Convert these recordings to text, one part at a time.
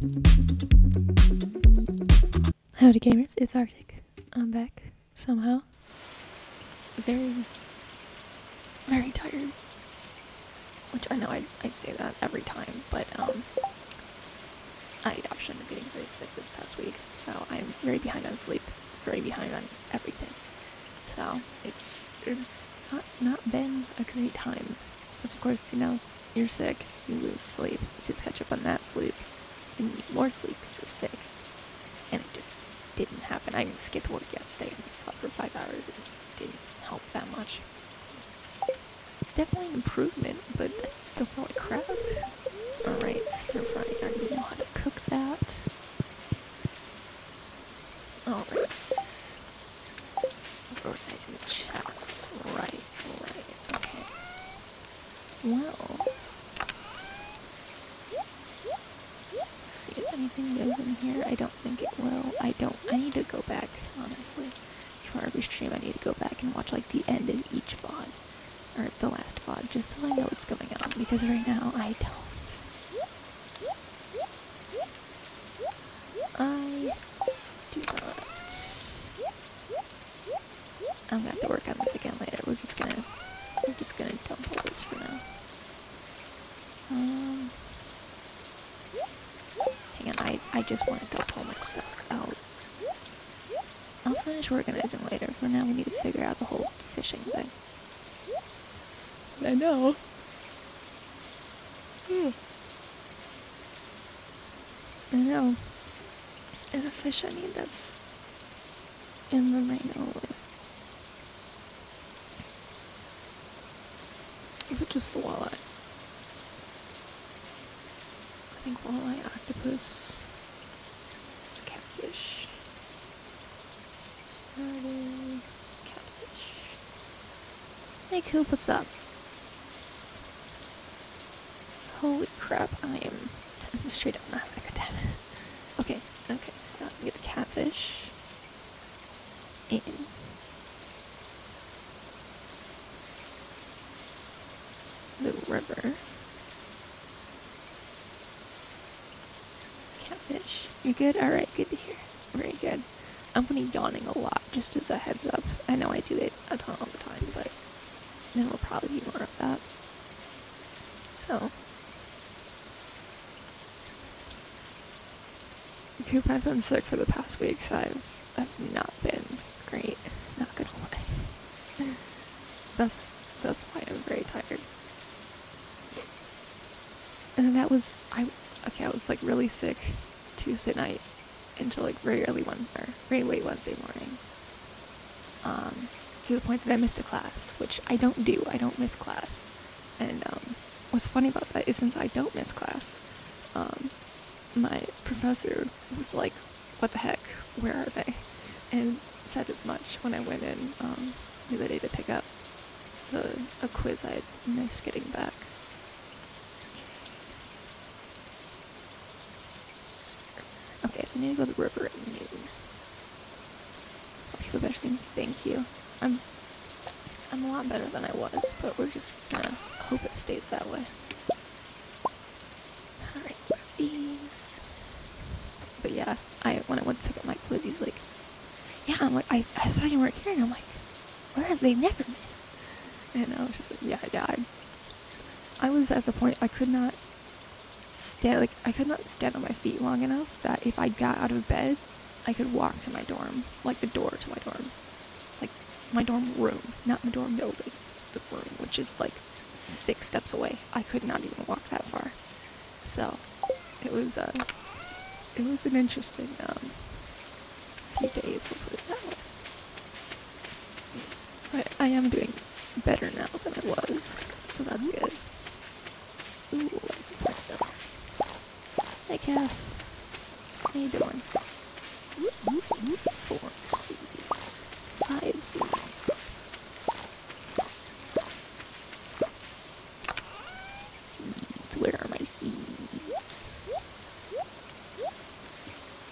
Howdy gamers, it's Arctic. I'm back somehow. Very, very tired. Which I know I, I say that every time, but um, I actually ended up getting very sick this past week, so I'm very behind on sleep, very behind on everything. So it's it's not not been a great time. Because of course, you know, you're sick, you lose sleep, you have to catch up on that sleep, you need more sleep because you're sick, and it just didn't happen. I skipped work yesterday and slept for five hours. It didn't help that much. Definitely an improvement, but I still felt like crap. Alright, stir fry. I already know how to cook that. Alright. Organizing the chest. Right, right. Okay. Well. Let's see if anything goes in here. I don't think it will. I don't. I need to go back, honestly. For every stream, I need to go back and watch like the end of each VOD. Or the last VOD, just so I know what's going on. Because right now, I don't. I do not. I'm gonna have to work on this again later. We're just gonna we're just gonna dump all this for now. Um Hang on, I, I just want to dump all my stuff out. I'll finish organizing later. For now we need to figure out the whole fishing thing. I know. Hmm. I know. There's a fish I need that's in the rain only. Is it just the walleye? I think walleye, octopus. Mr. catfish. Sardine, catfish. Hey Coop, what's up? Holy crap, I am straight up not academic. Okay, okay, so get the catfish in. The river. It's catfish. You're good? Alright, good to hear. Very good. I'm gonna be yawning a lot, just as a heads up. I know I do it a ton all the time, but there will probably be more of that. So, Coop, I've been sick for the past weeks. I've I've not been great. Not gonna lie. That's that's why I'm very tired. And that was I okay, I was like really sick Tuesday night until like very early Wednesday, very late Wednesday morning. Um, to the point that I missed a class, which I don't do. I don't miss class. And um, what's funny about that is since I don't miss class, um, my professor was like, "What the heck? Where are they?" and said as much when I went in um, the other day to pick up the a quiz I had missed getting back. Okay, so I need to go to the river at noon. People better saying thank you. I'm I'm a lot better than I was, but we're just gonna hope it stays that way. Alright, these. But yeah, I when I went to pick up my quiz, he's like, Yeah, I'm like, I, I saw you weren't here, and I'm like, Where have they never missed? And I was just like, Yeah, yeah. I, I was at the point I could not stand, like, I could not stand on my feet long enough that if I got out of bed, I could walk to my dorm, like the door to my dorm. Like, my dorm room, not the dorm building, the room, which is like six steps away. I could not even walk that far. So, it was, uh, it was an interesting, um, few days, we'll put it that way. I, I am doing better now than I was, so that's good. Ooh, I can plant stuff. Hey, Cass. How you doing? Four seeds. Five seeds. Seeds. Where are my seeds?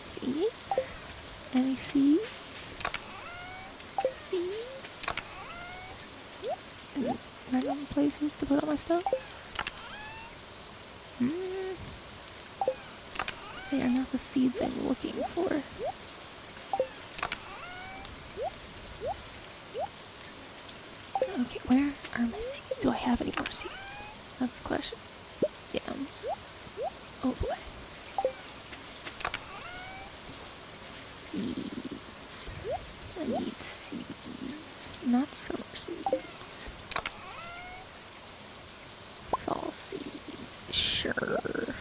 Seeds? Any seeds? Seeds? Random places to put all my stuff? Hmm. They are not the seeds I'm looking for. Okay, where are my seeds? Do I have any more seeds? That's the question. Yams. Oh boy. Seeds. I need seeds. Not summer seeds. Fall seeds. Sure.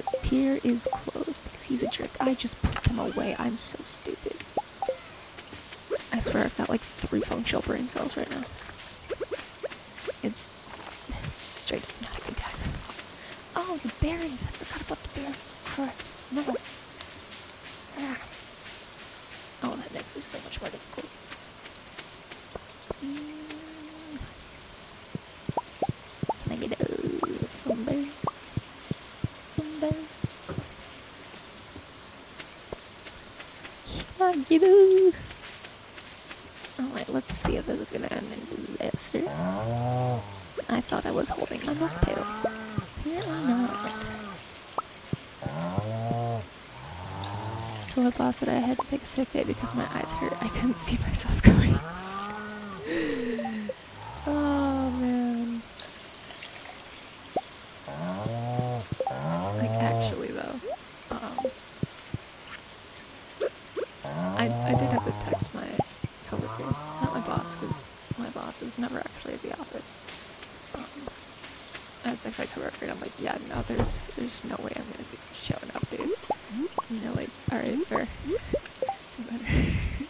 This pier is closed because he's a jerk. I just put them away. I'm so stupid. I swear I've got like three functional brain cells right now. It's, it's just straight up not a good time. Oh, the berries! I forgot about the berries. Crap. No. Ah. Oh, that makes is so much more difficult. Mm. Can I get uh, Some berries? Can I get uh, Alright, let's see if this is gonna end in disaster. I thought I was holding my milk pail. Apparently not. Told my boss that I had to take a sick day because my eyes hurt. I couldn't see myself going. And I'm like, yeah, no, there's there's no way I'm gonna be showing up, dude. And they're like, all right, fair. Doesn't matter.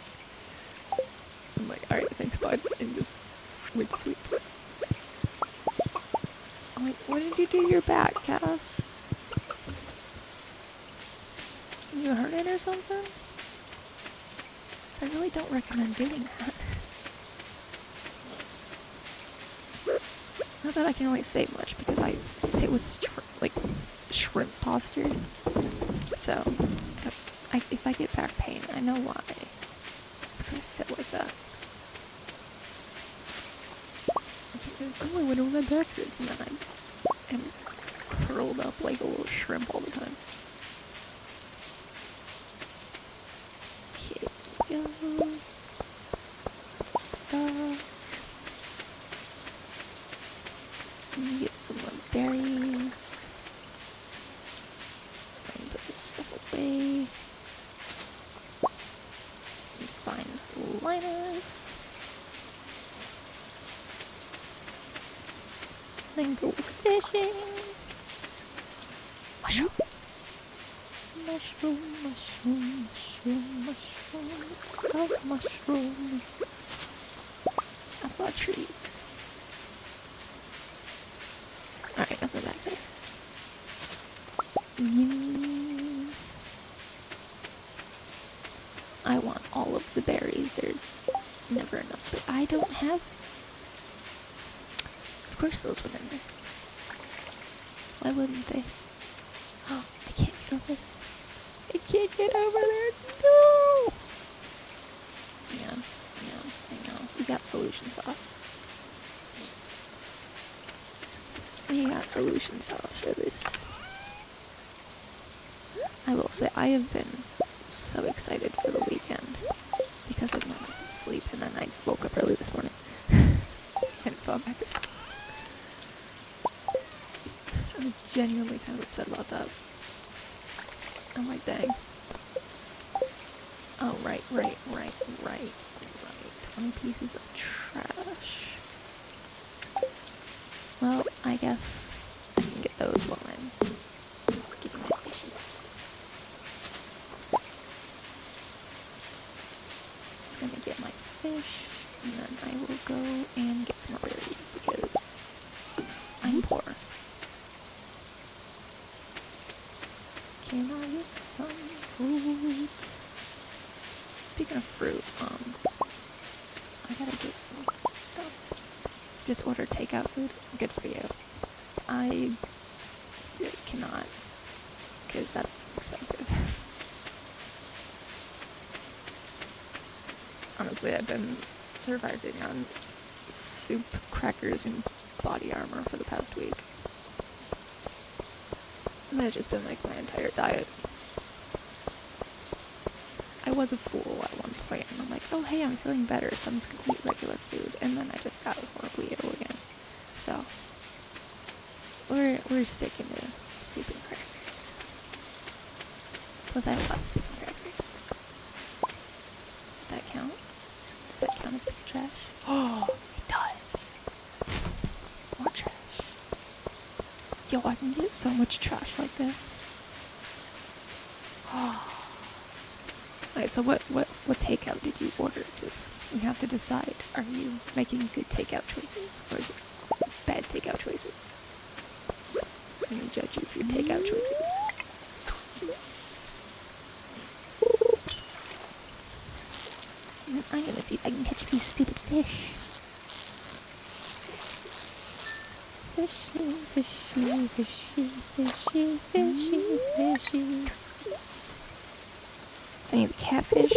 I'm like, all right, thanks, bud, and just went to sleep. I'm like, what did you do your back, Cass? You hurt it or something? So I really don't recommend doing that. Not that I can really say much with like shrimp posture. So, if I, if I get back pain, I know why. I sit like that. Oh, I wonder where my back and then I am curled up like a little shrimp all the time. Okay, go. Lots of stuff. Let me get some more berries. And put this stuff away. And find liners. Then go fishing. Mushroom. Mushroom, mushroom, mushroom, mushroom, salt mushroom. I saw trees. Alright, nothing back there. Mm. I want all of the berries. There's never enough, but I don't have. Of course, those were in there. Why wouldn't they? Oh, I can't get over there. I can't get over there. No! Yeah, yeah, I know. We got solution sauce. We got solution sauce for this. I will say, I have been so excited for the weekend because of my sleep, and then I woke up early this morning and fell back asleep. I'm genuinely kind of upset about that. I'm like, dang. Oh, right, right, right, right, right. 20 pieces of trash. Well, I guess I can get those while I'm getting my fishies. Just gonna get my fish, and then I will go and get some berries because I'm poor. Can I get some fruit? Speaking of fruit, um, I gotta get some stuff. Just order takeout food. Good for you. I cannot, because that's expensive. Honestly, I've been surviving on soup, crackers, and body armor for the past week. That's just been like my entire diet. I was a fool at one point, and I'm like, oh hey, I'm feeling better, so I'm just gonna eat regular food, and then I just got horribly ill again. So we're we're sticking to soup and crackers. Plus, I of soup and crackers. That count? Does that count as piece of trash? Oh, it does. More trash. Yo, I can get so much trash like this. Oh. Alright, so what, what, what takeout did you order? You have to decide. Are you making good takeout choices or bad takeout choices? I'm gonna judge you for your takeout choices. I'm gonna see if I can catch these stupid fish. Fishy, fishy, fishy, fishy, fishy, fishy. So need the catfish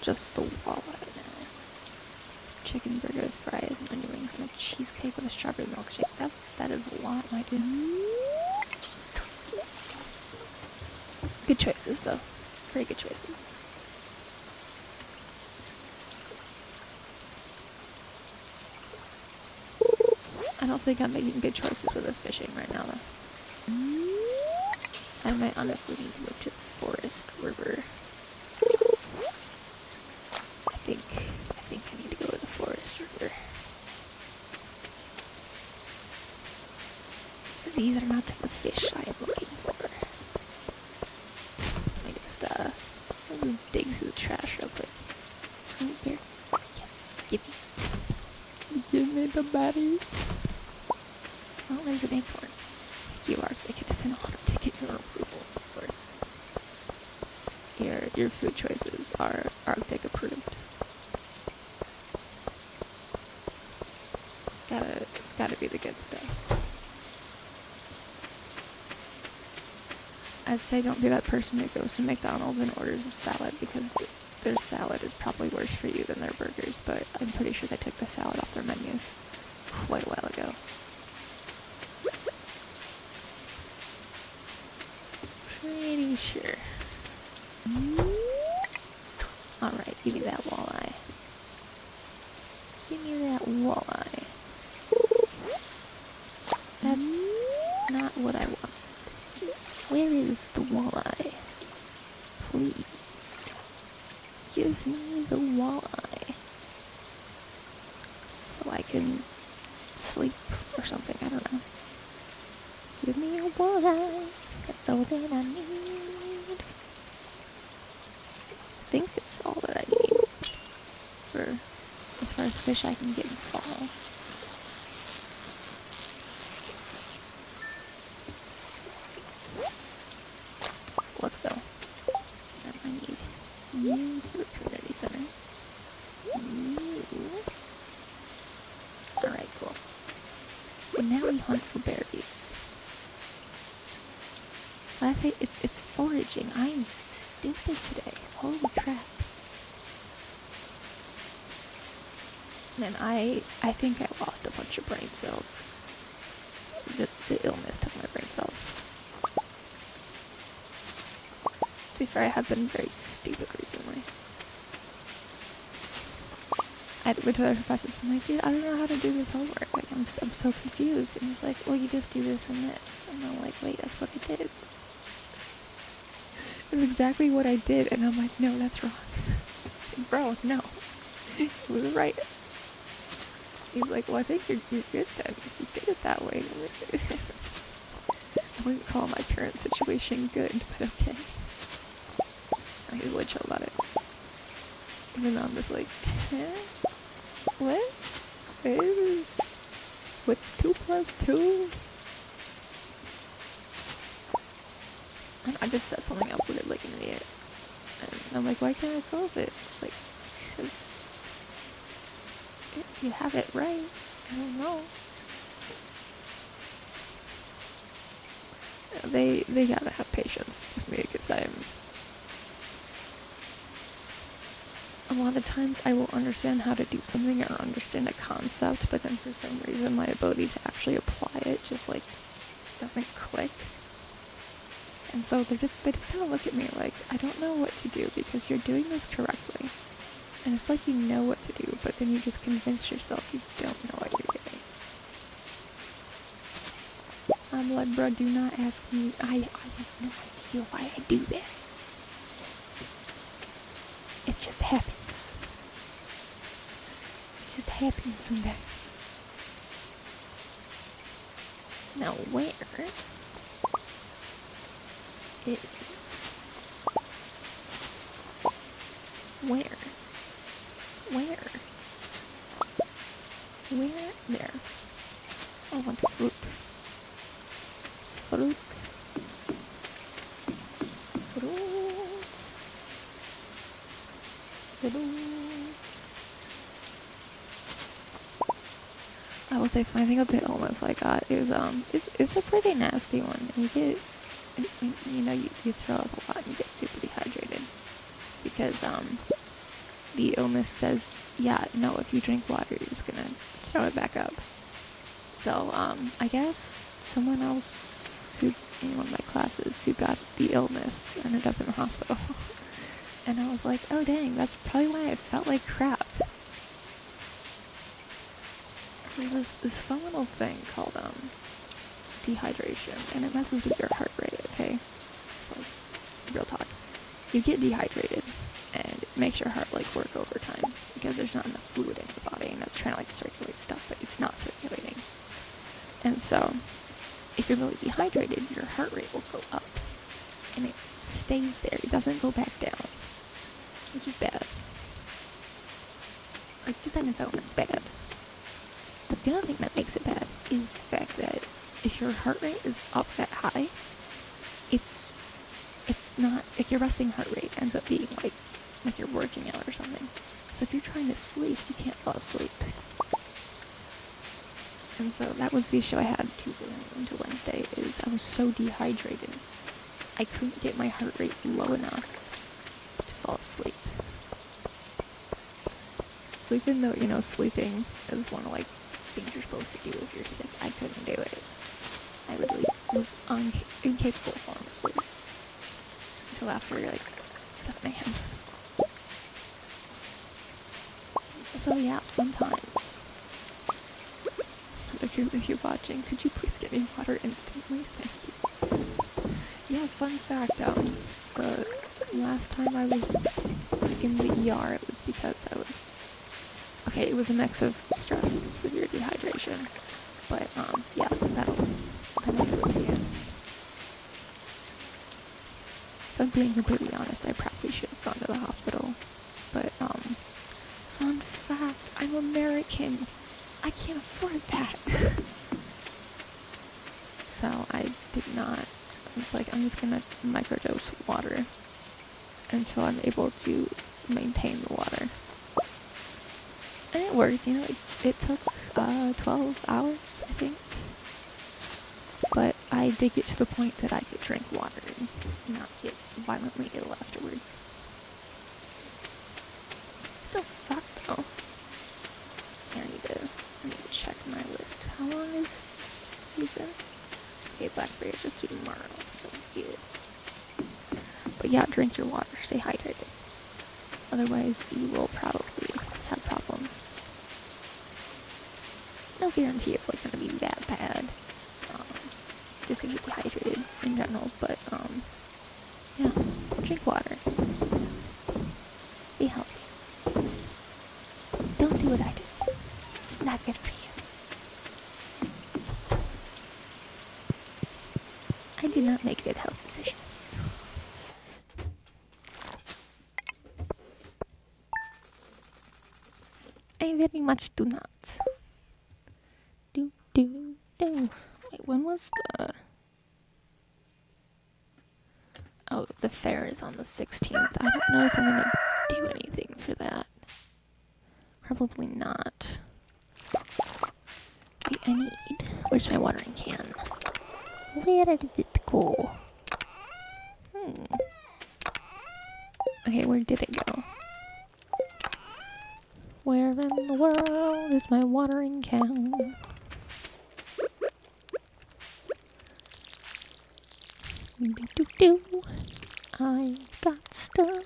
Just the walleye. Chicken burger with fries and onion rings and a cheesecake with a strawberry milkshake. That's that is a lot, my dude. Good choices though. Very good choices. I don't think I'm making good choices with this fishing right now though. I honestly need to move to the forest river. I think I think I need to go to the forest river. These are not the fish I am looking for. Let me just uh let me dig through the trash real quick. Fruit berries. Yes, give me. Give me the berries. Oh, there's an acorn. You are Arctic. It is an honor to get your approval, of course. Your your food are Arctic approved. It's gotta it's gotta be the good stuff. I'd say don't be that person who goes to McDonald's and orders a salad because th- their salad is probably worse for you than their burgers, but I'm pretty sure they took the salad off their menus quite a while ago. Pretty sure. Alright, give me that walleye. Give me that walleye. That's not what I want. Where is the walleye? Please. Give me the walleye. So I can sleep or something, I don't know. Give me a walleye. That's all that I need. I think it's all that I need for as far as fish I can get in fall. Let's go. And I need you for the community center. You. Alright, cool. But now we hunt for berries. When I say it's it's foraging, I am stupid today. Holy crap. And I I think I lost a bunch of brain cells. The, the illness took my brain cells. To be fair, I have been very stupid recently. I went to the professor and I'm like, dude, I don't know how to do this homework. Like, I'm, I'm so confused. And he's like, well, you just do this and this. And I'm like, wait, that's what I did. It's exactly what I did. And I'm like, no, that's wrong. bro, no. it was right. He's like, well, I think you're, you're good then. You did it that way. I wouldn't call my current situation good, but okay. I he's really chill about it. Even though I'm just like, eh? What? What's 2 plus 2? And I just set something up with it like an idiot. And I'm like, why can't I solve it? It's like, because you have it right. I don't know. They they gotta have patience with me because I'm. A lot of times I will understand how to do something or understand a concept, but then for some reason my ability to actually apply it just like doesn't click. And so they just they just kind of look at me like I don't know what to do because you're doing this correctly. And it's like you know what to do, but then you just convince yourself you don't know what you're doing. I'm like, bro, do not ask me. I, I have no idea why I do that. It just happens. It just happens sometimes. Now, where is. Where? Where? Where? There. I want fruit. Fruit. Fruit. Fruit. I think the illness I got is um, it's it's a pretty nasty one. You get, you, you know, you, you throw up a lot and you get super dehydrated because um, the illness says, yeah, no, if you drink water, you're just gonna throw it back up. So um, I guess someone else who in one of my classes who got the illness ended up in the hospital. and I was like, oh dang, that's probably why I felt like crap. This, fun little thing called um, dehydration, and it messes with your heart rate, okay? Like, real talk. You get dehydrated, and it makes your heart like work overtime because there's not enough fluid in your body, and it's trying to like circulate stuff, but it's not circulating. And so, if you're really dehydrated, your heart rate will go up, and it stays there. It doesn't go back down, which is bad. Like just on its own, it's bad. But the other thing that makes it bad is the fact that if your heart rate is up that high, it's it's not like your resting heart rate ends up being like like you're working out or something. So if you're trying to sleep, you can't fall asleep. And so that was the issue I had Tuesday into Wednesday is I was so dehydrated. I couldn't get my heart rate low enough to fall asleep. So even though, you know, sleeping is one of like things you're supposed to do if you're sick, I couldn't do it. I really was un- incapable asleep until after like 7 a.m. So yeah, fun times. If you're, if you're watching, could you please get me water instantly? Thank you. Yeah, fun fact, um, the last time I was in the ER, it was because I was, okay, it was a mix of stress and severe dehydration, but, um, yeah, that'll, that'll do it to you. If I'm being completely honest, I probably should have gone to the hospital, but, um, fun fact, I'm American. I can't afford that. so I did not. I was like, I'm just gonna microdose water until I'm able to maintain the water. Worked, you know, it, it took uh, 12 hours, I think. But I did get to the point that I could drink water and not get violently ill afterwards. Still sucked though. I need to I need to check my list. How long is season? Okay, blackberries are through tomorrow, so good. But yeah, drink your water, stay hydrated. Otherwise, you will probably have problems. No guarantee it's like gonna be that bad. Um, just to get dehydrated in general, but um, yeah, drink water. Be healthy. Don't do what I did. It's not good for you. I do not make good health decisions. I very much do not. Do do do. Wait, when was the? Oh, the fair is on the 16th. I don't know if I'm gonna do anything for that. Probably not. I need. Where's my watering can? Where did it go? Hmm. Okay, where did it go? Where in the world is my watering can? Do do do. I got stuff.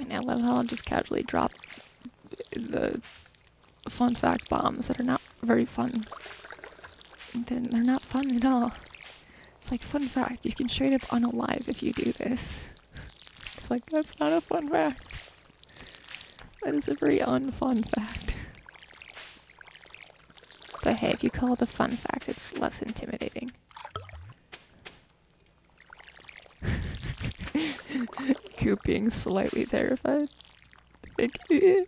And I love drop the fun fact bombs that are not very fun. They're, they're not fun at all. It's like, fun fact, you can straight up unalive if you do this. It's like, that's not a fun fact. That is a very unfun fact. But hey, if you call it a fun fact, it's less intimidating. Coop being slightly terrified.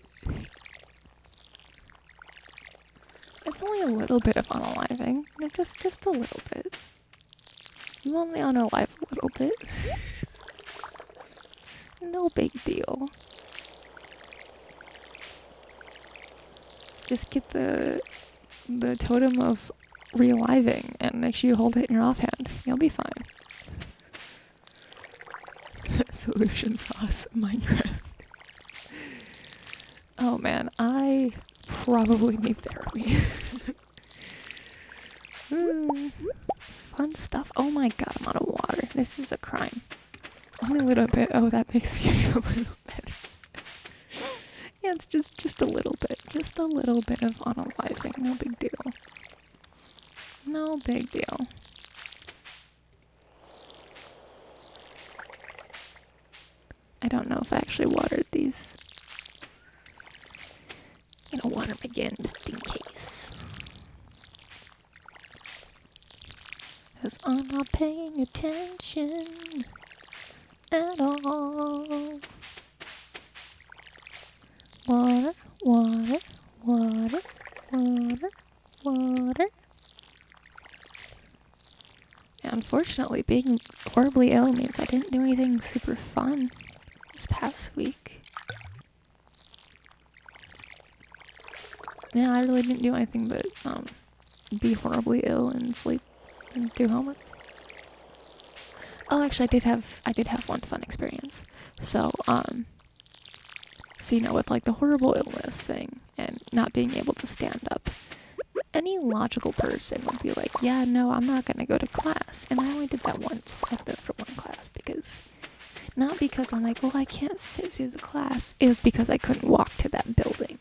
It's only a little bit of unaliving. Just, just a little bit. You only unalive a little bit. no big deal. Just get the the totem of realiving and make sure you hold it in your offhand. You'll be fine. Solution sauce, Minecraft. Man, I probably need therapy. Hmm. Fun stuff. Oh my god, I'm out of water. This is a crime. Only a little bit. Oh, that makes me feel a little better. yeah, it's just just a little bit. Just a little bit of unaliving. No big deal. No big deal. I don't know if I actually watered these. I'm gonna water them again just in case. Cause I'm not paying attention at all. Water, water, water, water, water. Yeah, unfortunately, being horribly ill means I didn't do anything super fun this past week. Yeah, I really didn't do anything but um, be horribly ill and sleep and do homework. Oh, actually, I did have I did have one fun experience. So, um, so you know, with like the horrible illness thing and not being able to stand up, any logical person would be like, "Yeah, no, I'm not gonna go to class." And I only did that once. I for one class because, not because I'm like, "Well, I can't sit through the class." It was because I couldn't walk to that building.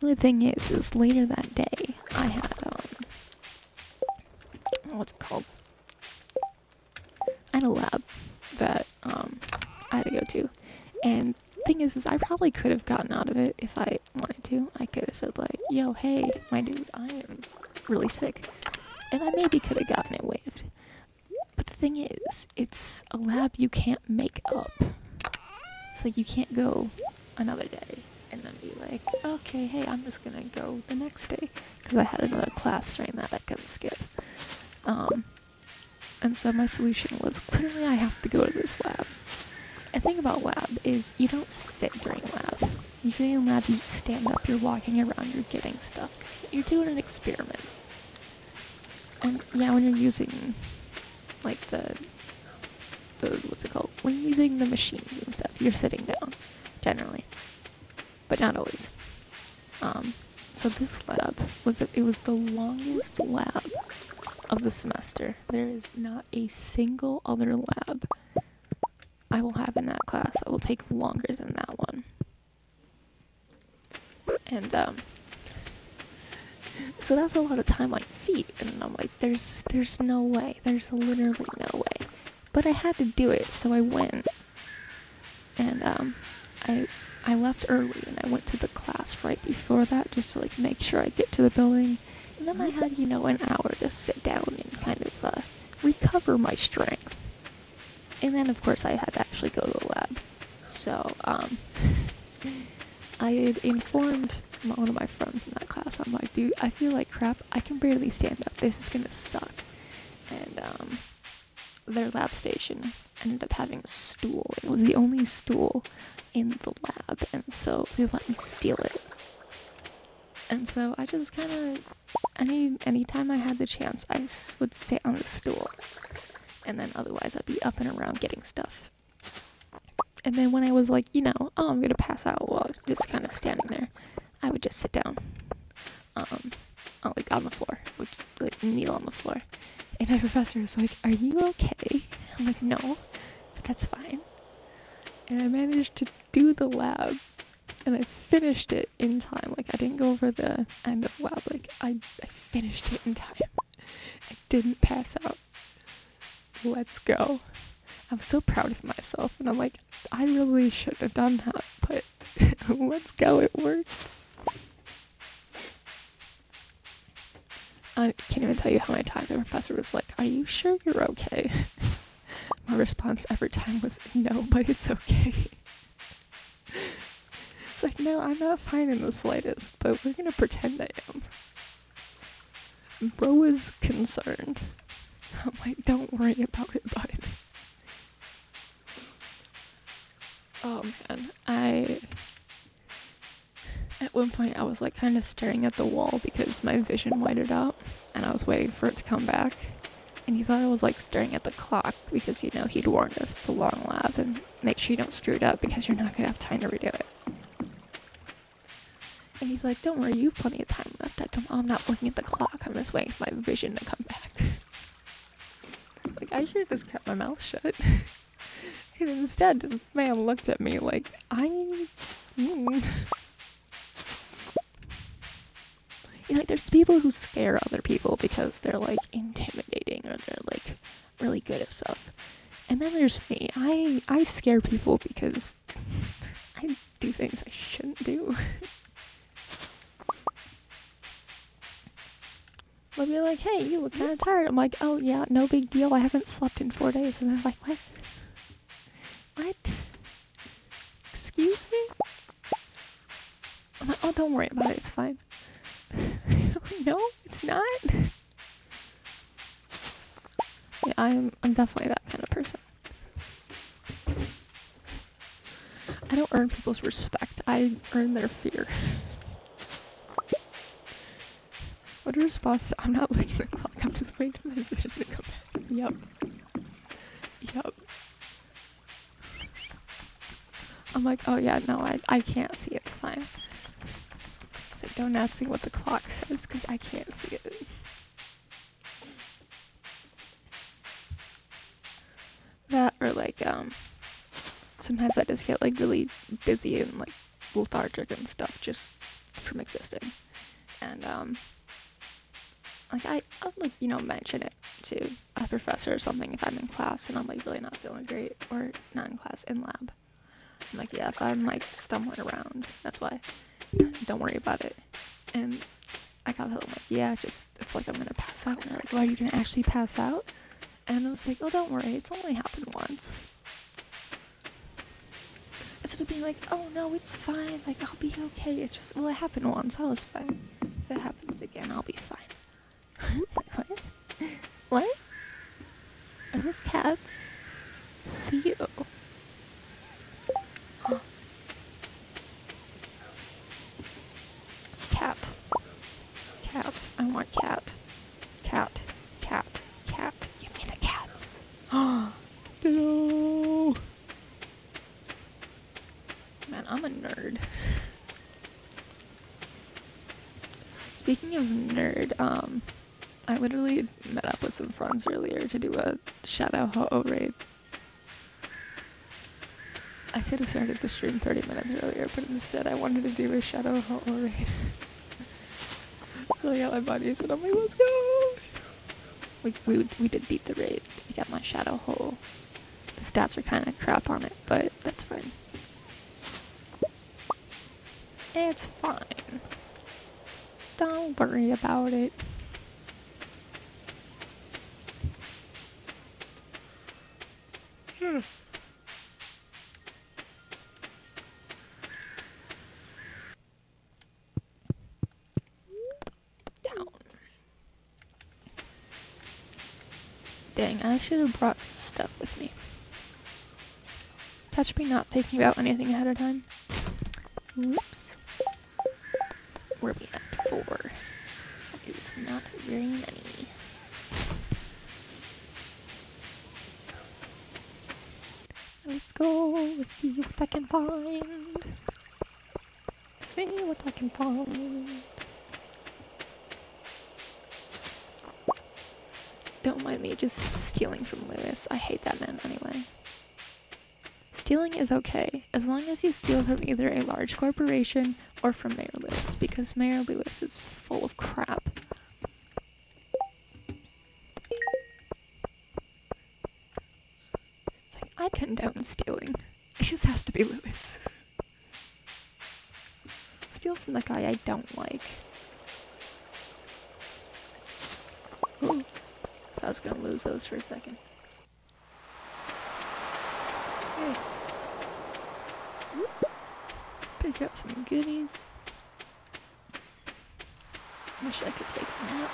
The only thing is, is later that day, I had um, what's it called? I had a lab that um I had to go to, and the thing is, is I probably could have gotten out of it if I wanted to. I could have said like, "Yo, hey, my dude, I am really sick," and I maybe could have gotten it waived. But the thing is, it's a lab you can't make up. So you can't go another day and then be like, okay, hey, I'm just gonna go the next day because I had another class during that I couldn't skip. Um, and so my solution was clearly I have to go to this lab. And thing about lab is you don't sit during lab. Usually in lab you stand up, you're walking around, you're getting stuff. 'cause you're doing an experiment. And yeah, when you're using like the the what's it called? When you're using the machines and stuff, you're sitting down generally, but not always. Um, so this lab was it was the longest lab of the semester. There is not a single other lab I will have in that class that will take longer than that one. And um so that's a lot of time on feet and I'm like there's there's no way. There's literally no way. But I had to do it, so I went. And um I I left early and I went to the class right before that just to like make sure I get to the building. And then I had, you know, an hour to sit down and kind of uh, recover my strength. And then of course I had to actually go to the lab. So, um I had informed one of my friends in that class. I'm like, dude, I feel like crap. I can barely stand up. This is gonna suck. And um, their lab station ended up having a stool. It was the only stool in the lab, and so they let me steal it. And so I just kind of any anytime I had the chance, I would sit on the stool, and then otherwise I'd be up and around getting stuff. And then when I was like, you know, oh, I'm gonna pass out while just kind of standing there, I would just sit down, um, like on the floor, like kneel on the floor. And my professor was like, "Are you okay?" I'm like, "No, but that's fine." And I managed to do the lab, and I finished it in time. Like I didn't go over the end of lab. Like I, I finished it in time. I didn't pass out. Let's go. I was so proud of myself, and I'm like, I really shouldn't have done that, but let's go. It worked. I can't even tell you how many times the professor was like, Are you sure you're okay? My response every time was, No, but it's okay. It's like, No, I'm not fine in the slightest, but we're gonna pretend I am. Bro is concerned. I'm like, Don't worry about it, bud. Oh man, I at one point, I was like kind of staring at the wall because my vision whited out, and I was waiting for it to come back. And he thought I was like staring at the clock because you know he'd warned us it's a long lab and make sure you don't screw it up because you're not gonna have time to redo it. And he's like, "Don't worry, you've plenty of time left." I told him, "I'm not looking at the clock. I'm just waiting for my vision to come back." like I should have just kept my mouth shut. and instead, this man looked at me like I. Mm. you know, like there's people who scare other people because they're like intimidating or they're like really good at stuff. And then there's me. I I scare people because I do things I shouldn't do. They'll be like, "Hey, you look kind of tired." I'm like, "Oh yeah, no big deal. I haven't slept in four days." And they're like, "What? What? Excuse me?" "Oh, don't worry about it. It's fine." no, it's not. Yeah, I'm I'm definitely that kind of person. I don't earn people's respect. I earn their fear. What a response I'm not looking at the clock, I'm just waiting for my vision to come back. Yep. Yep. I'm like, oh yeah, no, I I can't see, it's fine. Like, don't ask me what the clock says, because I can't see it. That, or like, um, sometimes I just get like really busy and like lethargic and stuff just from existing. And, um, like I, I'll like, you know, mention it to a professor or something if I'm in class and I'm like really not feeling great, or not in class, in lab. I'm like, yeah, if I'm like stumbling around, that's why. Don't worry about it. And I got them like, yeah, just it's like I'm gonna pass out. And they're like, well, are you gonna actually pass out? And I was like, oh, don't worry, it's only happened once. Instead of being like, oh no, it's fine, like I'll be okay. It just well, it happened once, I was fine. If it happens again, I'll be fine. what? What? Are those cats? Theo. Cat. Cat. I want cat. Cat. Cat. Cat. Give me the cats. no. Man, I'm a nerd. Speaking of nerd, um, I literally met up with some friends earlier to do a Shadow Ho-Oh raid. I could have started the stream 30 minutes earlier, but instead I wanted to do a Shadow Ho-Oh raid. So I my buddies and I'm like, let's go. We we we did beat the raid. I got my shadow Ho-Oh. The stats were kind of crap on it, but that's fine. It's fine. Don't worry about it. Should have brought stuff with me. Catch me not thinking about anything ahead of time. Whoops. Where we at? Four. That is not very many. Let's go. Let's see what I can find. See what I can find. Don't mind me just stealing from Lewis. I hate that man anyway. Stealing is okay as long as you steal from either a large corporation or from Mayor Lewis because Mayor Lewis is full of crap. It's like, I condone stealing. It just has to be Lewis. Steal from the guy I don't like. Ooh. Thought I was gonna lose those for a second. Hey. Pick up some goodies. Wish I could take a nap.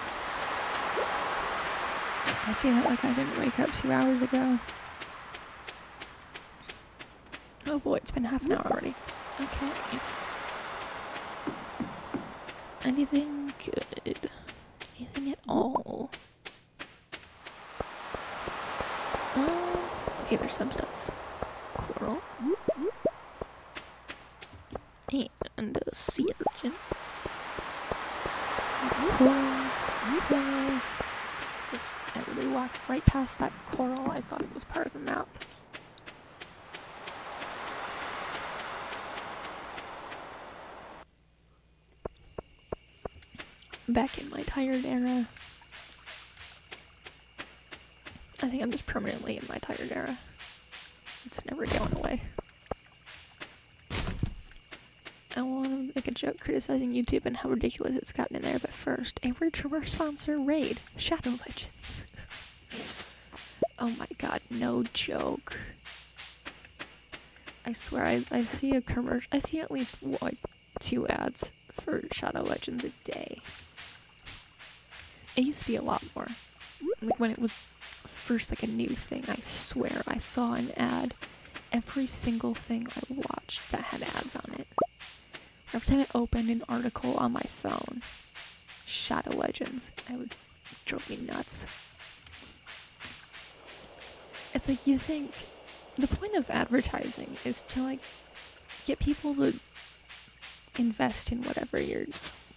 I see that like I didn't wake up two hours ago. Oh boy, it's been half an hour already. Okay. Anything good? Anything at all? Um, okay, there's some stuff. Coral. And a sea urchin. I really walked right past that coral. I thought it was part of the map. Back in my tired era. I think I'm just permanently in my tired era. It's never going away. I want to make a joke criticizing YouTube and how ridiculous it's gotten in there, but first, a Retromar sponsor Raid Shadow Legends. oh my god, no joke. I swear, I, I see a commercial. I see at least like two ads for Shadow Legends a day. It used to be a lot more. Like when it was first like a new thing, I swear I saw an ad. Every single thing I watched that had ads on it. Every time I opened an article on my phone, Shadow Legends, I would drove me nuts. It's like you think the point of advertising is to like get people to invest in whatever your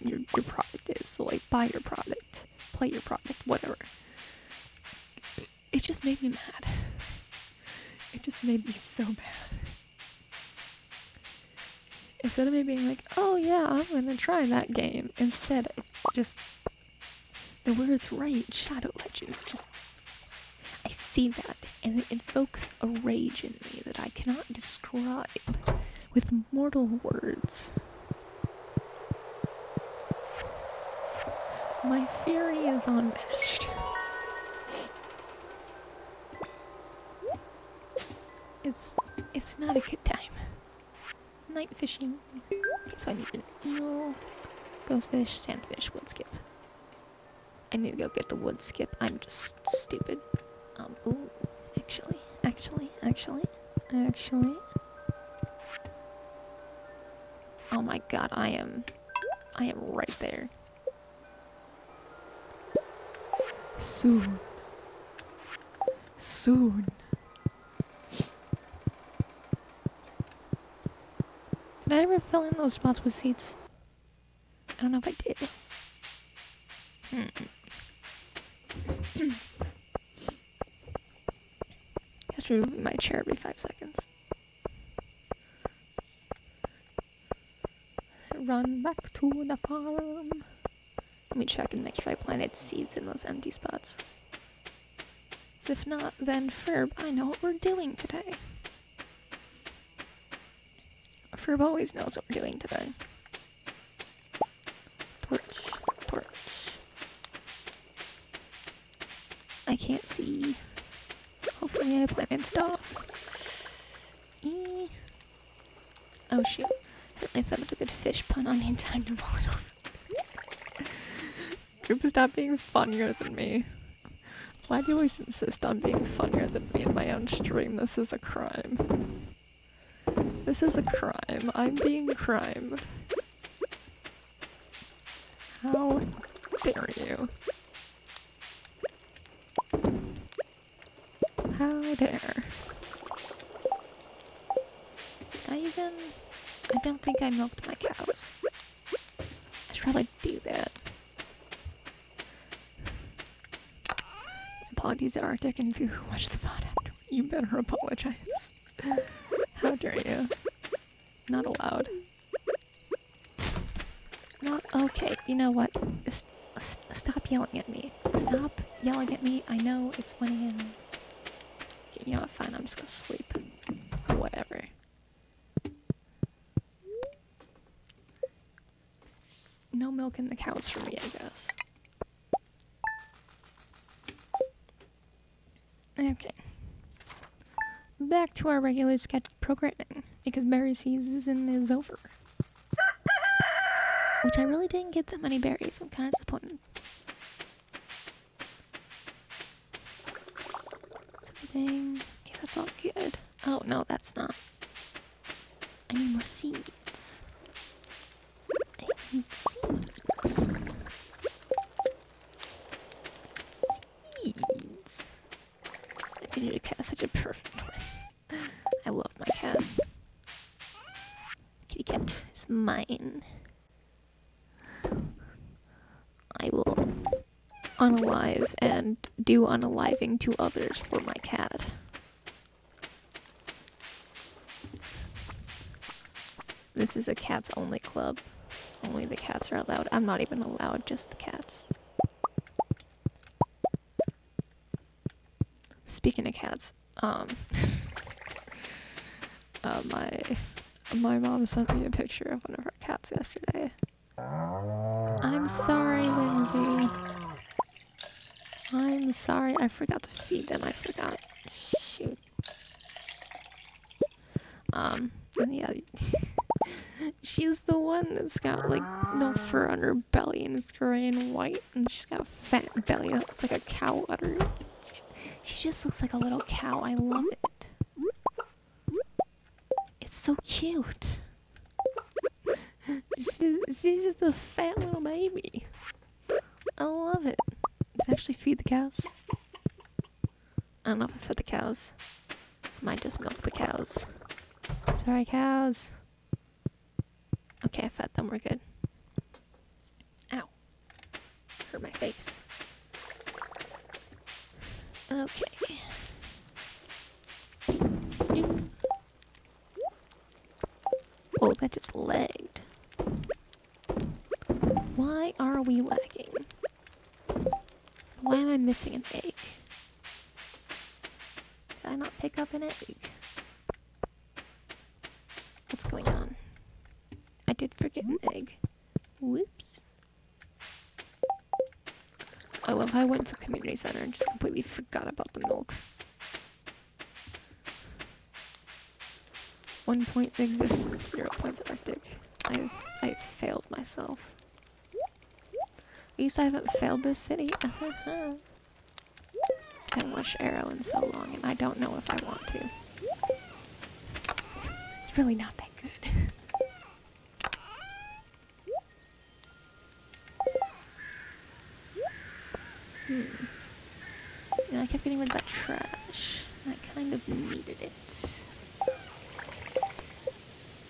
your your product is. So like buy your product, play your product, whatever. It just made me mad. It just made me so mad. Instead of me being like, oh yeah, I'm gonna try that game, instead, just the words right, Shadow Legends, just I see that and it invokes a rage in me that I cannot describe with mortal words. My fury is unmatched. It's fishing. Okay, so I need an eel, ghostfish, sandfish, wood skip. I need to go get the wood skip. I'm just stupid. Um, ooh, actually, actually, actually, actually. Oh my god, I am, I am right there. Soon. Soon. Did I ever fill in those spots with seats? I don't know if I did. Hmm. have to move my chair every five seconds. Run back to the farm. Let me check and make sure I planted seeds in those empty spots. If not, then Ferb, I know what we're doing today. Group always knows what we're doing today. Torch, torch. I can't see. Hopefully I planted stuff. Eh. Oh shoot. I thought of a good fish pun on in time to pull it off. Group, stop being funnier than me. Why do you always insist on being funnier than me in my own stream? This is a crime. This is a crime. I'm being crime. How dare you? How dare? I even? I don't think I milked my cows. I should probably do that. Apologies Arctic and if you watch the VOD after. You better apologize. How dare you? Not allowed. Not okay. You know what? Stop yelling at me. Stop yelling at me. I know it's 1 a.m. You know what? Fine. I'm just gonna sleep. Whatever. No milk in the cows for me, I guess. Okay. Back to our regular scheduled programming because berry season is over. Which I really didn't get that many berries. I'm kind of disappointed. Is everything? Okay, that's all good. Oh, no, that's not. I need more seeds. I need seeds. Seeds. I do to cat such a perfect way. I love my cat. Kitty cat is mine. I will unalive and do unaliving to others for my cat. This is a cats only club. Only the cats are allowed. I'm not even allowed, just the cats. Speaking of cats, um uh, my my mom sent me a picture of one of her cats yesterday. I'm sorry, Lindsay. I'm sorry. I forgot to feed them. I forgot. Shoot. Um, yeah. she's the one that's got like no fur on her belly and is gray and white, and she's got a fat belly that looks like a cow udder. She, she just looks like a little cow. I love it. It's so cute. She's, she's just a fat little baby. I love it. Did I actually feed the cows? I don't know if I fed the cows. I might just milk the cows. Sorry, cows. Okay, I fed them. We're good. Ow. Hurt my face. Okay. Oh, that just lagged. Why are we lagging? Why am I missing an egg? Did I not pick up an egg? What's going on? I did forget an egg. Whoops. I the community center and just completely forgot about the milk. One point existence, zero points Arctic. I've I've failed myself. At least I haven't failed this city. I haven't watched Arrow in so long, and I don't know if I want to. It's really not that kept getting rid of that trash. I kind of needed it.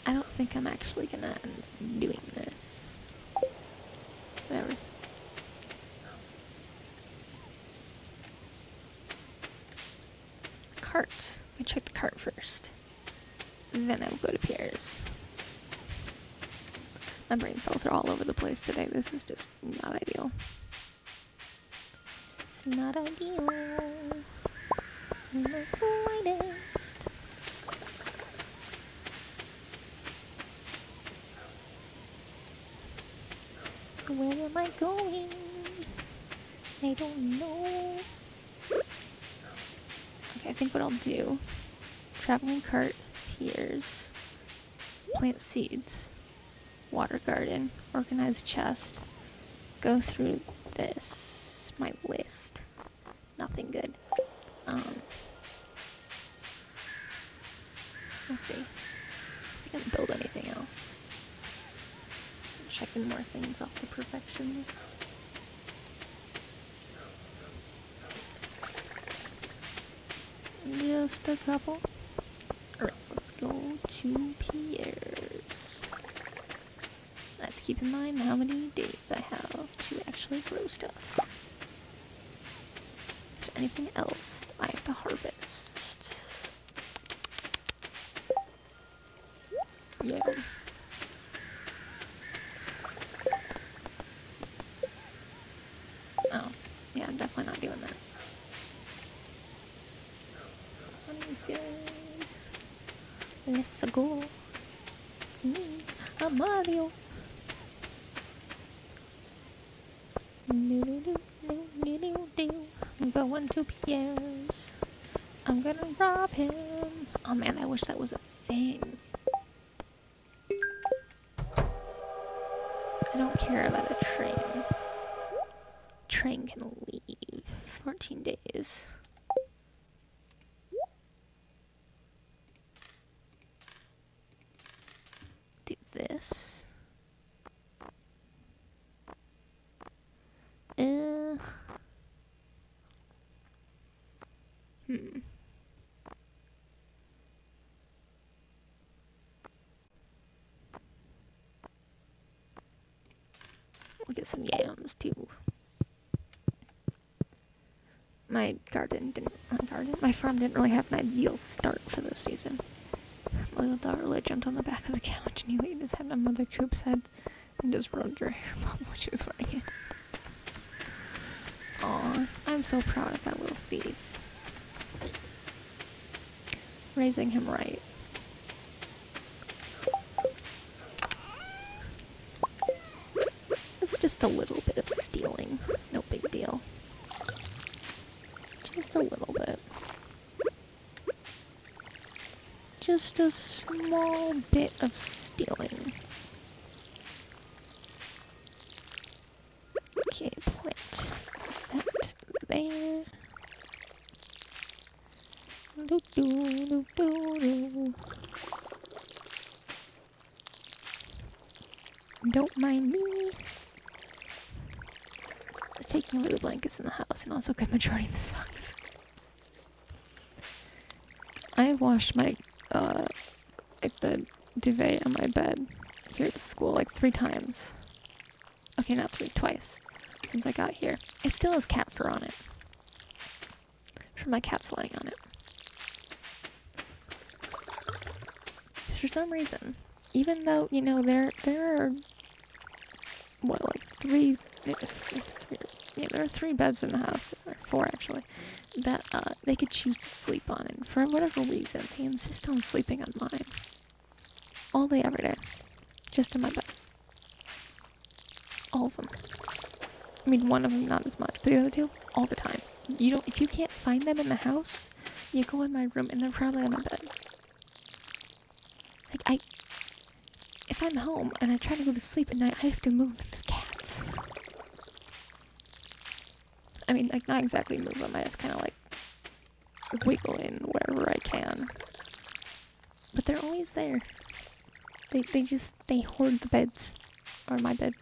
I don't think I'm actually gonna end doing this. Whatever. Cart. We check the cart first. Then I will go to Pierre's. My brain cells are all over the place today. This is just not ideal. It's not ideal. In the slightest. Where am I going? I don't know. Okay, I think what I'll do traveling cart, Pierre's, plant seeds, water garden, organized chest, go through this, my list. Nothing good. Um, let's see. I can build anything else. Checking more things off the perfection list. Just a couple. Alright, let's go to Pierre's. I have to keep in mind how many days I have to actually grow stuff. Is there anything else I have to harvest? This. Uh. Hmm. We'll get some yams too. My garden didn't. My garden. My farm didn't really have an ideal start for this season. Little daughter jumped on the back of the couch and he laid his head on mother coop's head and just rubbed her hair mom when she was wearing it. Aw, I'm so proud of that little thief. Raising him right. It's just a little bit of stealing. No big deal. Just a little bit. Just a small bit of stealing. Okay, plant that there. Do, do, do, do, do. Don't mind me. Just taking away the blankets in the house and also good majority of the socks. I washed my the duvet on my bed here at school like three times. Okay, not three, twice since I got here. It still has cat fur on it. From my cats lying on it. for some reason, even though, you know, there there are what like three, eh, three yeah, there are three beds in the house, or four actually, that uh, they could choose to sleep on, and for whatever reason, they insist on sleeping on mine. All day, every day. Just in my bed. All of them. I mean, one of them not as much, but the other two, all the time. You don't, if you can't find them in the house, you go in my room and they're probably on my bed. Like, I, if I'm home and I try to go to sleep at night, I have to move the cats. I mean, like, not exactly move them, I just kind of like wiggle in wherever I can. But they're always there. They, they just, they hoard the beds. Or my bed.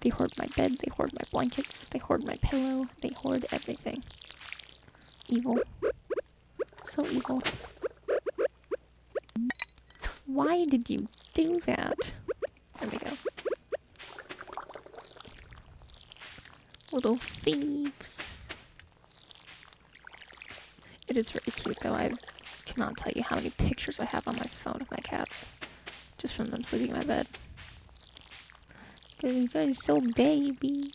They hoard my bed, they hoard my blankets, they hoard my pillow, they hoard everything. Evil. So evil. Why did you do that? There we go. Little thieves. It is very cute though. I cannot tell you how many pictures I have on my phone of my cats. Just from them sleeping in my bed. Because they're so baby.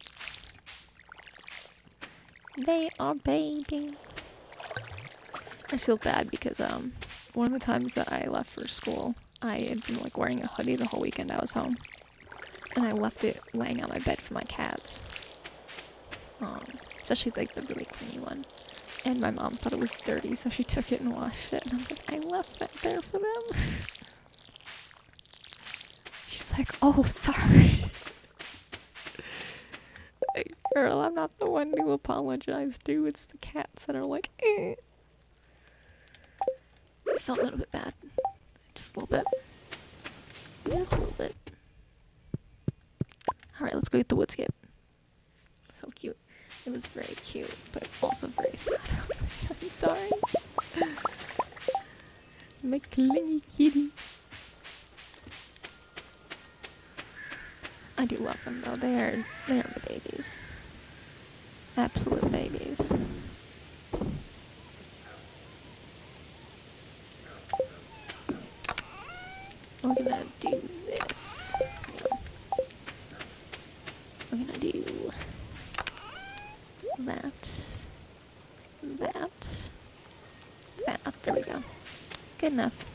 They are baby. I feel bad because um one of the times that I left for school, I had been like wearing a hoodie the whole weekend I was home. And I left it laying on my bed for my cats. Um, especially like the really clean one. And my mom thought it was dirty, so she took it and washed it. And I'm like, I left that there for them. She's like, oh, sorry. Girl, I'm not the one to apologize to. It's the cats that are like, eh. I felt a little bit bad. Just a little bit. Just a little bit. Alright, let's go get the wood skip. So cute. It was very cute, but also very sad. I'm sorry. My clingy kitties. I do love them though. They are they are my babies. Absolute babies. We're gonna do this. We're gonna do that, that, that. There we go. Good enough.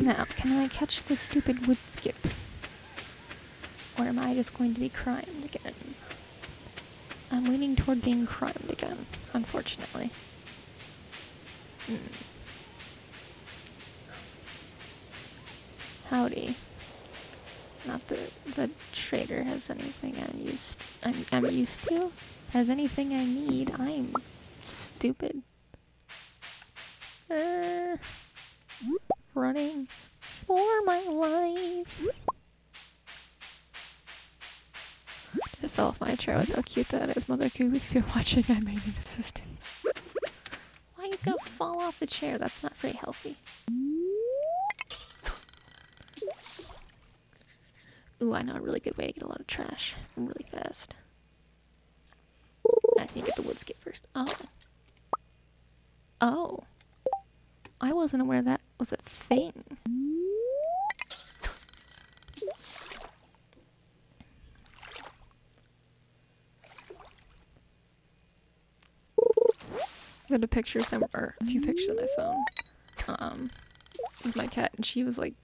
Now, can I catch the stupid wood skip? Or am I just going to be crimed again? I'm leaning toward being crimed again, unfortunately. Hmm. Howdy. Not that the trader has anything I'm used I'm I'm used to. Has anything I need. I'm stupid. Uh, running for my life. I fell off my cute that is, Mother Coop. If you're watching, I may need assistance. Why are you gonna fall off the chair? That's not very healthy. Ooh, I know a really good way to get a lot of trash really fast. I need to get the wood skip first. Oh. Oh. I wasn't aware that was a thing. Got a picture somewhere, a few pictures on my phone, um, with my cat, and she was like,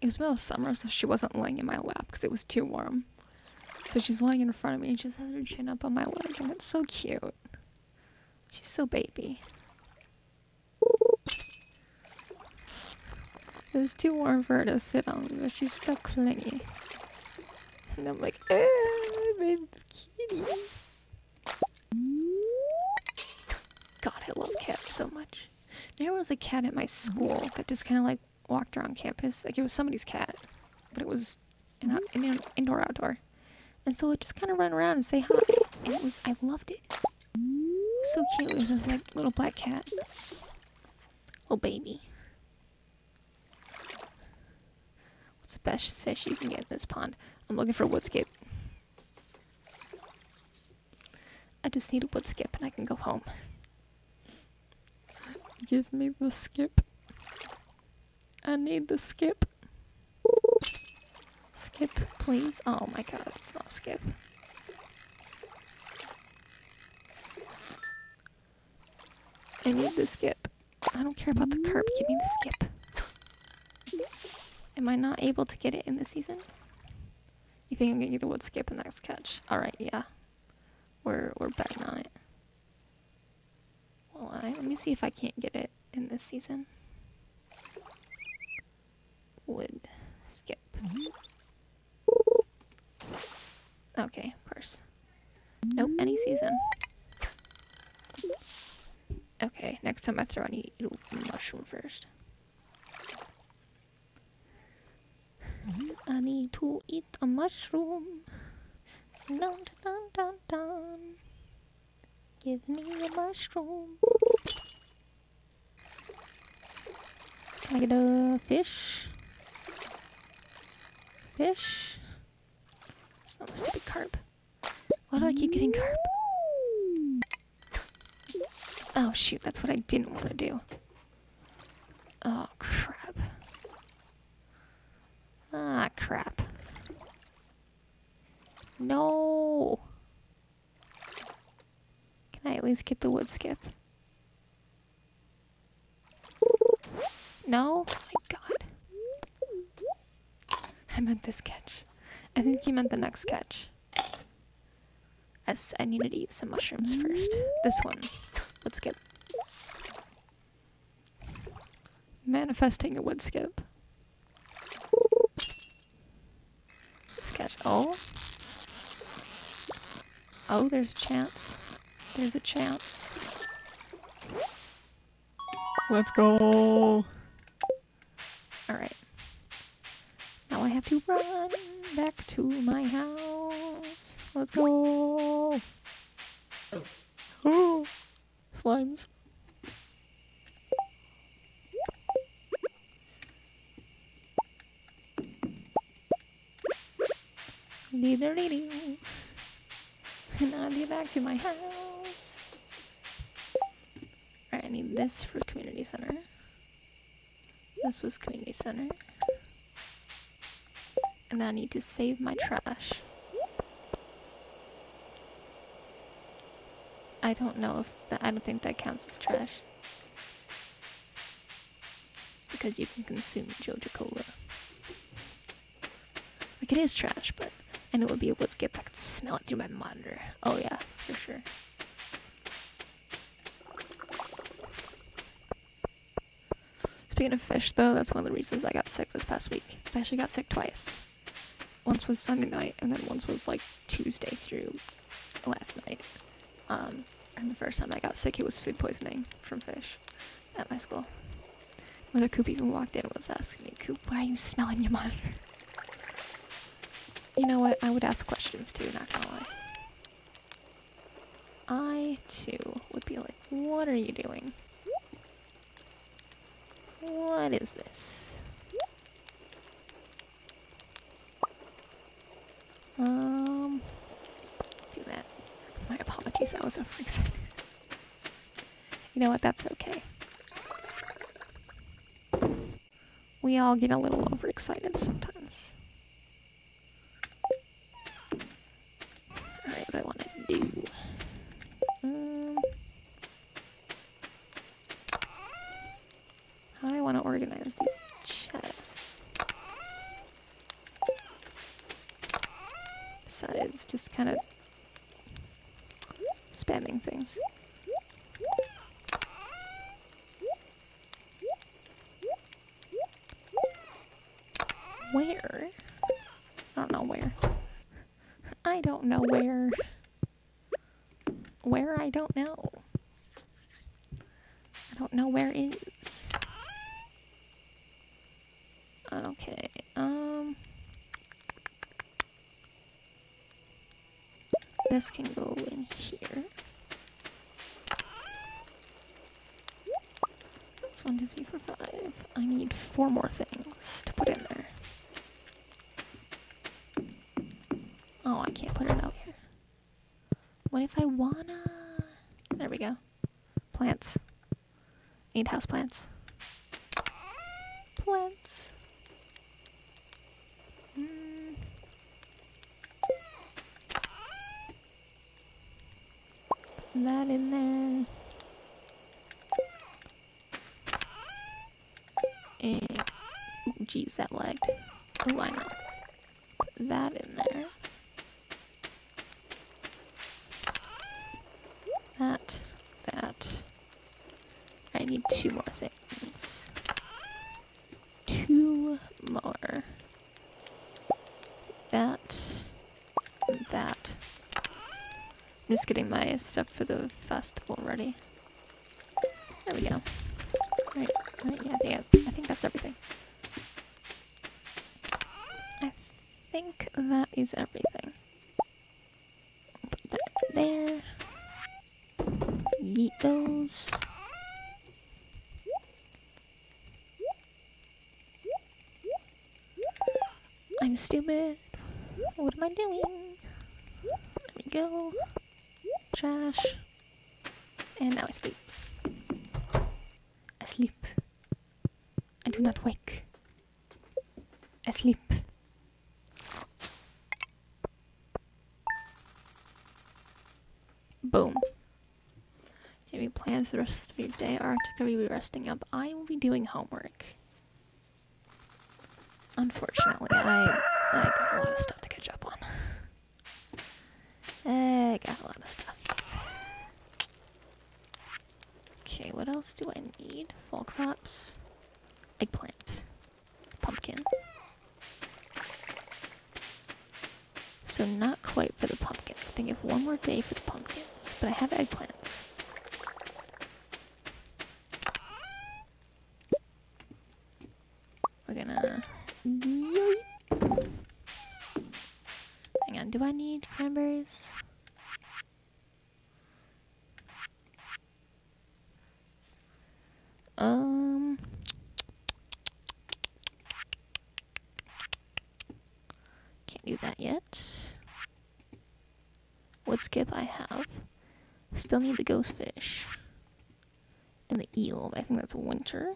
it was middle of summer, so she wasn't laying in my lap because it was too warm. So she's lying in front of me and she just has her chin up on my leg, and it's so cute. She's so baby. It's too warm for her to sit on, but she's still clingy. And I'm like, eh, baby kitty. I love cats so much. There was a cat at my school that just kind of like walked around campus. Like it was somebody's cat, but it was an, an indoor outdoor. And so it just kind of ran around and say hi. And it was, I loved it. it so cute. It was this like little black cat. Little baby. What's the best fish you can get in this pond? I'm looking for a wood skip. I just need a wood skip and I can go home. Give me the skip. I need the skip. Skip, please. Oh my god, it's not skip. I need the skip. I don't care about the carp. Give me the skip. Am I not able to get it in this season? You think I'm gonna get a wood skip in the next catch? Alright, yeah. We're we're betting on it. Let me see if I can't get it in this season. Wood skip. Okay, of course. Nope, any season. Okay, next time I throw, I need to eat a mushroom first. I need to eat a mushroom. Dun, dun, dun, dun. Give me a mushroom. Can I get a fish? Fish? It's not a stupid carp. Why do I keep getting carp? Oh shoot, that's what I didn't want to do. Oh crap. Ah crap. No. Can I at least get the wood skip? No? Oh my god. I meant this catch. I think you meant the next catch. As I needed to eat some mushrooms first. This one. Let's skip. Manifesting a wood skip. Let's catch. Oh. Oh, there's a chance. There's a chance. Let's go. Alright. Now I have to run back to my house. Let's go. Oh, slimes. Neither did I'll be back to my house. Alright, I need this for community center. This was community center. And I need to save my trash. I don't know if that, I don't think that counts as trash. Because you can consume Joja Cola. Like it is trash, but Know it would be able to get back to smell it through my monitor. Oh yeah, for sure. Speaking of fish, though, that's one of the reasons I got sick this past week. 'Cause I actually got sick twice. Once was Sunday night, and then once was like Tuesday through last night. Um, and the first time I got sick, it was food poisoning from fish at my school. Mother Coop even walked in and was asking me, Coop, why are you smelling your monitor? You know what? I would ask questions too, not gonna lie. I too would be like, what are you doing? What is this? Um, do that. My apologies, I was overexcited. You know what? That's okay. We all get a little overexcited sometimes. Alright, what I want to do. Um, how do I want to organize these chests? Besides just kind of spamming things. Where? I don't know where. I don't know where. Where I don't know. I don't know where is. Okay, um. This can go in here. So four, five. I need four more things to put in there. Oh, I can't put it out here. What if I wanna? There we go. Plants. Need house plants. Plants. Mm. That in there. And, ooh, geez, that lagged. Oh, I know. Put that in there. That, that. I need two more things. Two more. That, that. I'm just getting my stuff for the festival ready. There we go. Right, right, yeah, yeah, I think that's everything. I think is everything. Put that there. Yeet those. I'm stupid. What am I doing? There we go. Trash. And now I sleep. I sleep. I do not wake. I sleep. Boom. Do you have any plans the rest of your day? Are be resting up? I will be doing homework. Unfortunately, I I got a lot of stuff to catch up on. I got a lot of stuff. Okay, what else do I need? Fall crops, eggplant, pumpkin. So not quite for the pumpkins. I think I have one more day for the pumpkins, but I have eggplants. We're gonna. Yoip. Hang on, do I need cranberries? Um. Can't do that yet. Wood skip I have. Still need the ghost fish. And the eel, I think that's winter.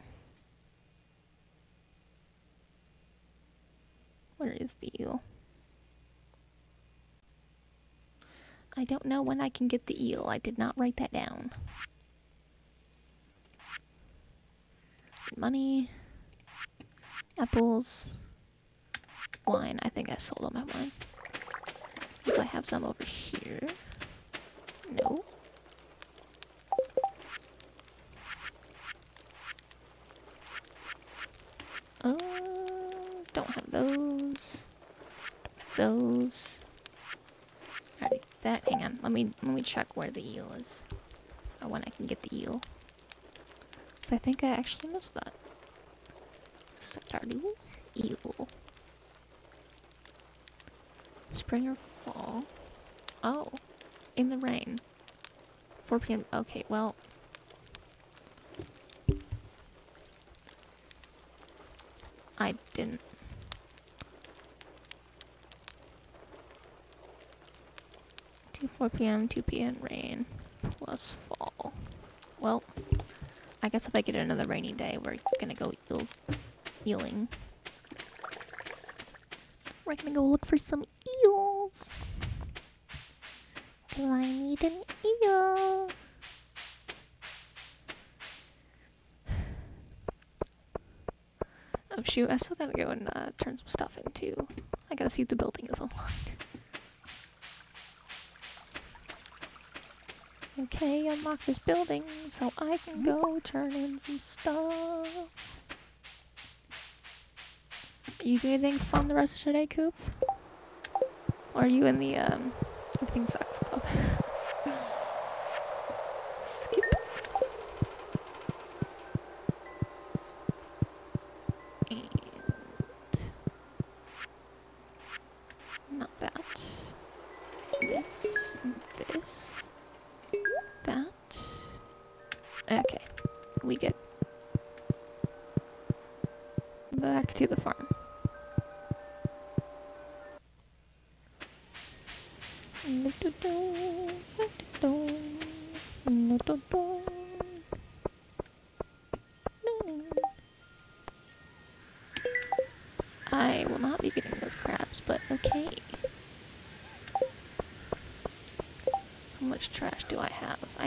Where is the eel? I don't know when I can get the eel. I did not write that down. Money. Apples. Wine. I think I sold all my wine. Because I have some over here. No. Uh, don't have those. Those. Alright, that. Hang on. Let me let me check where the eel is, or when I can get the eel. Cause I think I actually missed that. Stardew eel. Spring or fall? Oh, in the rain. 4 p.m. Okay, well. I didn't. Two 4 p.m., 2 p.m. rain plus fall. Well, I guess if I get another rainy day, we're gonna go eel eeling. We're gonna go look for some eels. Cause I need an eel. Oh shoot, I still gotta go and uh, turn some stuff in too. I gotta see if the building is unlocked. Okay, unlock this building so I can go turn in some stuff. You do anything fun the rest of today, Coop? Or are you in the um everything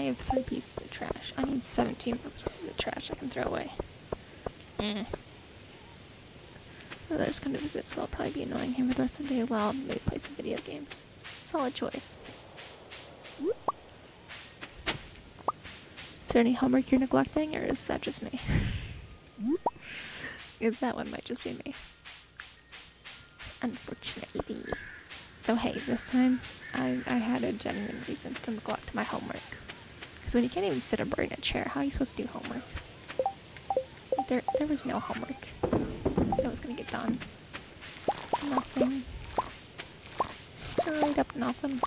have? Three pieces of trash. I need 17 more pieces of trash I can throw away. Mm. My brother's going to visit, so I'll probably be annoying him for the rest of the day while maybe play some video games. Solid choice. Is there any homework you're neglecting, or is that just me? Is that one might just be me? Unfortunately. Though, hey, this time I, I had a genuine reason to neglect my homework. Because when you can't even sit or in a chair, how are you supposed to do homework? There, there was no homework that was gonna get done. Nothing. Straight up nothing.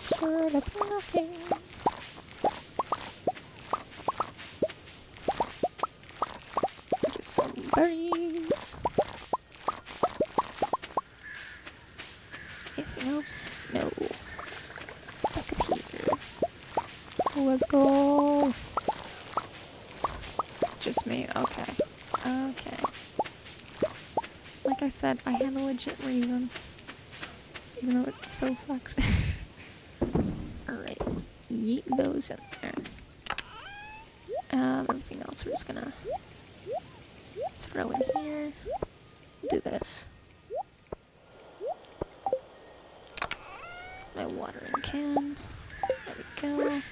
Straight up nothing. Just some berries. Anything else? No. Back up here. Let's go. Just me. Okay. Okay. Like I said, I had a legit reason. Even though it still sucks. Alright. Yeet those in there. Um, everything else we're just gonna throw in here. Do this. My watering can. There we go.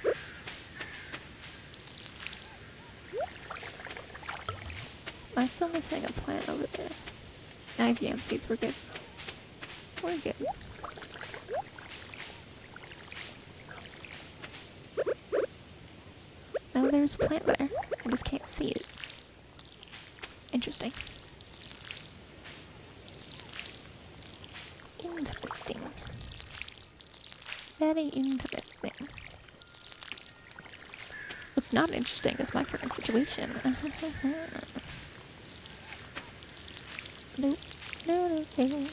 Am I still missing a plant over there? I have yam seeds, we're good. We're good. Oh, there's a plant there. I just can't see it. Interesting. Interesting. Very interesting. What's not interesting is my current situation. no, no, no.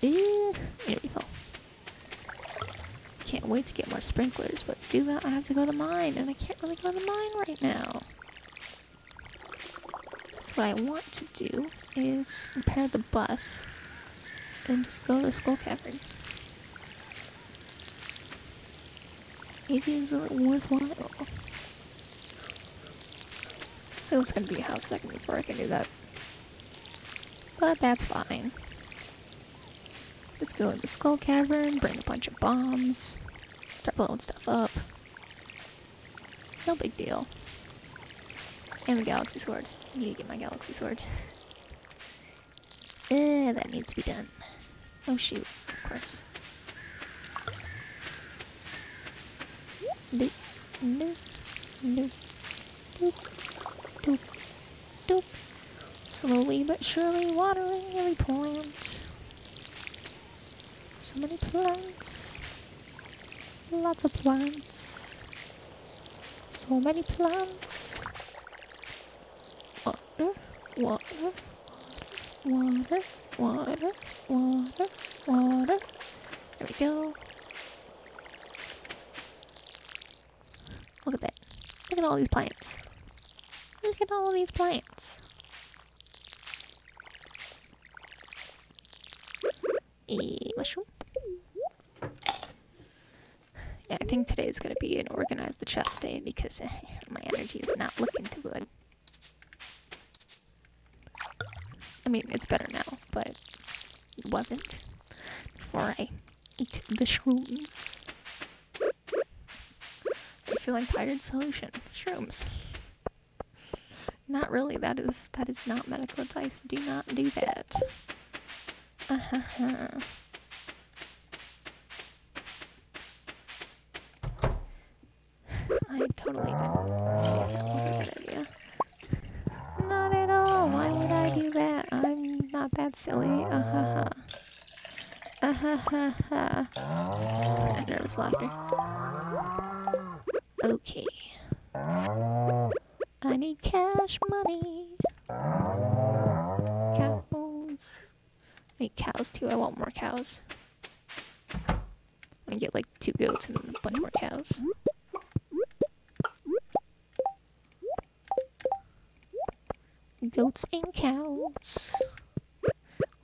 Ew. Can't wait to get more sprinklers, but to do that I have to go to the mine, and I can't really go to the mine right now. So what I want to do is repair the bus and just go to the skull cavern. It is worthwhile. So it's gonna be a house second before I can do that. But that's fine. Just go in the skull cavern, bring a bunch of bombs, start blowing stuff up. No big deal. And the galaxy sword. I need to get my galaxy sword. Eh, that needs to be done. Oh shoot, of course. Doop, doop, doop, doop, doop, doop. Slowly but surely watering every plant. So many plants. Lots of plants. So many plants. Water, water, water, water, water, water. There we go. Look at that. Look at all these plants. Look at all these plants. A mushroom. Yeah, I think today is going to be an organize the chest day because eh, my energy is not looking too good. I mean, it's better now, but it wasn't before I ate the shrooms. Feeling tired solution. Shrooms. Not really, that is that is not medical advice. Do not do that. Uh -huh. I totally didn't see that was a good idea. Not at all. Why would I do that? I'm not that silly. Uh ha ha. Uh ha ha ha. Nervous laughter. Okay. I need cash money. Cows. I need cows too. I want more cows. I'm gonna get like two goats and a bunch more cows. Goats and cows.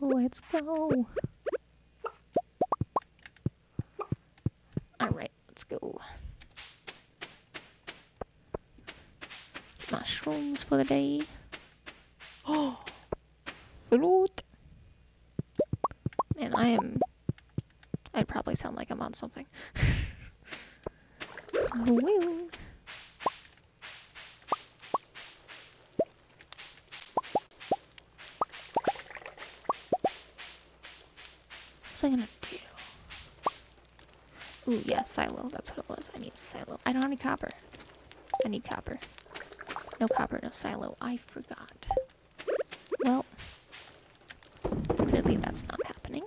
Let's go. Alright, let's go. Oh, fruit. Man, I am. I'd probably sound like I'm on something. Oh, Woo. What's I gonna do? Ooh, yeah, silo. That's what it was. I need silo. I don't have any copper. I need copper. No copper, no silo. I forgot. Well, clearly that's not happening.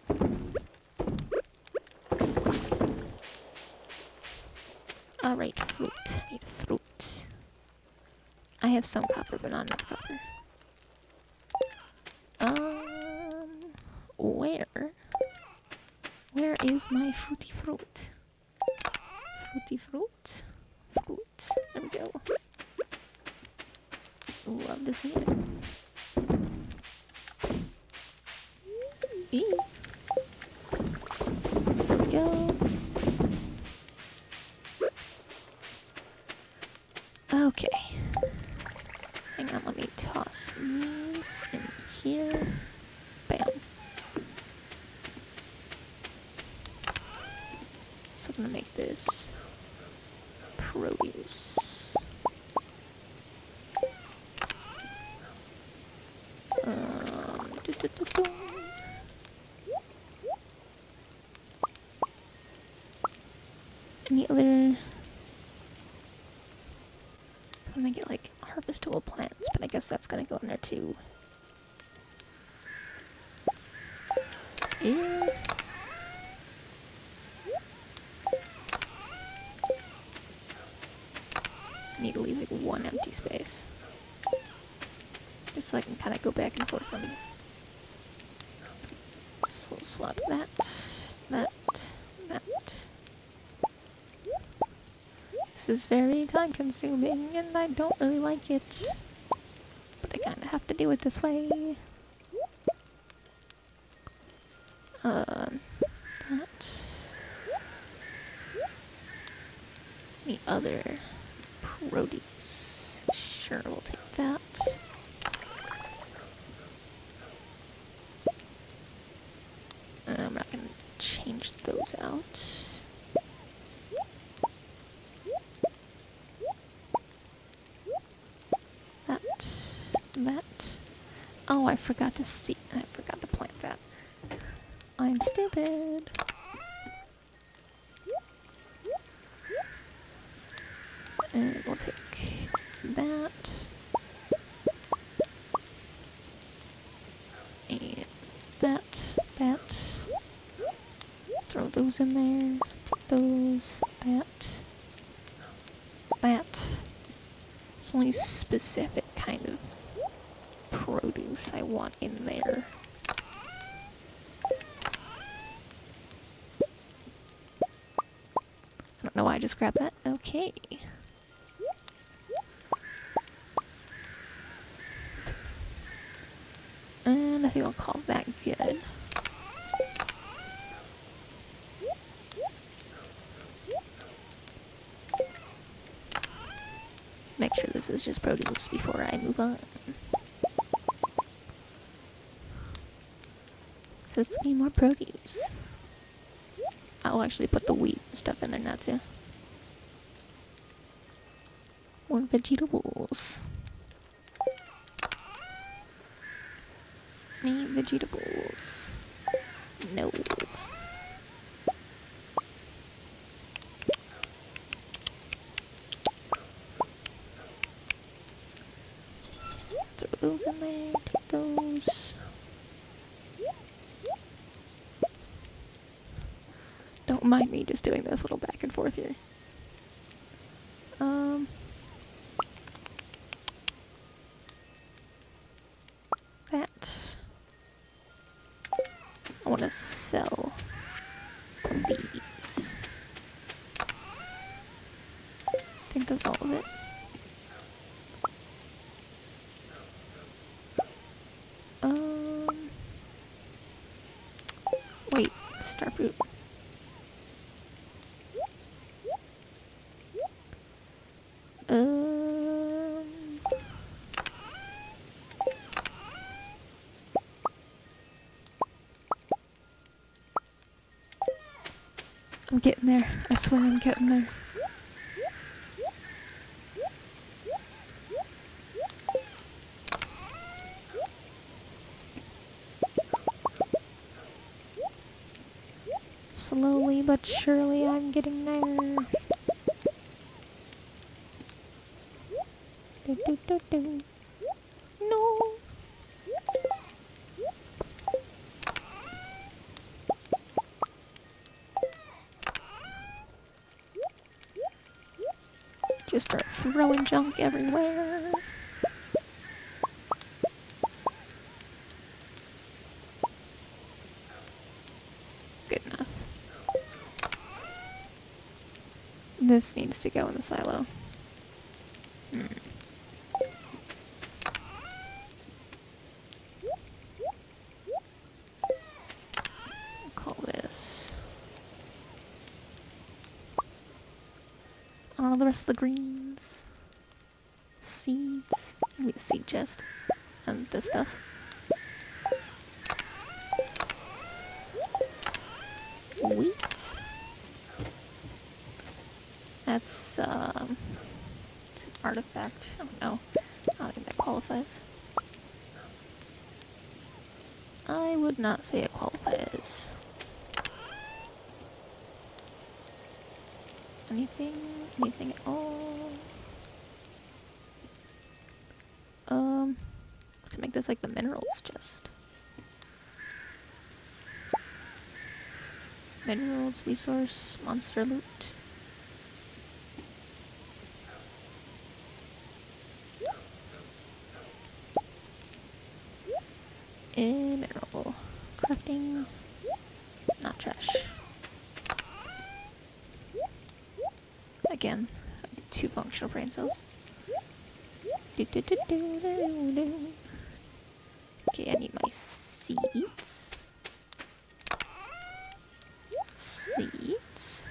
Alright, fruit. I need fruit. I have some copper, but not enough copper. Um, where? Where is my fruity fruit? Fruity fruit? To see it. Eee. There we go. Okay. Hang on, let me toss these in here. Bam. So I'm gonna make this produce. Um, doo -doo -doo -doo. Any other? I'm gonna get like harvestable plants, but I guess that's gonna go in there too. Yeah. I need to leave like one empty space. Just so I can kind of go back and forth on these. So we'll swap that, that, that. This is very time consuming and I don't really like it. But I kind of have to do it this way. Um, that. Any other produce? Sure, we'll take that. Uh, I'm not gonna change those out. That, that. Oh, I forgot to see. I forgot to plant that. I'm stupid. And we'll take that. And that, that. Throw those in there. Those, that, that. It's only specific I want in there. I don't know why I just grabbed that. Okay. And I think I'll call that good. Make sure this is just produce before I move on. Will be more produce. I'll actually put the wheat and stuff in there now too. More vegetables. Any vegetables? No. Throw those in there, take those. Don't mind me just doing this little back and forth here. Um. That. I want to I'm getting there. I swear I'm getting there. Slowly but surely I'm getting there. Do, do, do, throwing junk everywhere. Good enough. This needs to go in the silo. Hmm. Call this. I don't know the rest of the green. Stuff. Wheat. That's um it's an artifact. I don't know. I don't think that qualifies. I would not say it qualifies. Anything? Anything at all? Um, this like the minerals just. Minerals, resource, monster loot. Eh, mineral. Crafting. Not trash. Again, two functional brain cells. Do, do, do, do, do, do. Okay, I need my seeds. Seeds.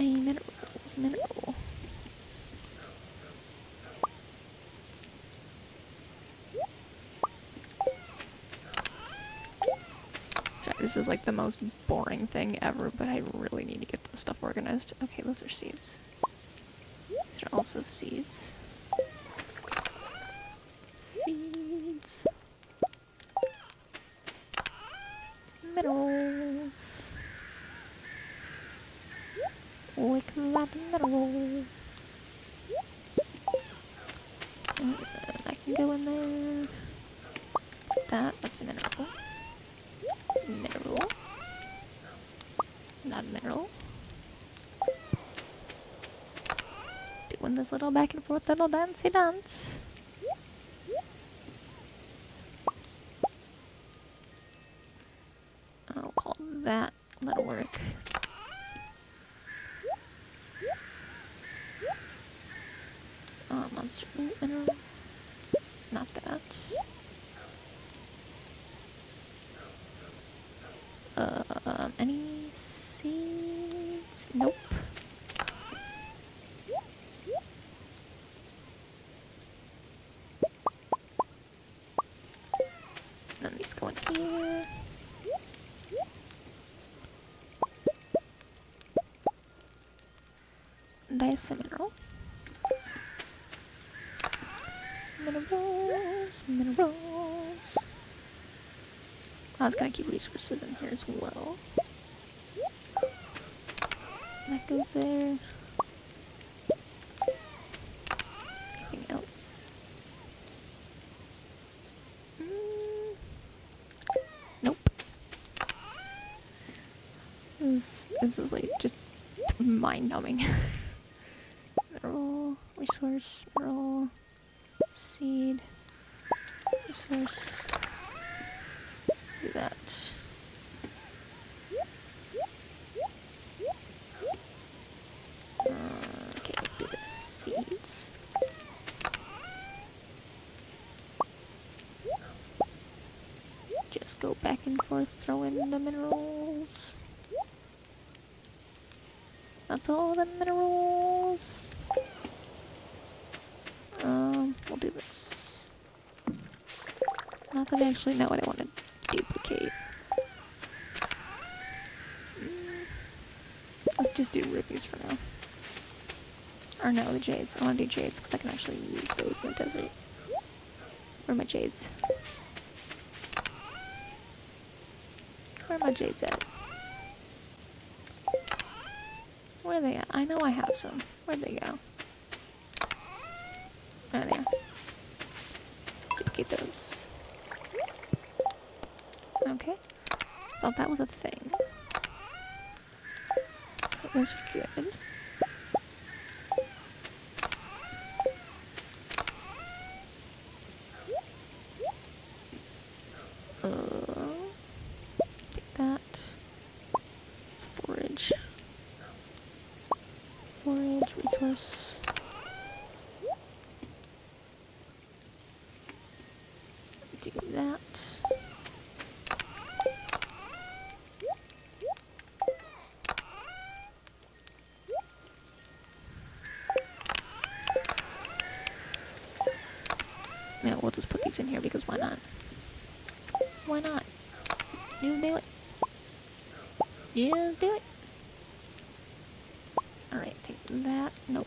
A mineral. Sorry, this is like the most boring thing ever, but I really need to get this stuff organized. Okay, those are seeds. These are also. Seeds. Minerals. Like that mineral. And I can go in there. That, that's a mineral. Mineral. Not mineral. Doing this little back and forth little dancey dance. I'll call that. That'll work. Uh, monster meat mineral. Not that. Uh, any seeds? Nope. Then these go in here. Dice mineral. Minerals, minerals. I was gonna keep resources in here as well. That goes there. Anything else? Mm. Nope. This, this is like just mind numbing. mineral, seed, resource. Do that. Okay, seeds. Just go back and forth, throw in the minerals. That's all the minerals. Um, we'll do this. I actually know what I want to duplicate. Let's just do rubies for now. Or no, the jades. I want to do jades because I can actually use those in the desert. Where are my jades? Where are my jades at? Where are they at? I know I have some. Where'd they go? There they are. Duplicate those. Okay. Thought that was a thing. Those are good. Uh, take that. It's forage. Forage, resource. Do that. In here because why not? Why not? You do it. Just do it. Alright, take that. Nope.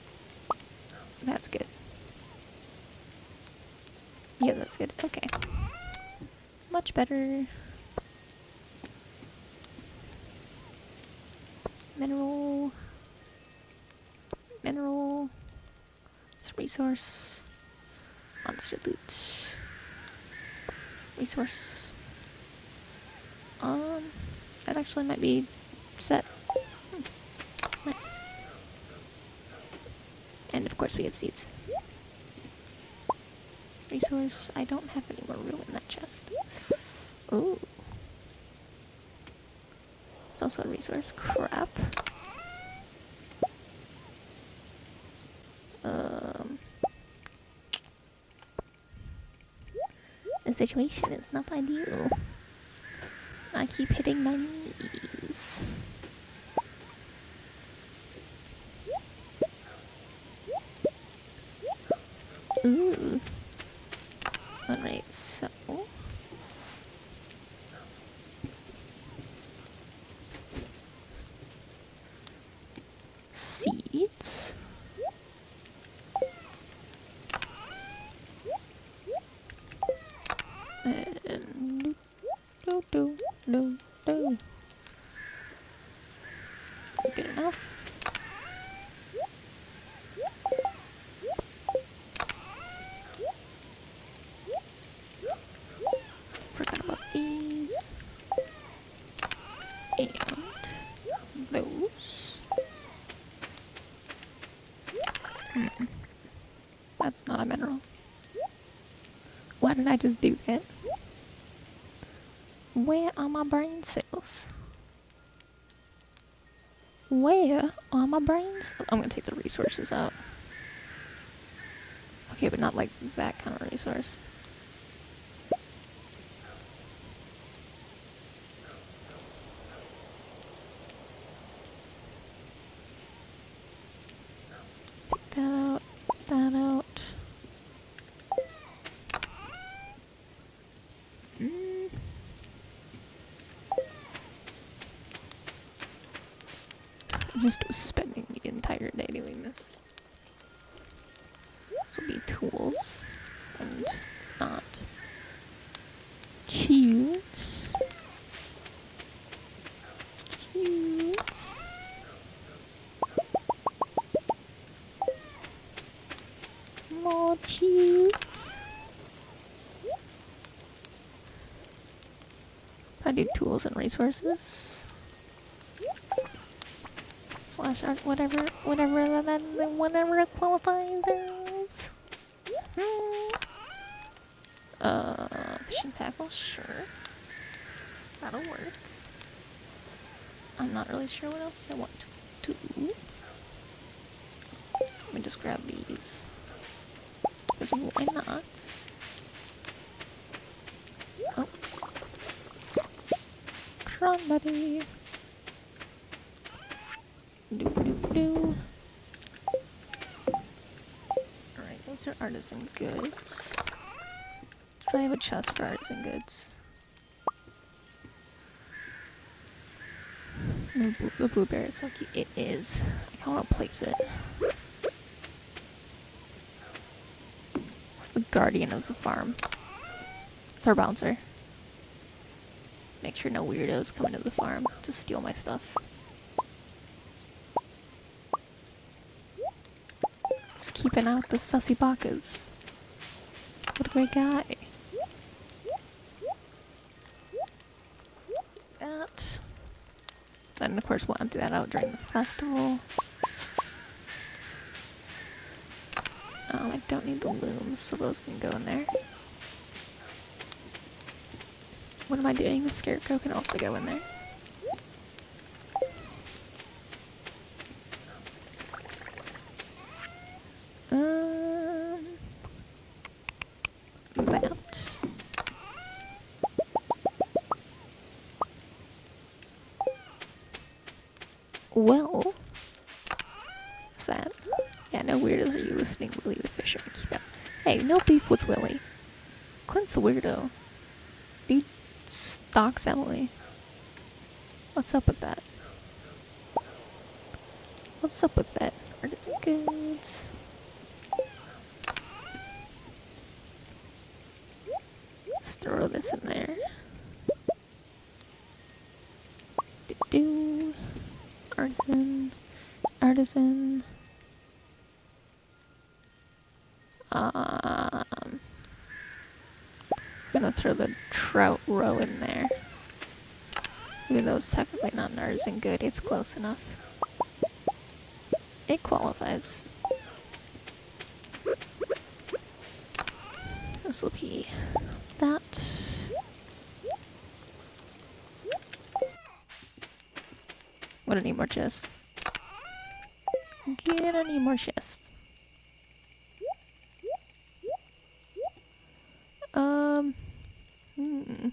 That's good. Yeah, that's good. Okay. Much better. Mineral. Mineral. It's a resource. Monster loot. Resource. Um, that actually might be set. Hmm. Nice. And of course we have seeds. Resource. I don't have any more room in that chest. Ooh. It's also a resource. Crap. Situation is not ideal. I keep hitting my knees. Ooh. Alright, so. Seeds. And do do do do. Good enough. Forgot about these. And those. Hmm. That's not a mineral. Why did I just do that? Where are my brain cells? Where are my brains? I'm gonna take the resources out. Okay, but not like that kind of resource. Take that out, that out. Mm. I'm just spending the entire day doing this. This will be tools and not cubes. Cubes. More cubes. I do tools and resources. Slash art, whatever, whatever that, whatever qualifies as. Uh, fishing tackle, sure. That'll work. I'm not really sure what else I want to do. Let me just grab these. Because why not? Oh. Do. Alright, those are artisan goods. Probably have a chest for artisan goods. The, blu- the blueberry is so cute. It is. I kind of want to place it. It's the guardian of the farm. It's our bouncer. Sure no weirdos come into the farm to steal my stuff. Just keeping out the sussy bakas. What a great guy. That. Then, of course, we'll empty that out during the festival. Um, I don't need the looms, so those can go in there. What am I doing? The scarecrow can also go in there. Um. Well, what's that? Yeah, no weirdos are you listening, Willy the Fisher. Keep up. Hey, no beef with Willy. Clint's a weirdo. Stalks Emily. What's up with that? What's up with that? Artisan goods. Let's throw this in there. Do, do. Artisan. Artisan. Um, I'm gonna throw the trout roe in there. Technically not an artisan good, it's close enough. It qualifies. This will be that. What need more chests? Get any more chests? Um. Hmm.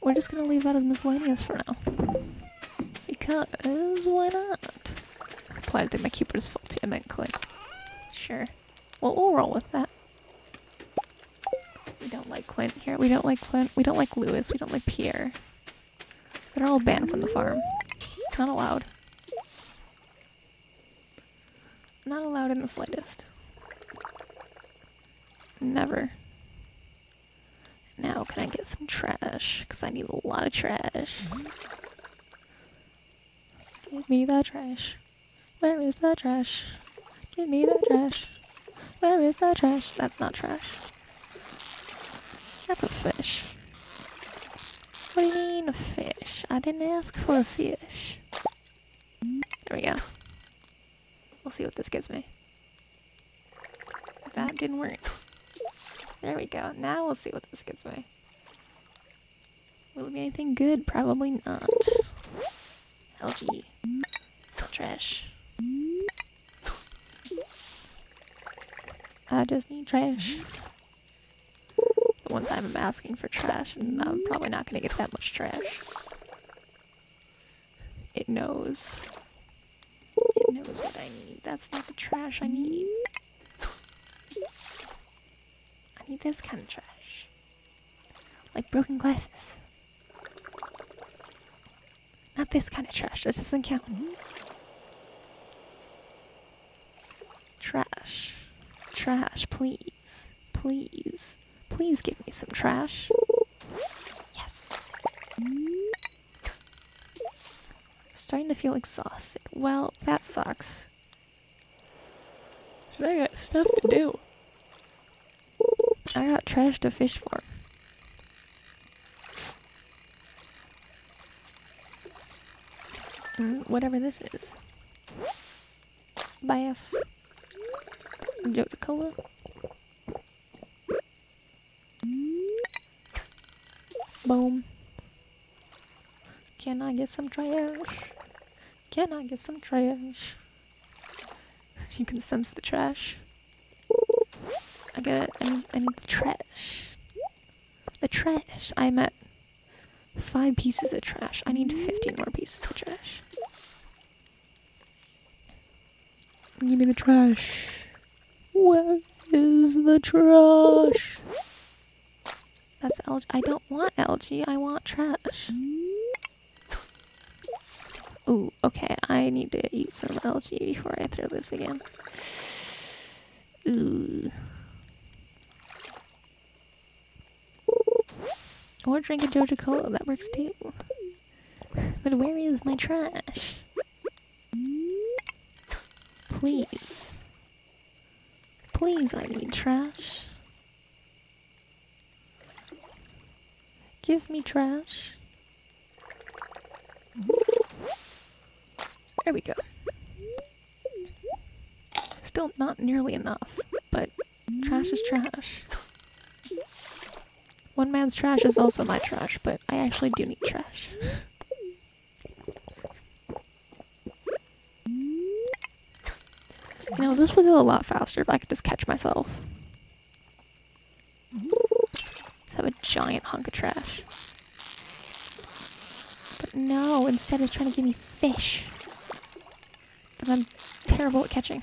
We're just gonna leave that as miscellaneous for now. Because why not? I think my keyboard is faulty. I meant click. Sure. Well, we'll roll with that. We don't like Clint here. We don't like Clint. We don't like Lewis. We don't like Pierre. They're all banned from the farm. Not allowed. Not allowed in the slightest. Never. Some trash? Because I need a lot of trash. Give me the trash. Where is the trash? Give me the trash. Where is the trash? That's not trash. That's a fish. What do you mean a fish? I didn't ask for a fish. There we go. We'll see what this gives me. That didn't work. There we go. Now we'll see what this gives me. Will it be anything good? Probably not. LG. Still trash. Uh, I just need trash. One time I'm asking for trash, and I'm probably not gonna get that much trash. It knows. It knows what I need. That's not the trash I need. I need this kind of trash. Like broken glasses. Not this kind of trash. This doesn't count. Trash. Trash, please. Please. Please give me some trash. Yes. Starting to feel exhausted. Well, that sucks. I got stuff to do. I got trash to fish for. Mm, whatever this is. Bass. Joja Boom. Can I get some trash? Can I get some trash? You can sense the trash. I get I need, I need the trash. The trash. I'm at five pieces of trash. I need 15 more pieces of trash. Give me the trash. Where is the trash? That's algae. I don't want algae. I want trash. Ooh, okay. I need to eat some algae before I throw this again. Ooh. Or drink a Joja Cola. That works too. But where is my trash? Please. Please, I need trash. Give me trash. There we go. Still not nearly enough, but trash is trash. One man's trash is also my trash, but I actually do need trash. You know, this would go a lot faster if I could just catch myself. Just have a giant hunk of trash. But no, instead it's trying to give me fish. That I'm terrible at catching.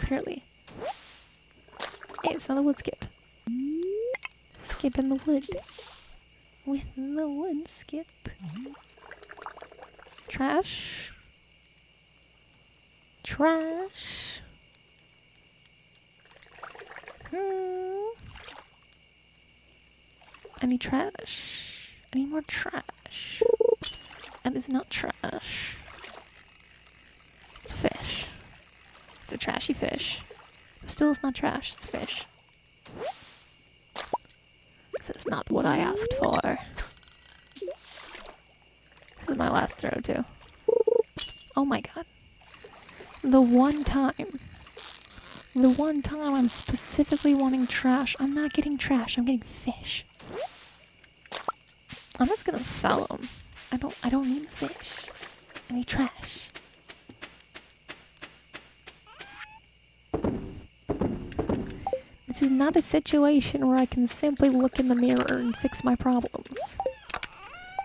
Clearly. Hey, it's another Woodskip. Skip in the wood. With the Woodskip. Trash. Trash. Hmm. Need trash. Need more trash. That is not trash. It's a fish. It's a trashy fish. But Still, it's not trash. It's fish. This is not what I asked for. This is my last throw, too. Oh my god. The one time. The one time I'm specifically wanting trash, I'm not getting trash, I'm getting fish. I'm just gonna sell them. I don't I don't need fish. I need trash. This is not a situation where I can simply look in the mirror and fix my problems.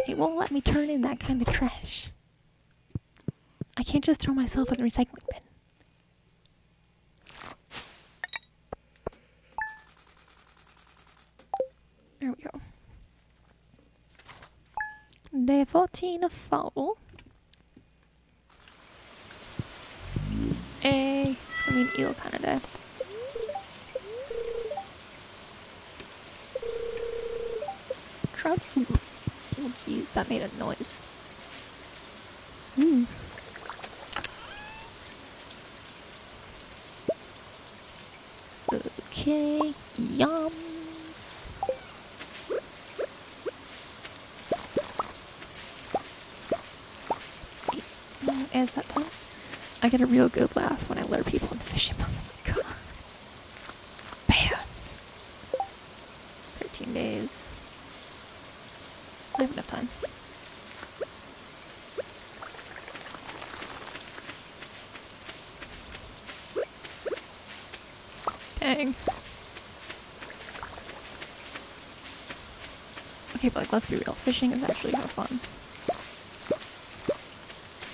It won't let me turn in that kind of trash. I can't just throw myself in the recycling bin. There we go. Day 14 of. Hey, it's gonna be an eel kind of day. Trout soup. Oh jeez, that made a noise. Hmm. Okay, yums. Mm, Is that time? I get a real good laugh when I lure people in fishing boats. Oh my god. Bam! 13 days. I have enough time. Dang. Okay, but like, let's be real. Fishing is actually more fun.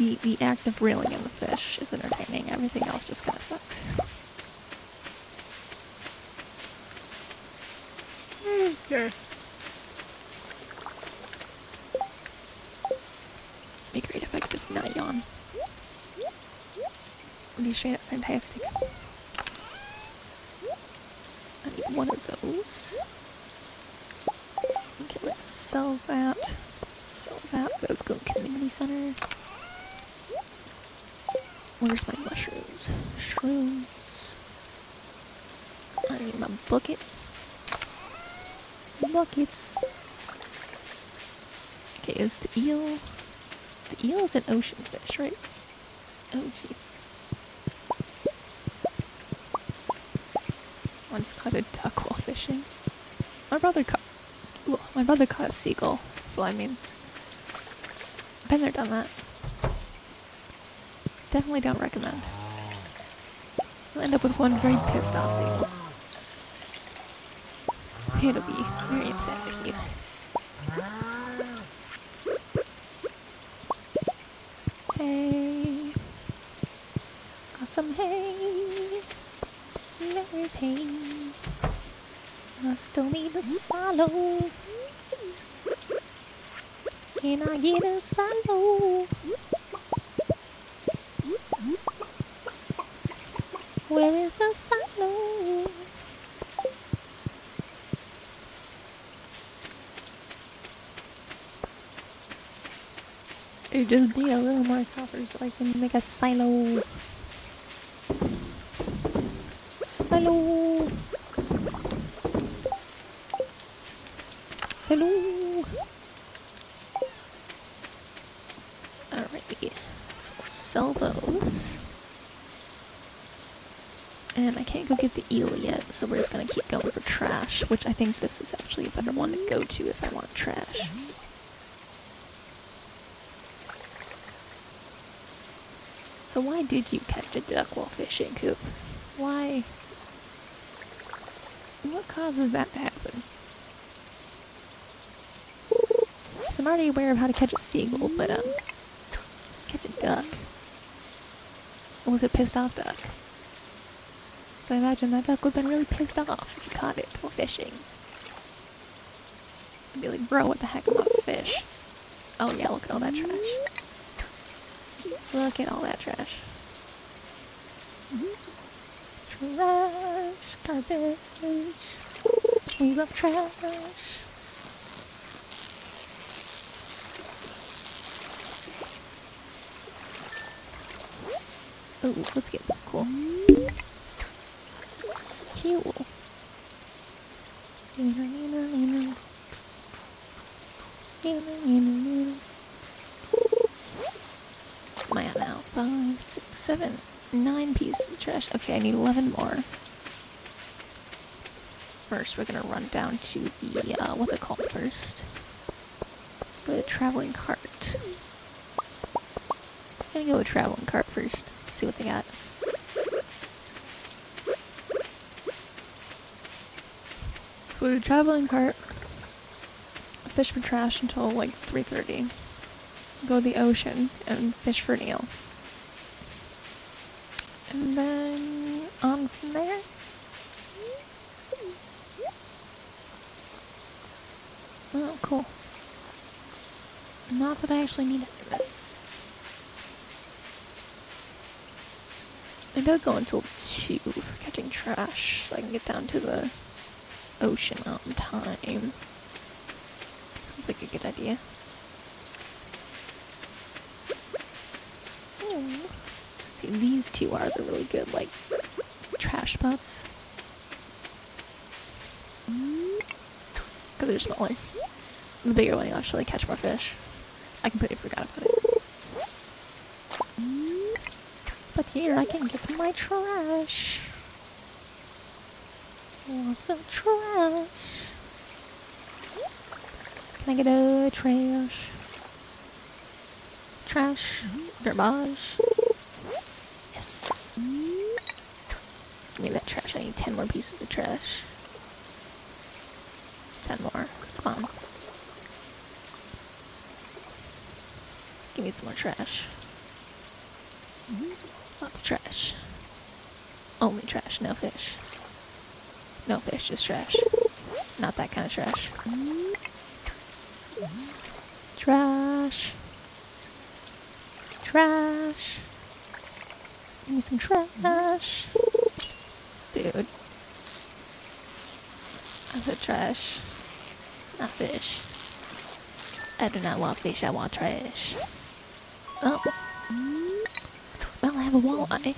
The the act of reeling in the fish is entertaining. Everything else just kind of sucks. Okay. Be great if I could just not yawn. Would be straight up fantastic. I need one of those. Okay, let's sell that. Sell that. Those go community center. Where's my mushrooms? Shrooms. I need my bucket. Buckets. Okay, is the eel. The eel is an ocean fish, right? Oh, jeez. Once caught a duck while fishing. My brother caught. Well, my brother caught a seagull, so I mean. Been there, done that. Definitely don't recommend. You'll end up with one very pissed off seagull. It'll be very upset with you. Hey. Got some hay. There is hay. I still need a silo. Can I get a silo? Where is the silo? I just need a little more copper so I can make a silo. Silo. Silo. Alrighty. So sell those. And I can't go get the eel yet, so we're just gonna keep going for trash, which I think this is actually a better one to go to if I want trash. So why did you catch a duck while fishing, Coop? Why? What causes that to happen? So I'm already aware of how to catch a seagull, but um, catch a duck. Or was it pissed off duck? So I imagine that duck would have been really pissed off if you caught it while fishing. I'd be like, bro, what the heck? I'm not fish. Oh yeah, look at all that trash. Look at all that trash. Trash, garbage. We love trash. Oh, let's get cool. Cool. Am now? Five, six, seven, nine pieces of trash. Okay, I need 11 more. First, we're gonna run down to the, uh, what's it called first? The traveling cart. I'm gonna go with traveling cart first. See what they got. The traveling cart, fish for trash until like 3.30. Go to the ocean and fish for an eel. And then on from there. Oh, cool. Not that I actually need it this. Maybe I'll go until 2 for catching trash so I can get down to the ocean on time. Sounds like a good idea. Oh. See, these two are the really good, like, trash spots. Because mm. they're smaller. The bigger one, you'll actually catch more fish. I completely forgot about it. Mm. But here I can get my trash. Lots of trash. Can I get a trash? Trash. Garbage. Yes. Give me that trash. I need 10 more pieces of trash. 10 more. Come on. Give me some more trash. Lots of trash. Only trash, no fish. No fish, just trash. Not that kind of trash. Trash. Trash. Give me some trash. Dude. I said trash. Not fish. I do not want fish, I want trash. Oh. Well, I have a walleye.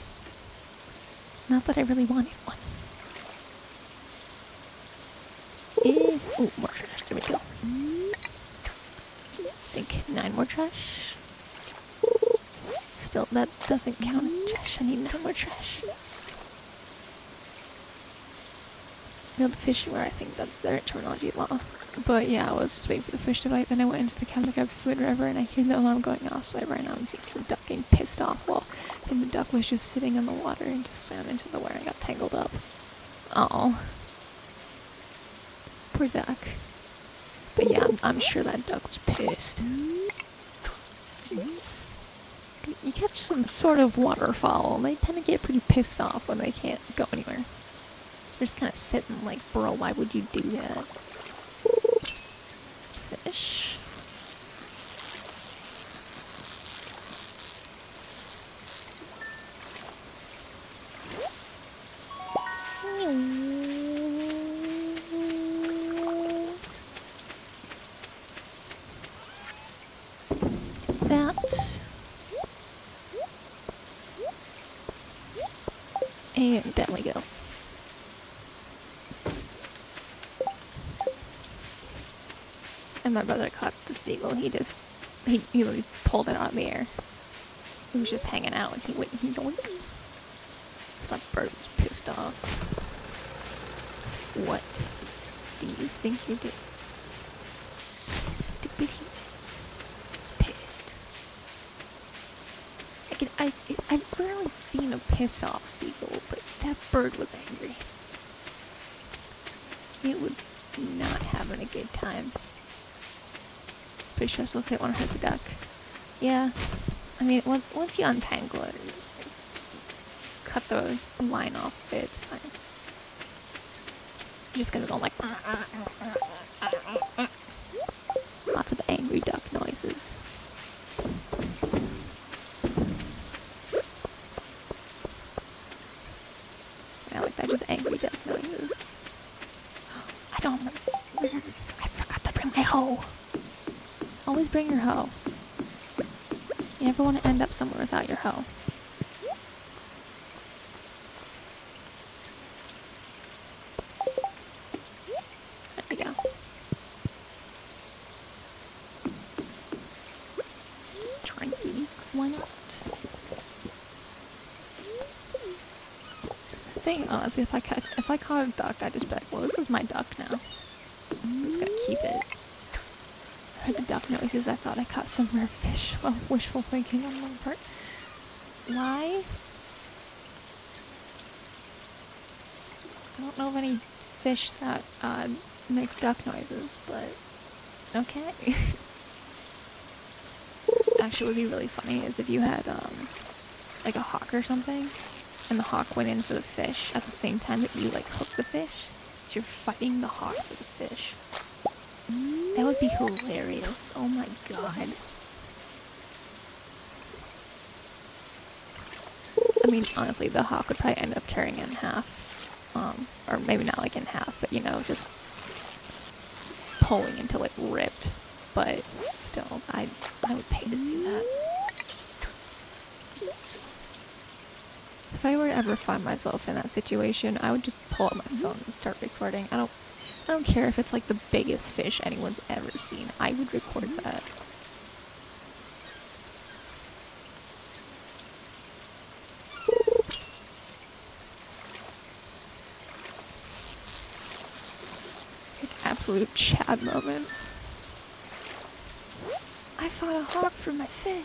Not that I really wanted one. Eh. Ooh, more trash. There we go. I think nine more trash. Still, that doesn't count as trash. I need no more trash. No, the fishing where I think that's their terminology law. But yeah, I was just waiting for the fish to bite. Then I went into the cabin to grab food whatever, and I hear the alarm going off. So I ran out and see the duck getting pissed off while and the duck was just sitting in the water and just swam into the water and got tangled up. Oh, poor duck. But yeah, I'm, I'm sure that duck was pissed. You catch some sort of waterfowl, they tend to get pretty pissed off when they can't go anywhere. They're just kind of sitting like, bro, why would you do that? Fish. My brother caught the seagull. He just, he, he literally pulled it out of the air. He was just hanging out and he went, he yoink. So that bird was pissed off. It's like, what do you think you did. Stupid human. It's pissed. I can, I, I've rarely seen a pissed off seagull, but that bird was angry. It was not having a good time. Pretty stressful if they want to hurt the duck. Yeah. I mean, once you untangle it, cut the line off. It's fine. I'm just gonna go like. Uh, uh, uh, Lots of angry duck noises. I like that, just angry duck noises. I don't. I forgot to bring my hoe. Always bring your hoe. You never want to end up somewhere without your hoe. There we go. Trying these, because why not? I think if I catch, if I caught a duck, I'd just be like, well, this is my duck now. I'm just gonna keep it. Heard the duck noises. I thought I caught some rare fish. Well, wishful thinking on my part. Why? I don't know of any fish that uh, makes duck noises, but okay. Actually, would be really funny is if you had um, like a hawk or something, and the hawk went in for the fish at the same time that you like hook the fish. So you're fighting the hawk for the fish. That would be hilarious. Oh my god. I mean, honestly, the hawk would probably end up tearing in half. Um, or maybe not like in half, but you know, just pulling until it ripped. But still, I I would pay to see that. If I were to ever find myself in that situation, I would just pull out my phone and start recording. I don't I don't care if it's like the biggest fish anyone's ever seen. I would record that. Like absolute Chad moment. I fought a hawk for my fish.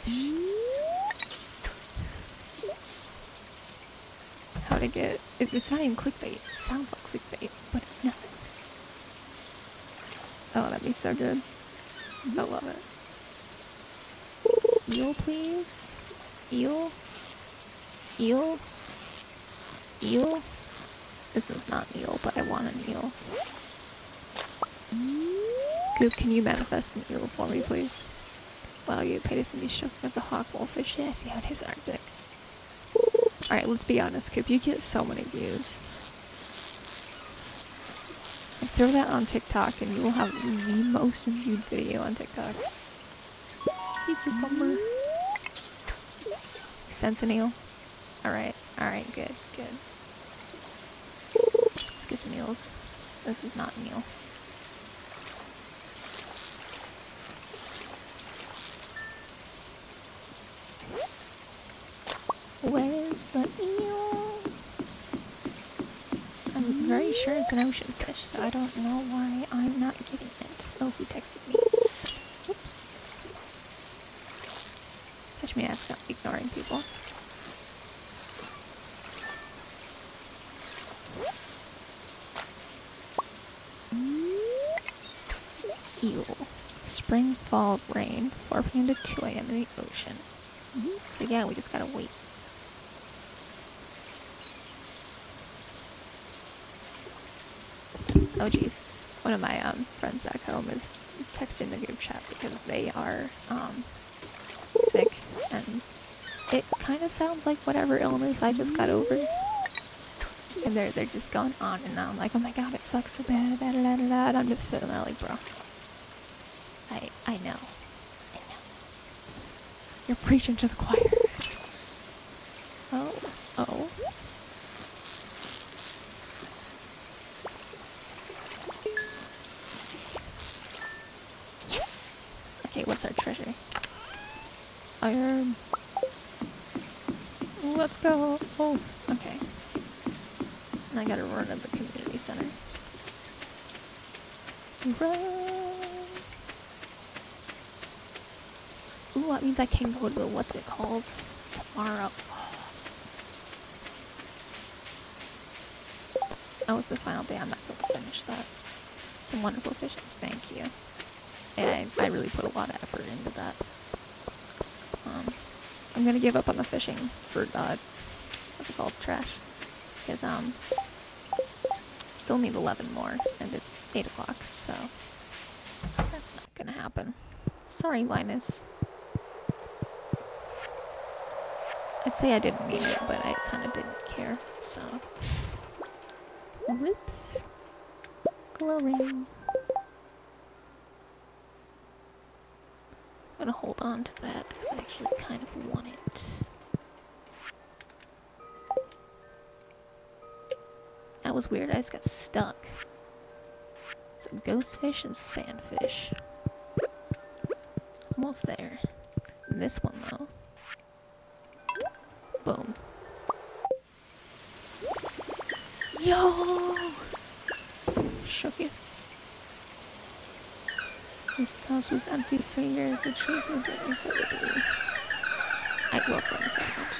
How to get it, it's not even clickbait. It sounds like clickbait, but. Oh, that'd be so good. I love it. Eel, please. Eel. Eel. Eel. This is not an eel, but I want an eel. Coop, can you manifest an eel for me, please? Wow, you us to be shook. That's a hawk wolfish. Yeah, see how it is Arctic. Alright, let's be honest, Coop. You get so many views. Throw that on TikTok and you will have the most viewed video on TikTok. Sea cucumber. Sense an eel? Alright, alright, good, good. Let's get some eels. This is not an eel. Where's the eel? I'm very sure it's an ocean fish, so I don't know why I'm not getting it. Oh, who texted me? Oops. Catch me accidentally ignoring people. Eel. Spring, fall, rain. 4 p.m. to 2 a.m. in the ocean. So yeah, we just gotta wait. Oh one of my um, friends back home is texting the group chat because they are um, sick, and it kind of sounds like whatever illness I just got over. And they're they're just going on and on like, oh my god, it sucks so bad, da, da, da, da, and I'm just sitting there like, bro, I I know, I know. You're preaching to the choir. Oh. Yes! Okay, what's our treasure? Iron. Let's go. Oh, okay. And I gotta run to the community center. Run! Ooh, that means I can go to the what's it called tomorrow. Oh, it's the final day. I'm not going to finish that. Some wonderful fishing. Thank you. And I, I really put a lot of effort into that. Um, I'm gonna give up on the fishing for uh, what's it called? Trash. Because, um, still need 11 more, and it's 8 o'clock, so that's not gonna happen. Sorry, Linus. I'd say I didn't mean it, but I kind of didn't care, so. Whoops. Glow ring. I'm gonna hold on to that because I actually kind of want it. That was weird, I just got stuck. So ghostfish and sandfish. Almost there. This one though. Boom. Yo! Shooketh. This house was empty for years. The truth will get me so. I love them so much.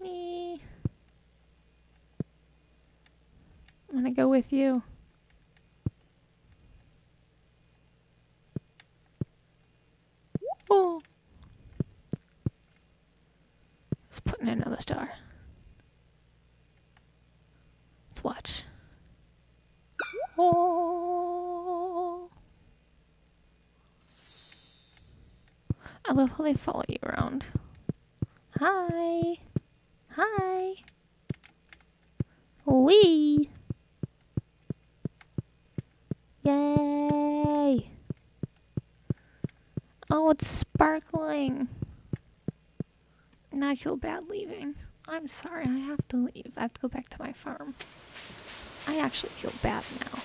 Me. I'm gonna go with you. Oh. Let's put in another star. Let's watch. Oh. I love how they follow you around. Hi. Hi. Wee. Yay. Oh, it's Now I feel bad leaving. I'm sorry, I have to leave. I have to go back to my farm. I actually feel bad now.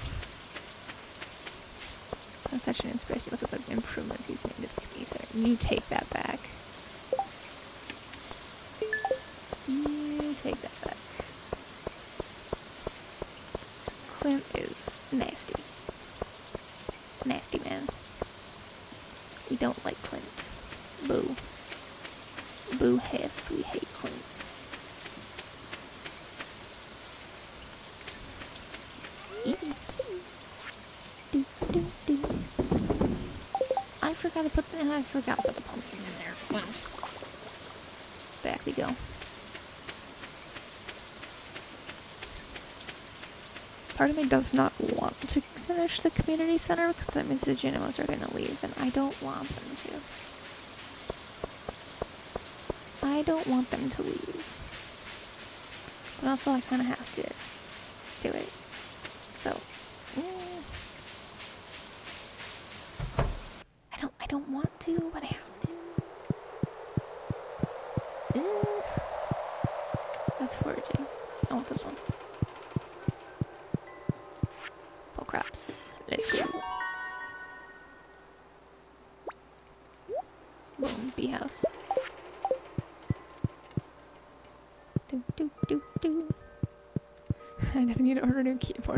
That's such an inspiration. Look at the improvements he's made to the community center. You take that back. You take that back. Clint is nasty. Nasty man. We don't like Clint. Boo. Boo hiss. We hate Clint. Do, do, do. I forgot to put the I forgot to put the pumpkin in there. Well, back we go. Part of me does not want to finish the community center because that means the Junimos are going to leave, and I don't want them to. I don't want them to leave. But also, I kind of have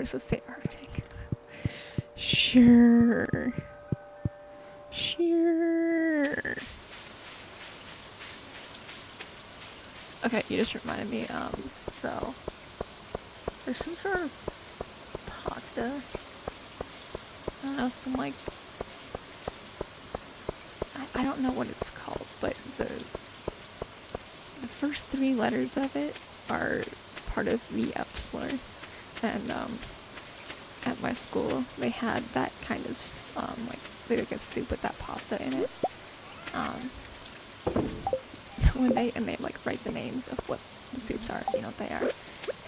keyboard, so say Arctic. sure. Sure. Okay, you just reminded me, um, so there's some sort of pasta. I don't know, some like I, I don't know what it's called, but the the first three letters of it are part of the slur. And um at my school they had that kind of um like they like a soup with that pasta in it. Um when they and they like write the names of what the soups are so you know what they are.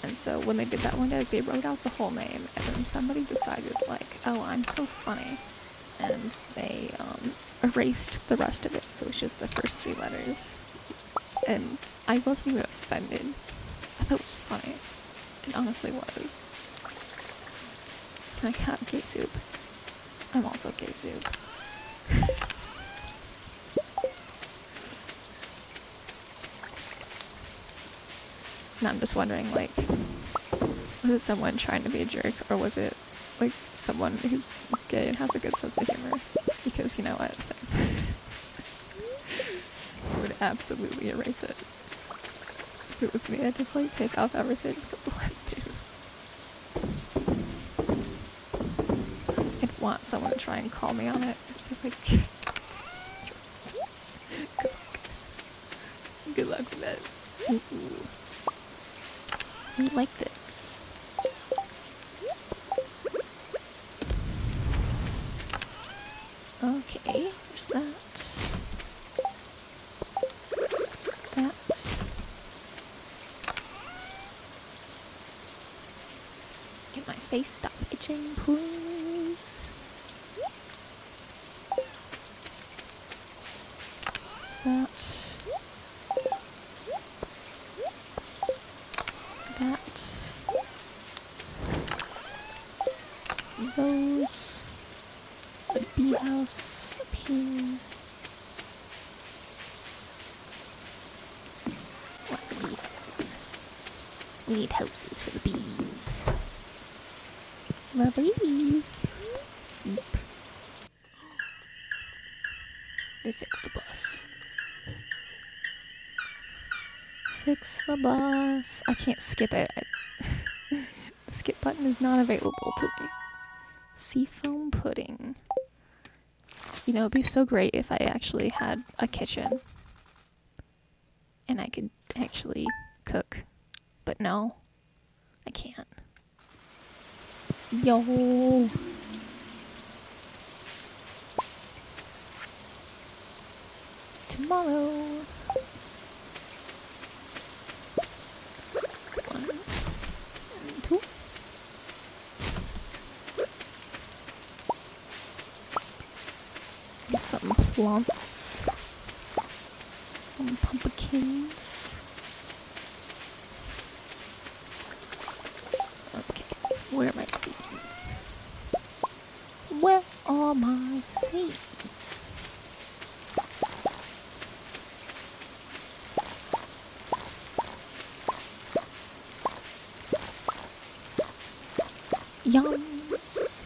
And so when they did that one day, they wrote out the whole name, and then somebody decided, like, oh, I'm so funny. And they um, erased the rest of it, so it's just the first three letters. And I wasn't even offended. I thought it was funny. It honestly was. I got gay soup. I'm also gay soup. And I'm just wondering, like, was it someone trying to be a jerk, or was it like someone who's gay and has a good sense of humor? Because you know what, so I would absolutely erase it. If it was me, I'd just like take off everything except the last two. I'd want someone to try and call me on it Ooh. We like this. Okay, there's that. That. Get my face stop itching, please. What's that? That. Those. The bee house up here. Lots of bee houses. We need houses for the bees. The bees. Snoop. They fixed the bus. Bus. I can't skip it. I- the skip button is not available to me. Seafoam pudding. You know, it'd be so great if I actually had a kitchen and I could actually cook. But no, I can't. Yo. Tomorrow. One and two. And some plants. Some pumpkins. Okay, where are my seeds? Are my seeds? Yums.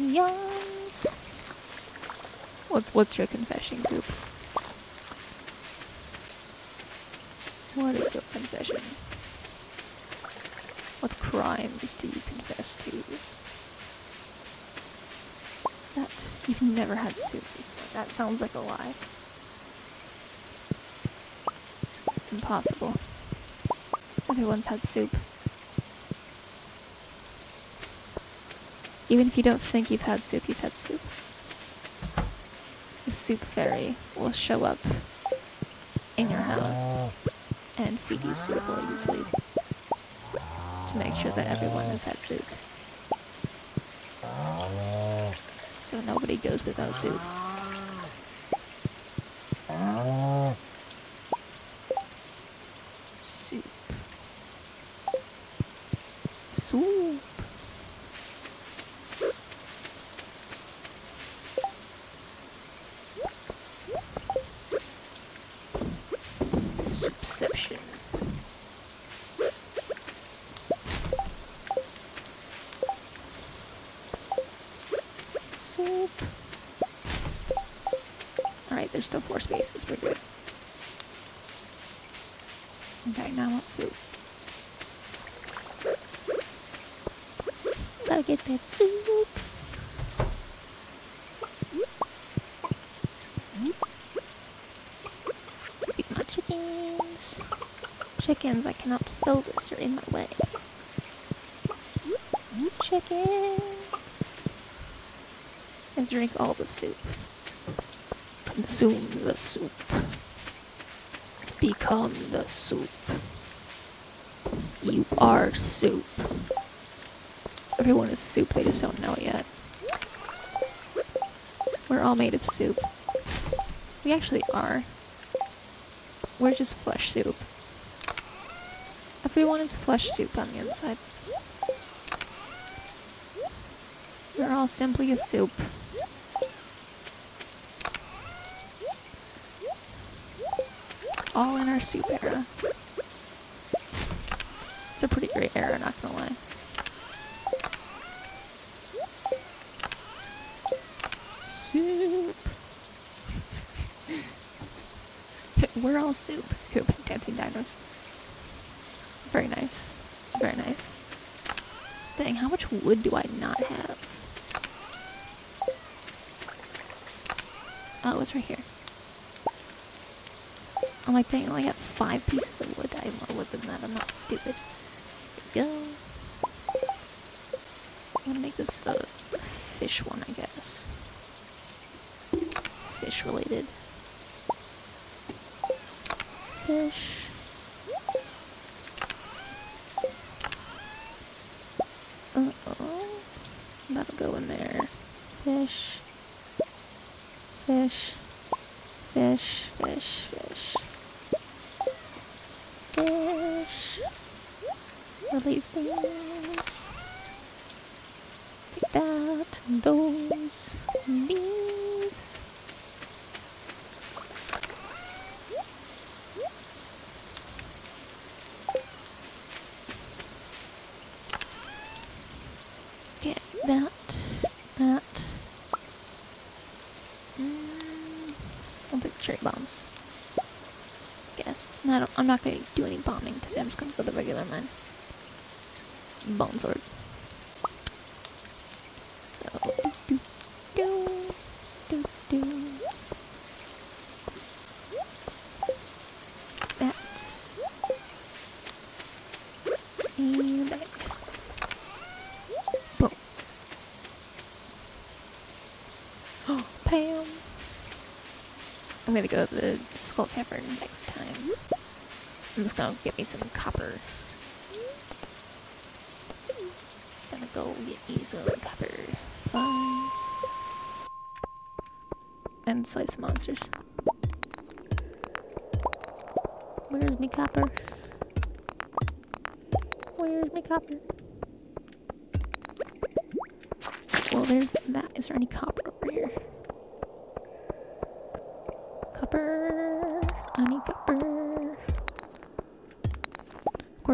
Yums. What, what's your confession group? What is your confession? Crimes do you confess to? Is that you've never had soup before? That sounds like a lie. Impossible. Everyone's had soup. Even if you don't think you've had soup, you've had soup. The soup fairy will show up in your house and feed you soup while you sleep to make sure that everyone has had soup. So nobody goes without soup. Soup. Soupception. Soup. Alright, there's still four spaces. We're good. Okay, now I want soup. Gotta get that soup. Feed my chickens. Chickens, I cannot fill this. You're in my way. Chickens. And drink all the soup. Consume the soup. Become the soup. You are soup. Everyone is soup, they just don't know it yet. We're all made of soup. We actually are. We're just flesh soup. Everyone is flesh soup on the inside. We're all simply a soup. All in our soup era. It's a pretty great era, not gonna lie. Soup. We're all soup. Coop, dancing dinos. Very nice. Very nice. Dang, how much wood do I not have? Oh, it's right here. I'm like, dang, I only got five pieces of wood. I have more wood than that. I'm not stupid. There we go. I'm gonna make this the fish one, I guess. Fish related. Fish. Uh oh. That'll go in there. Fish. Fish. Fish, fish, fish. Fish. Really things. Take that, and those, and these. Get that, that. Mm, I'll take the cherry bombs. Guess. No, I don't, I'm not gonna do any bombing today. I'm just gonna go the regular man. Bone sword. So do do do do do. That. And that. Boom. Pam. I'm gonna go to the skull cavern next time. I'm just gonna get me some copper. Gonna go get me some copper. Fine. And slay some monsters. Where's me copper? Where's me copper? Well, there's that. Is there any copper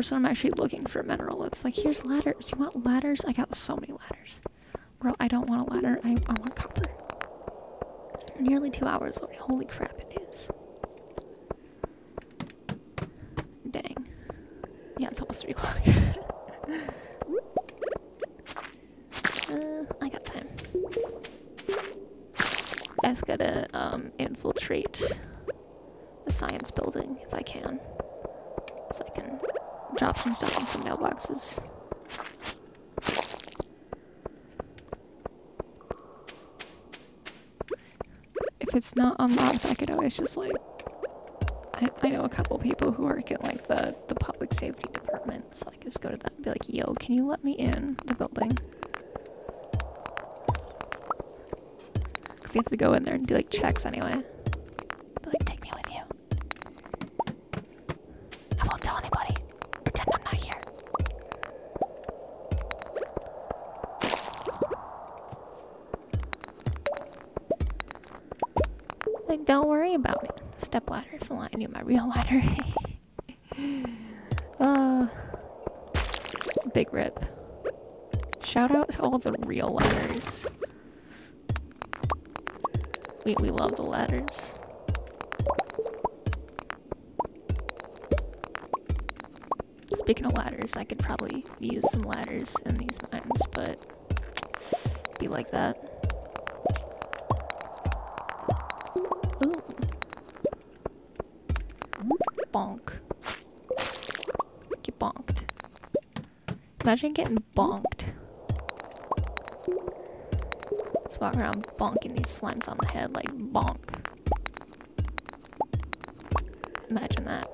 course, when I'm actually looking for a mineral, it's like, here's ladders. You want ladders? I got so many ladders. Bro, I don't want a ladder. I, I want copper. Nearly two hours already. Holy crap, it is. Dang. Yeah, it's almost 3 o'clock. uh, I got time. I just gotta um, infiltrate the science building if I can. So I can some stuff in some mailboxes. If it's not unlocked, I could always just like. I, I know a couple people who work at like the, the public safety department, so I just go to them and be like, yo, can you let me in the building? Because you have to go in there and do like checks anyway. Step ladder if I knew my real ladder. uh, big rip. Shout out to all the real ladders. We, we love the ladders. Speaking of ladders, I could probably use some ladders in these mines, but be like that. Imagine getting bonked. Just walk around bonking these slimes on the head like bonk. Imagine that.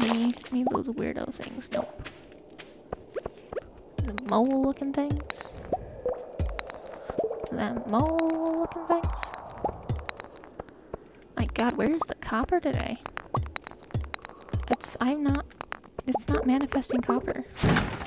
Me, need those weirdo things. Nope. The mole looking things. That mole looking things. My god, where's the copper today? It's, I'm not, it's not manifesting copper. Copper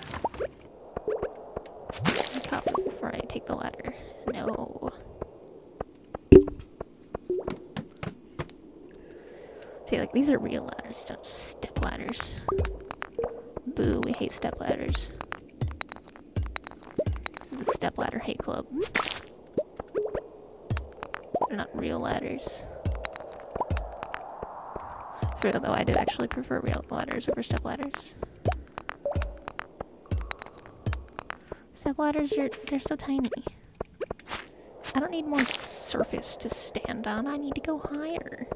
prefer real ladders over step ladders. Step ladders, are they're so tiny. I don't need more surface to stand on. I need to go higher.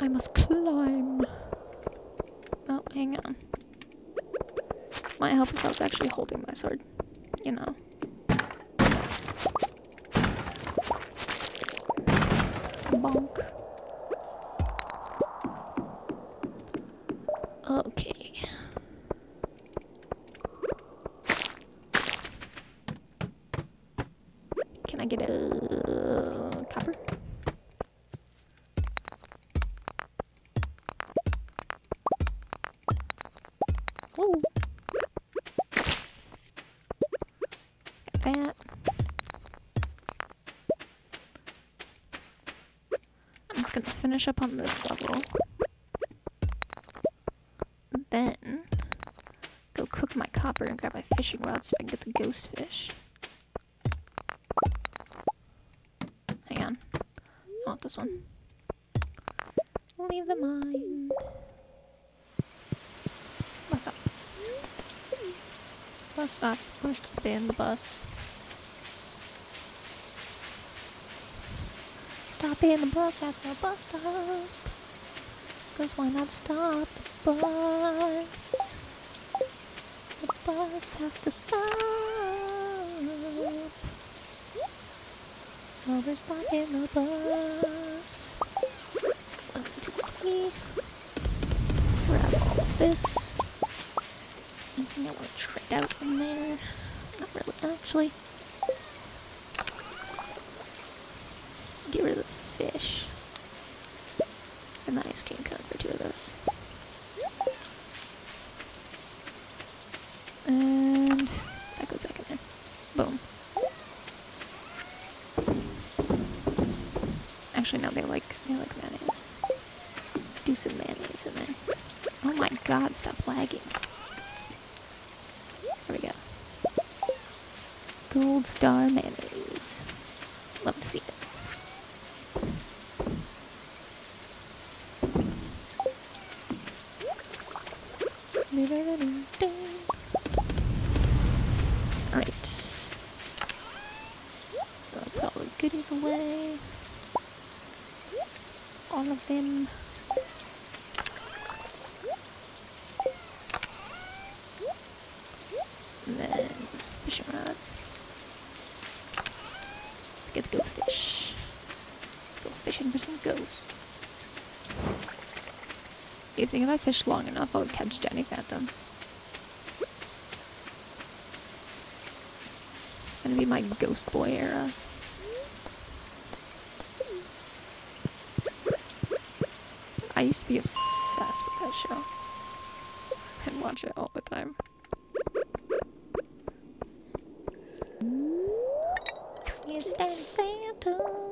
I must climb. Oh, hang on. Might help if I was actually holding my sword. Finish up on this level. Then go cook my copper and grab my fishing rod so I can get the ghost fish. Hang on. I want this one. Leave the mine. Bus stop. Bus stop. Where's the in the bus? Stop in the bus at the bus stop. Cause why not stop the bus? The bus has to stop. So we're stopping the bus. Three. Grab all of this. Anything I want to trade out in there? Not really, actually. Get rid of the fish. And the ice cream cone for two of those. And that goes back in there. Boom. Actually, no, they like they like mayonnaise. Do some mayonnaise in there. Oh my god, stop lagging. There we go. Gold star mayonnaise. Love to see it. Alright. So I'll put all the goodies away. All of them. And then fishing rod. Get the ghost fish. Go fishing for some ghosts. You think if I fish long enough, I'll catch Danny Phantom? Gonna be my Ghost Boy era. I used to be obsessed with that show. And watch it all the time. It's Danny Phantom.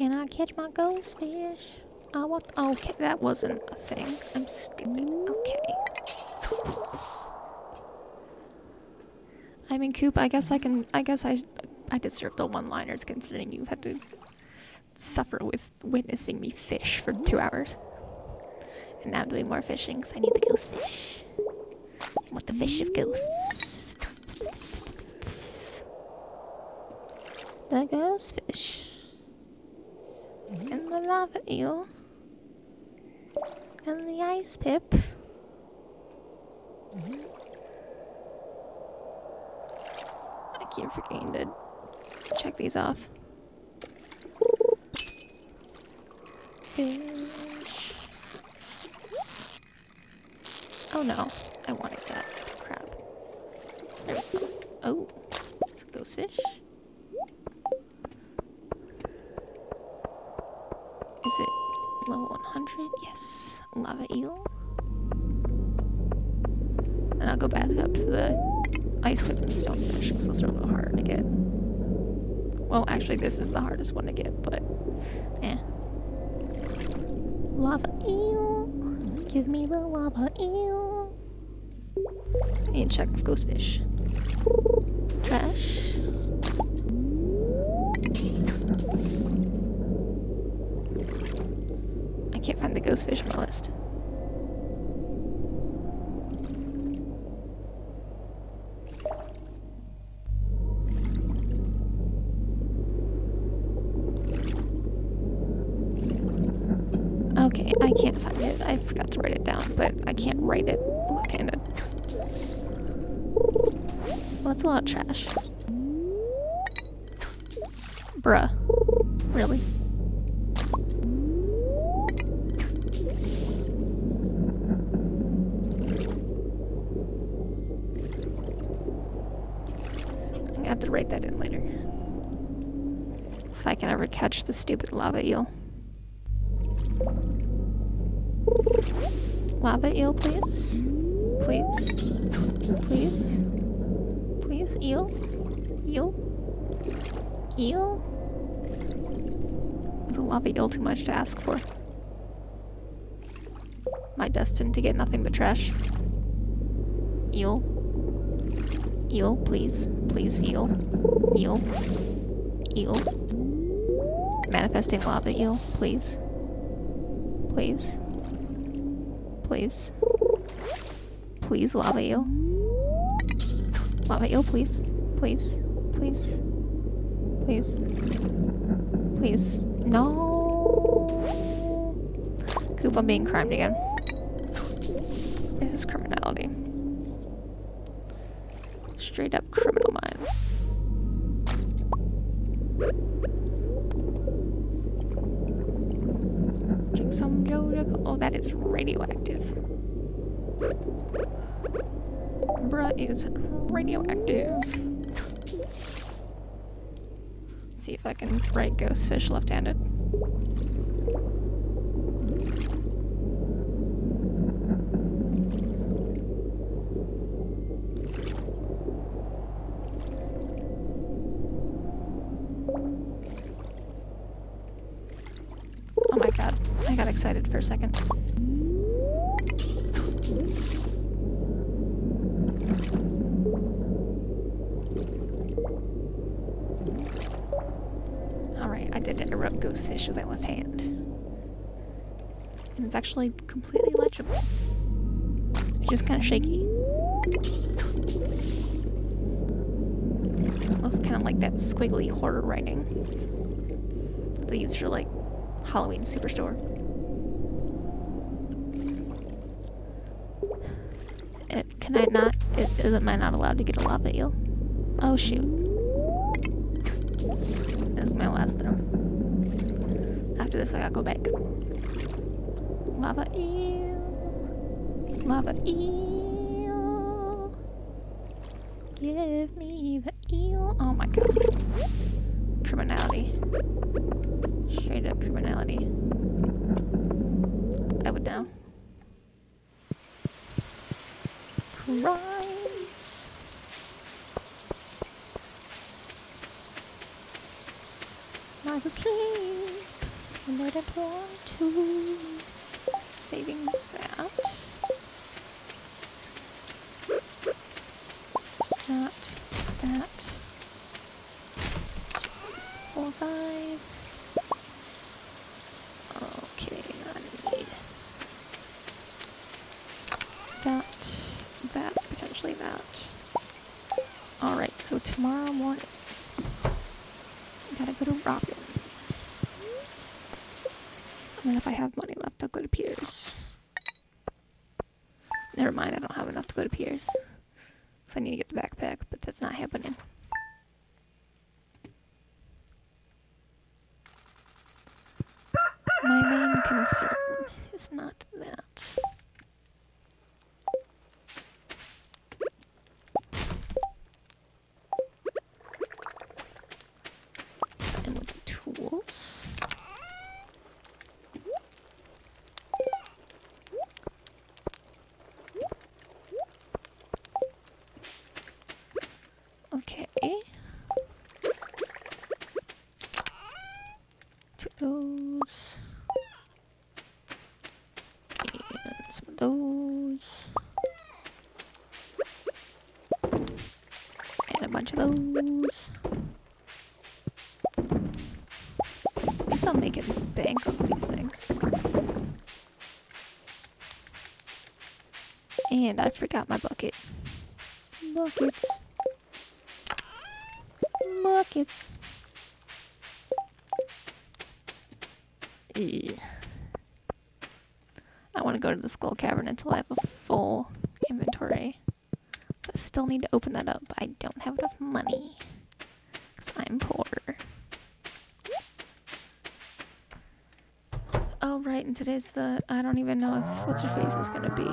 Can I catch my ghost fish? I want. Okay, that wasn't a thing. I'm stupid. Okay. I mean, Coop. I guess I can. I guess I. I deserve the one-liners, considering you've had to suffer with witnessing me fish for two hours, and now I'm doing more fishing because I need the ghost fish. I want the fish of ghosts. The ghost fish. The lava eel. And the ice pip. Mm-hmm. I keep forgetting to check these off. Fish. Oh no, I wanted that. Crap. There we go. Oh, it's a ghost fish. Is it level 100? Yes. Lava eel. And I'll go back up for the ice pip and stonefish because those are a little harder to get. Well, actually, this is the hardest one to get, but eh. Lava eel. Give me the lava eel. To check ghost fish. Trash. Ghost Fish on my list. Okay, I can't find it. I forgot to write it down, but I can't write it left-handed. Well, that's a lot of trash. Lava eel. Lava eel, please. Please. Please. Please, eel. Eel. Eel. Is a lava eel too much to ask for? I destined to get nothing but trash? Eel. Eel, please. Please, eel. Eel. Eel. Manifesting lava eel, please. Please. Please. Please, lava eel. Lava eel, please. Please. Please. Please. Please. No. Coop, I'm being crimed again. This is criminality. Straight up criminal minds. Drink some Joja. Oh, that is radioactive. Bruh is radioactive. See if I can write ghost fish left-handed. Oh my god, I got excited for a second. Alright, I did interrupt Ghostfish with my left hand. And it's actually completely legible. It's just kind of shaky. looks kind of like that squiggly horror writing that they use for like Halloween Superstore. It, can I not? It, is am I not allowed to get a lava eel? Oh shoot! This is my last throw. After this, I gotta go back. Lava eel, lava eel. Give me the eel. Oh my god! Criminality. Straight up criminality. I would know. Crimes. Not asleep. And I don't want to. Saving that. Not that. Four, five. Okay, I need that, that, potentially that. Alright, so tomorrow morning, gotta go to Robin's. And if I have money left, I'll go to Pierre's. Never mind, I don't have enough to go to Pierre's. So I need to get the backpack, but that's not happening. My main concern is not that. And the tools. Okay. Two of those. And some of those. And a bunch of those. At least I'll make it bank off these things. And I forgot my bucket. Buckets. Buckets. Eh. I want to go to the skull cavern until I have a full inventory. I still need to open that up, I don't have enough money. Because I'm poor. Oh, right, and today's the. I don't even know if What's Her Face is going to be.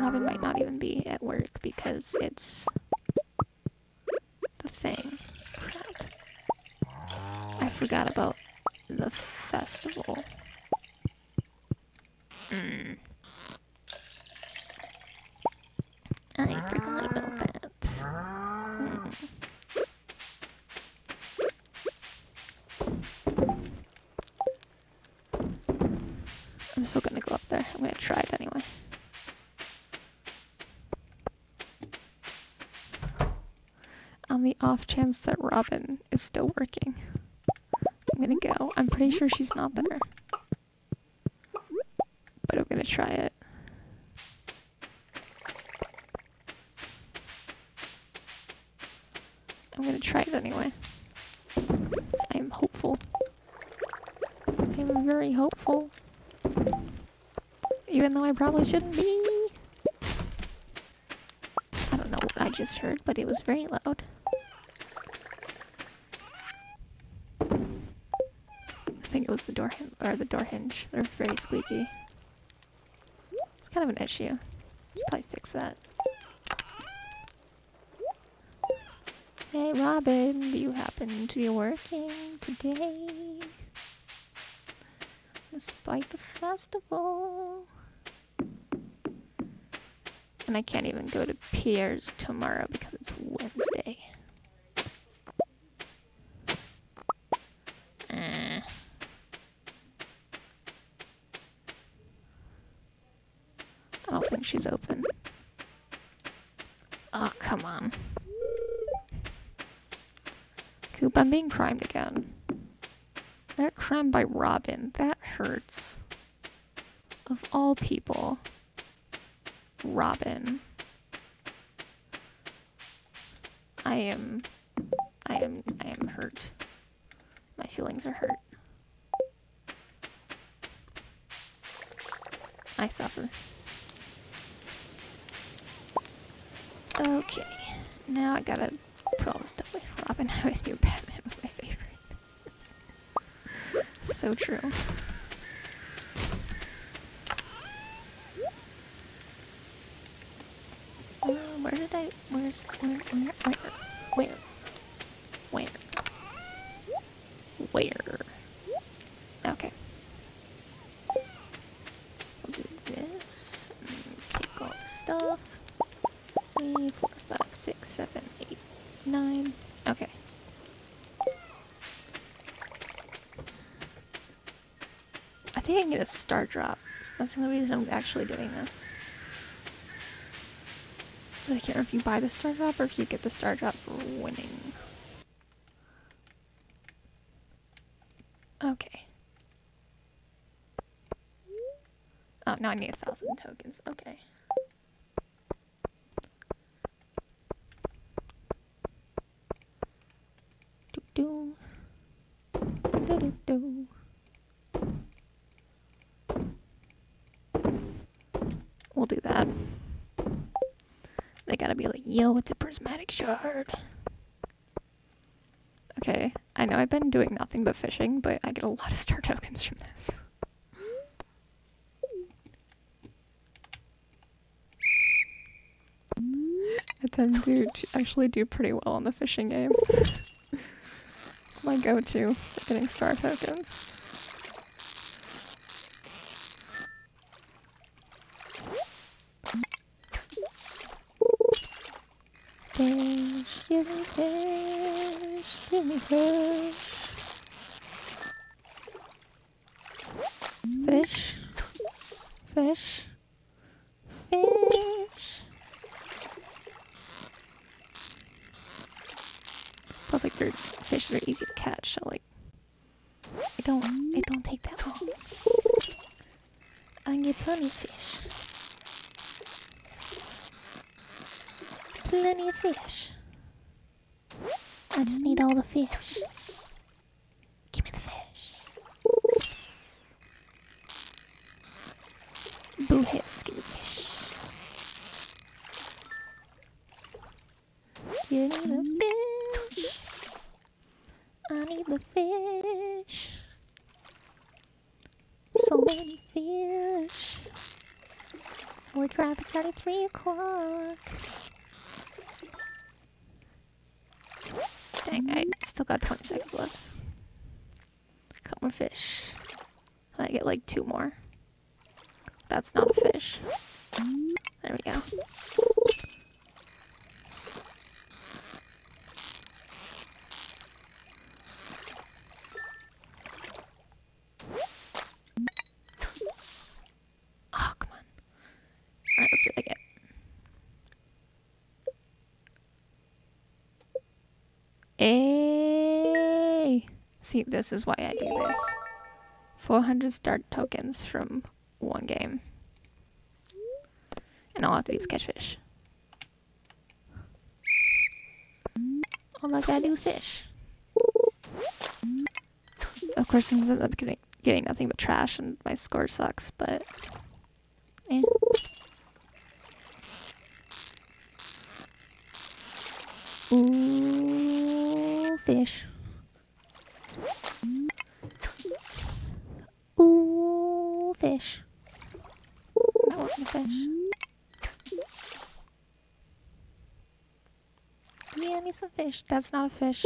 Robin might not even be at work because it's the thing. Crap. I forgot about the festival. Mm. I forgot about that. Hmm. I'm still gonna go up there. I'm gonna try it anyway. On the off chance that Robin is still working, I'm gonna go. I'm pretty sure she's not there. But I'm gonna try it. I'm gonna try it anyway. I am hopeful. I am very hopeful. Even though I probably shouldn't be. I don't know what I just heard, but it was very loud. I think it was the door hin- or the door hinge. They're very squeaky. It's kind of an issue. Should probably fix that. Hey Robin, do you happen to be working today? Despite the festival. And I can't even go to Pierre's tomorrow because it's Wednesday. Eh. I don't think she's open. Oh, come on. Coop, I'm being crimed again. I got crimed by Robin. That hurts. Of all people. Robin. I am I am I am hurt. My feelings are hurt. I suffer. Okay. Now I gotta put all this stuff away. Robin, I always knew Batman so true. Where did I? Where's where? Where? Where? Where? Where? Where? Okay. I'll do this. and Take all the stuff. Three, four, five, six, seven, eight, nine. Okay. I think I can get a star drop. That's the only reason I'm actually doing this. So I can't remember if you buy the star drop or if you get the star drop for winning. Okay. Oh, now I need a thousand tokens. Okay. Do do. Do do do. We'll do that. They gotta be like, yo, it's a prismatic shard. Okay, I know I've been doing nothing but fishing, but I get a lot of star tokens from this. I tend to actually do pretty well on the fishing game. it's my go-to for getting star tokens. Fish, fish. Fish, fish. Plus, like they're fish that are easy to catch, so like it don't it don't take that long. I get plenty of fish. Plenty of fish. I just need all the fish. Give me the fish. Boohead skinny fish. You need a fish. I need the fish. So many fish. Holy already 3 o'clock. Dang, I still got 20 seconds left. Couple more fish. I get like two more. That's not a fish. There we go. Oh, come on. Alright, let's see what I get. Hey! See, this is why I do this. 400 star tokens from one game. And all I have to do is catch fish. All I gotta do is fish. Of course, I end up getting, getting nothing but trash and my score sucks, but. Eh. Ooh, fish. Ooh, fish. That wasn't a fish. Give me, me some fish. That's not a fish.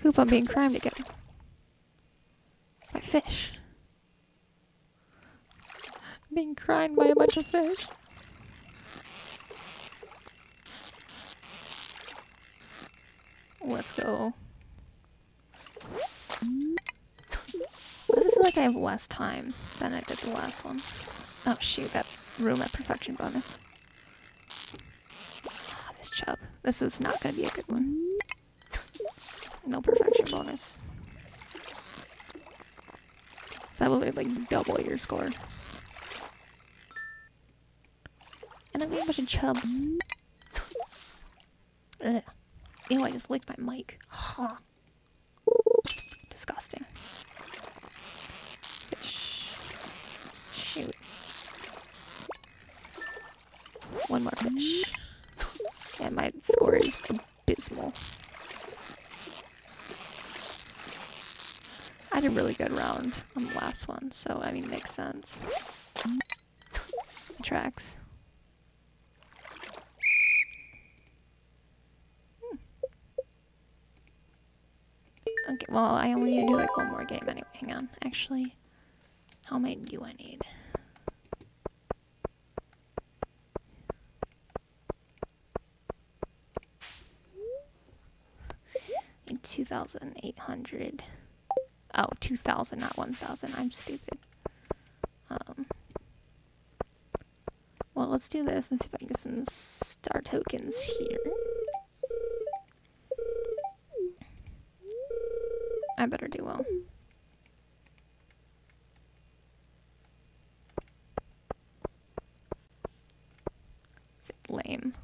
Coop, I'm being crimed again. By fish. Being crimed by a bunch of fish. Let's go. Does it feel like I have less time than I did the last one? Oh shoot, that room at perfection bonus. This is not gonna be a good one. No perfection bonus. So that will be like double your score. And I'm getting a bunch of chubs. Ugh. Ew, I just licked my mic. Huh. Disgusting. Fish. Shoot. One more fish. Yeah, my score is abysmal. I did a round on the last one, so I mean, it makes sense. tracks. Hmm. Okay, well, I only need to do like one more game anyway. Hang on. Actually, how many do I need? In 2,800. Oh, 2,000, not 1,000. I'm stupid. Um, well, let's do this and see if I can get some star tokens here. I better do well. Lame?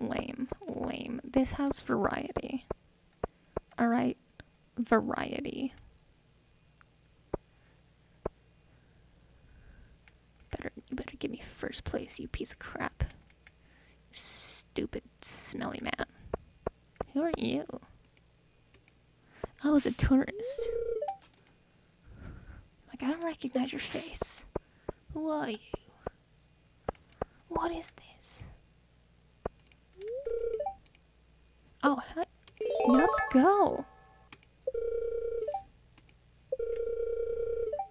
Lame. Lame. This has variety. Alright? Variety. Better you better give me first place, you piece of crap. You stupid smelly man. Who are you? Oh, the tourist. Like, I don't recognize your face. Who are you? What is this? Oh, let's go.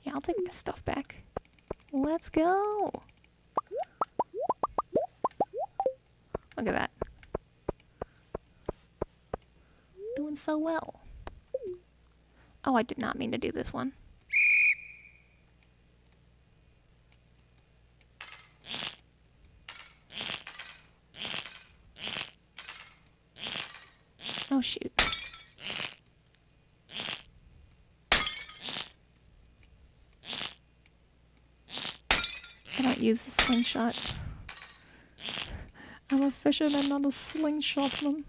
Yeah, I'll take my stuff back. Let's go. Look at that. Doing so well. Oh, I did not mean to do this one. Oh, shoot. I don't use the slingshot. I'm a fisherman, not a slingshotman.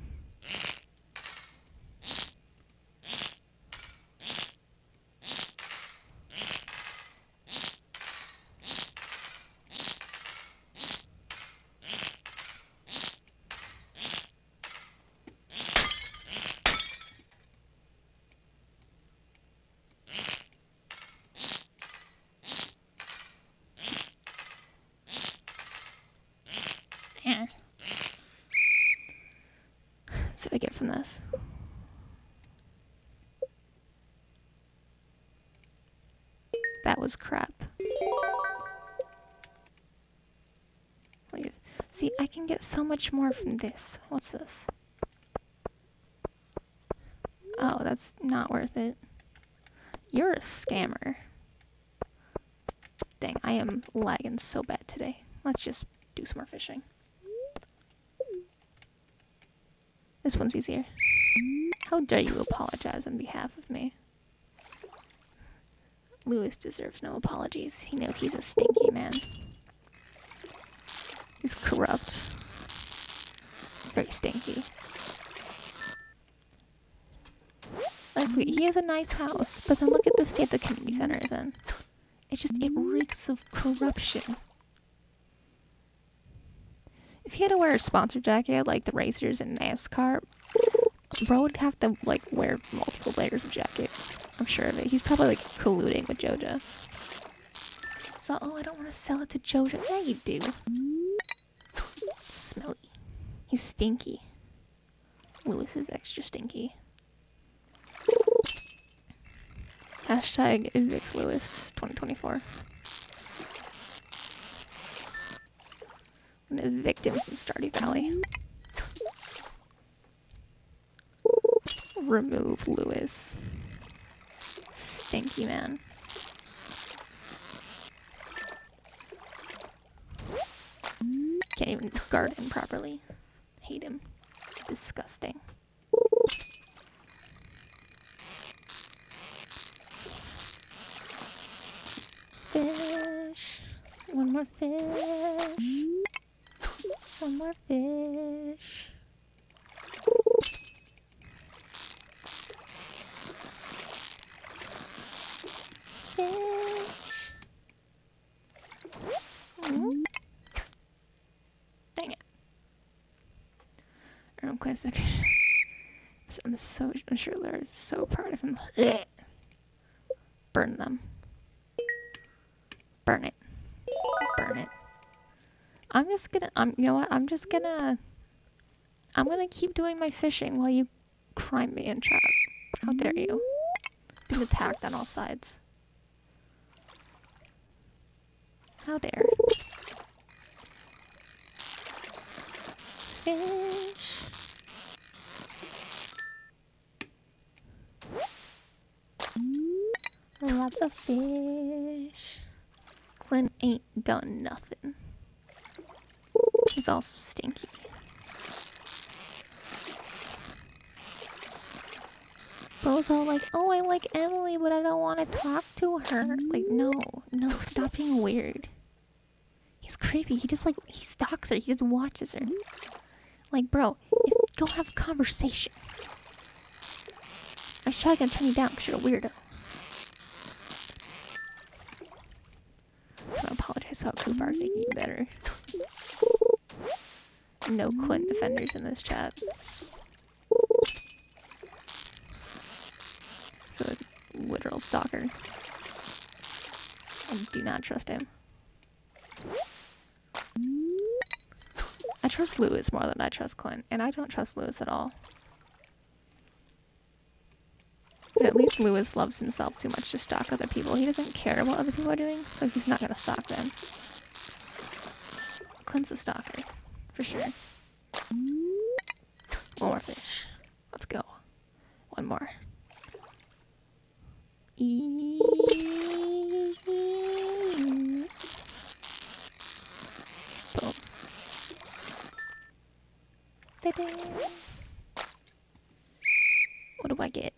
Much more from this. What's this? Oh, that's not worth it. You're a scammer. Dang, I am lagging so bad today. Let's just do some more fishing. This one's easier. How dare you apologize on behalf of me? Lewis deserves no apologies. You know he's a stinky man. He's corrupt. Very stinky. Like, he has a nice house, but then look at the state the community center is in. It just, it reeks of corruption. If he had to wear a sponsor jacket like the racers in NASCAR, bro would have to, like, wear multiple layers of jacket. I'm sure of it. He's probably, like, colluding with Joja. So, oh, I don't want to sell it to Joja. Yeah, you do. Smelly. He's stinky. Lewis is extra stinky. Hashtag evict Lewis 2024. I'm gonna evict him from Stardew Valley. Remove Lewis. Stinky man. Can't even garden properly. Hate him. Disgusting. Fish. One more fish. Some more fish. Fish. Mm. Dang I'm sick. I'm so I'm sure they're so proud of him. Burn them. Burn it. Burn it. I'm just gonna I'm you know what? I'm just gonna I'm gonna keep doing my fishing while you crime me and trap. How dare you? Been attacked on all sides. How dare. Fish. Lots of fish. Clint ain't done nothing. He's also stinky. Bro's all like, oh, I like Emily, but I don't want to talk to her. Like, no, no, stop being weird. He's creepy. He just like, he stalks her. He just watches her. Like, bro, go have a conversation. I'm probably gonna turn you down because you're a weirdo. Apologize about Cooper taking you better. No Clint defenders in this chat. It's a literal stalker. I do not trust him. I trust Lewis more than I trust Clint, and I don't trust Lewis at all. But at least Lewis loves himself too much to stalk other people. He doesn't care what other people are doing, so he's not gonna stalk them. Clint's a stalker, for sure. One more fish. Let's go. One more. Boom. What do I get?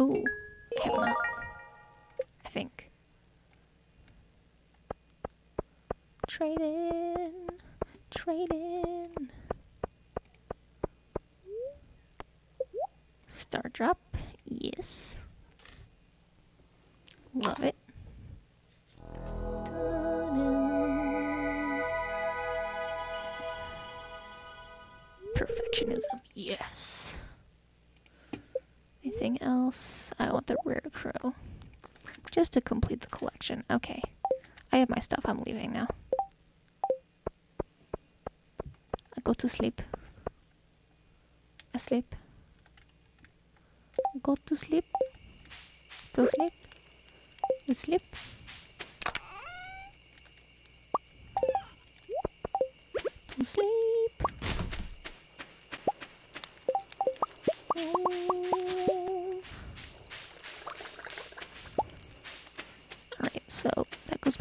Ooh, I have enough. I think. Trade in. Trade in. Star drop. Yes. Love it. Perfectionism. Yes. Anything else? I want the rare crow. Just to complete the collection. Okay. I have my stuff. I'm leaving now. I go to sleep. Asleep. Go to sleep. To sleep. To sleep. To sleep.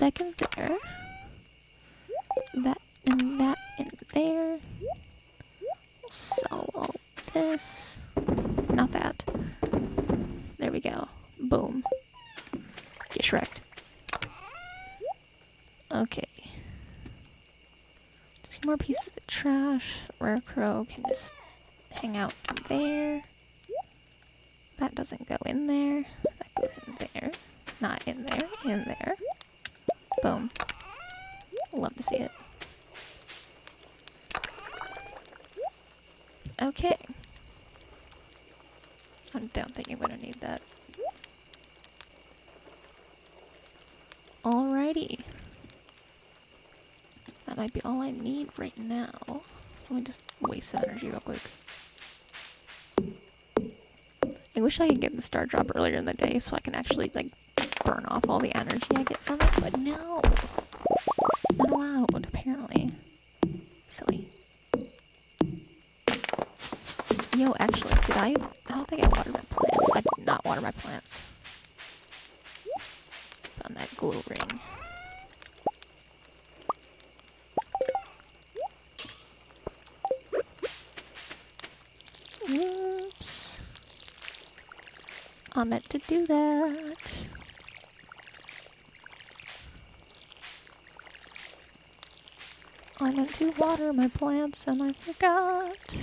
Back in there. That and that in there. Sell all this. Not that. There we go. Boom. Get shreked. Okay. Two more pieces of trash. Rare crow can just hang out there. That doesn't go in there. That goes in there. Not in there. In there. Boom. Love to see it. Okay. I don't think I'm gonna need that. Alrighty. That might be all I need right now. So let me just waste some energy real quick. I wish I could get the star drop earlier in the day so I can actually like burn off all the energy I get from it, but no. Not allowed, apparently. Silly. Yo, actually, did I? I don't think I watered my plants. I did not water my plants. Found that glow ring. Oops. I meant to do that. I meant to water my plants and I forgot.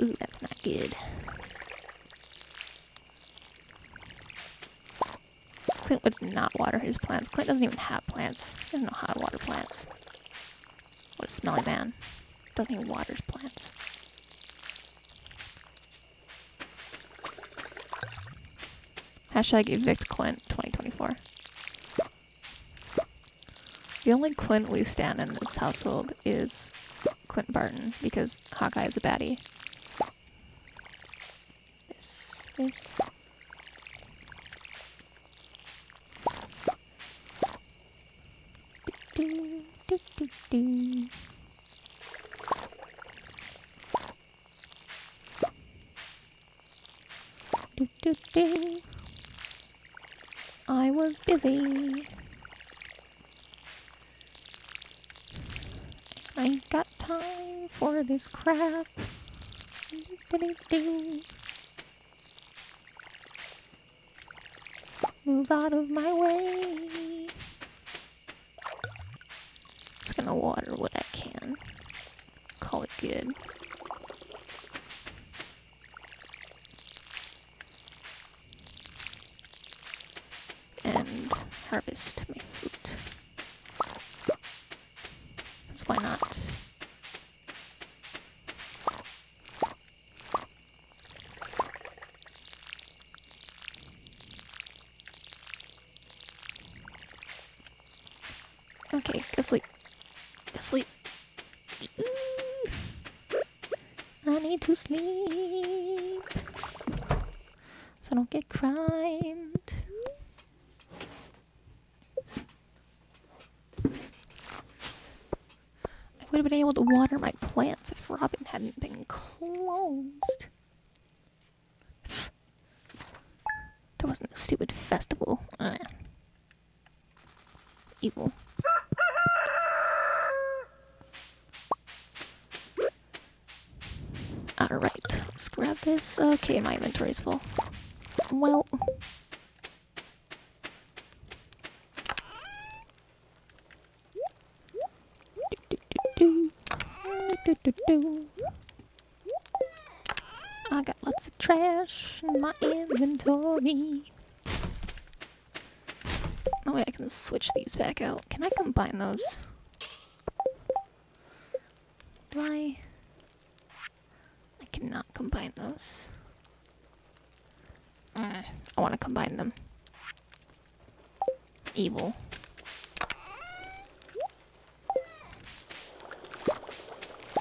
Ooh, that's not good. Clint would not water his plants. Clint doesn't even have plants. He doesn't know how to water plants. What a smelly man. Doesn't even water his plants. Hashtag evict Clint 2024. The only Clint we stand in this household is Clint Barton because Hawkeye is a baddie. This, this. Do, do, do, do. Do, do, do. I was busy. I ain't got this crap. Move out of my way. Just gonna water what I can. Call it good. And harvest my fruit. Because why not? Okay, go sleep. Go sleep. Ooh. I need to sleep. So I don't get crimed. I would have been able to water my plants if Robin hadn't been closed. There wasn't a stupid festival. Ugh. Evil. Alright, let's Okay, my inventory's full. Well. I got lots of trash in my inventory. Oh, no way I can switch these back out. Can I combine those? Do I? I cannot combine those. Mm, I want to combine them. Evil.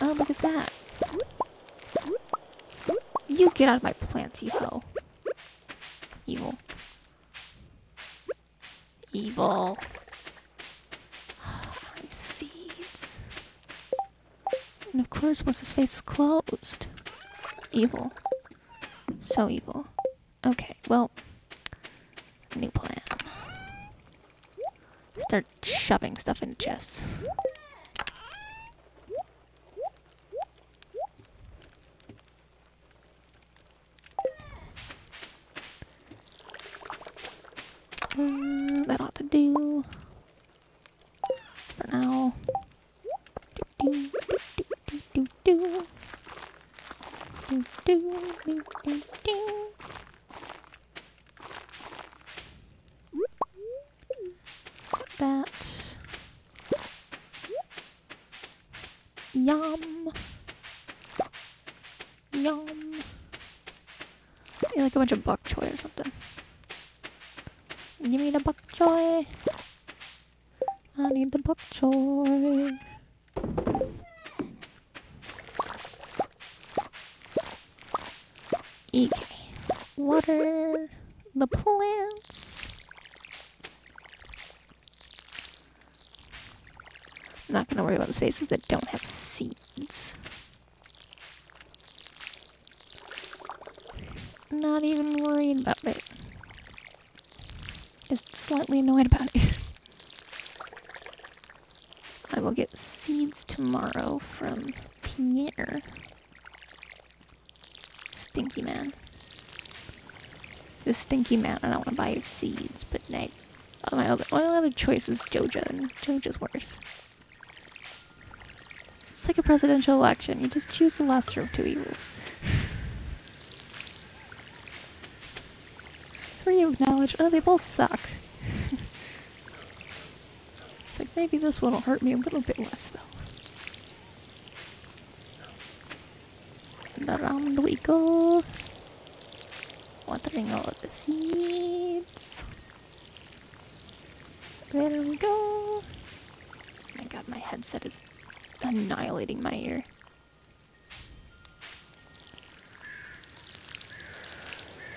Oh, look at that. You get out of my plants, you hoe. Evil. Evil. Seeds. And of course, once his face is closed. Evil. So evil. Okay, well, new plan. Start shoving stuff in chests. Uh, that ought to do for now. Do, do, do, do, do. Do, do, do, do, do. That. Yum. Yum. Yeah, like a bunch of bok choy or something. Give me the bok choy. I need the bok choy. Okay. Water the plants. I'm not the spaces that don't have seeds. Not even worried about it. Just slightly annoyed about it. I will get seeds tomorrow from Pierre. Stinky man. This stinky man, I don't want to buy his seeds, but my other my other choice is Joja, and Joja's worse. Like a presidential election. You just choose the lesser of two evils. it's where you acknowledge, oh, they both suck. it's like maybe this one will hurt me a little bit less, though. And around we go. Watering all of the seeds. There we go. My god, my headset is annihilating my ear.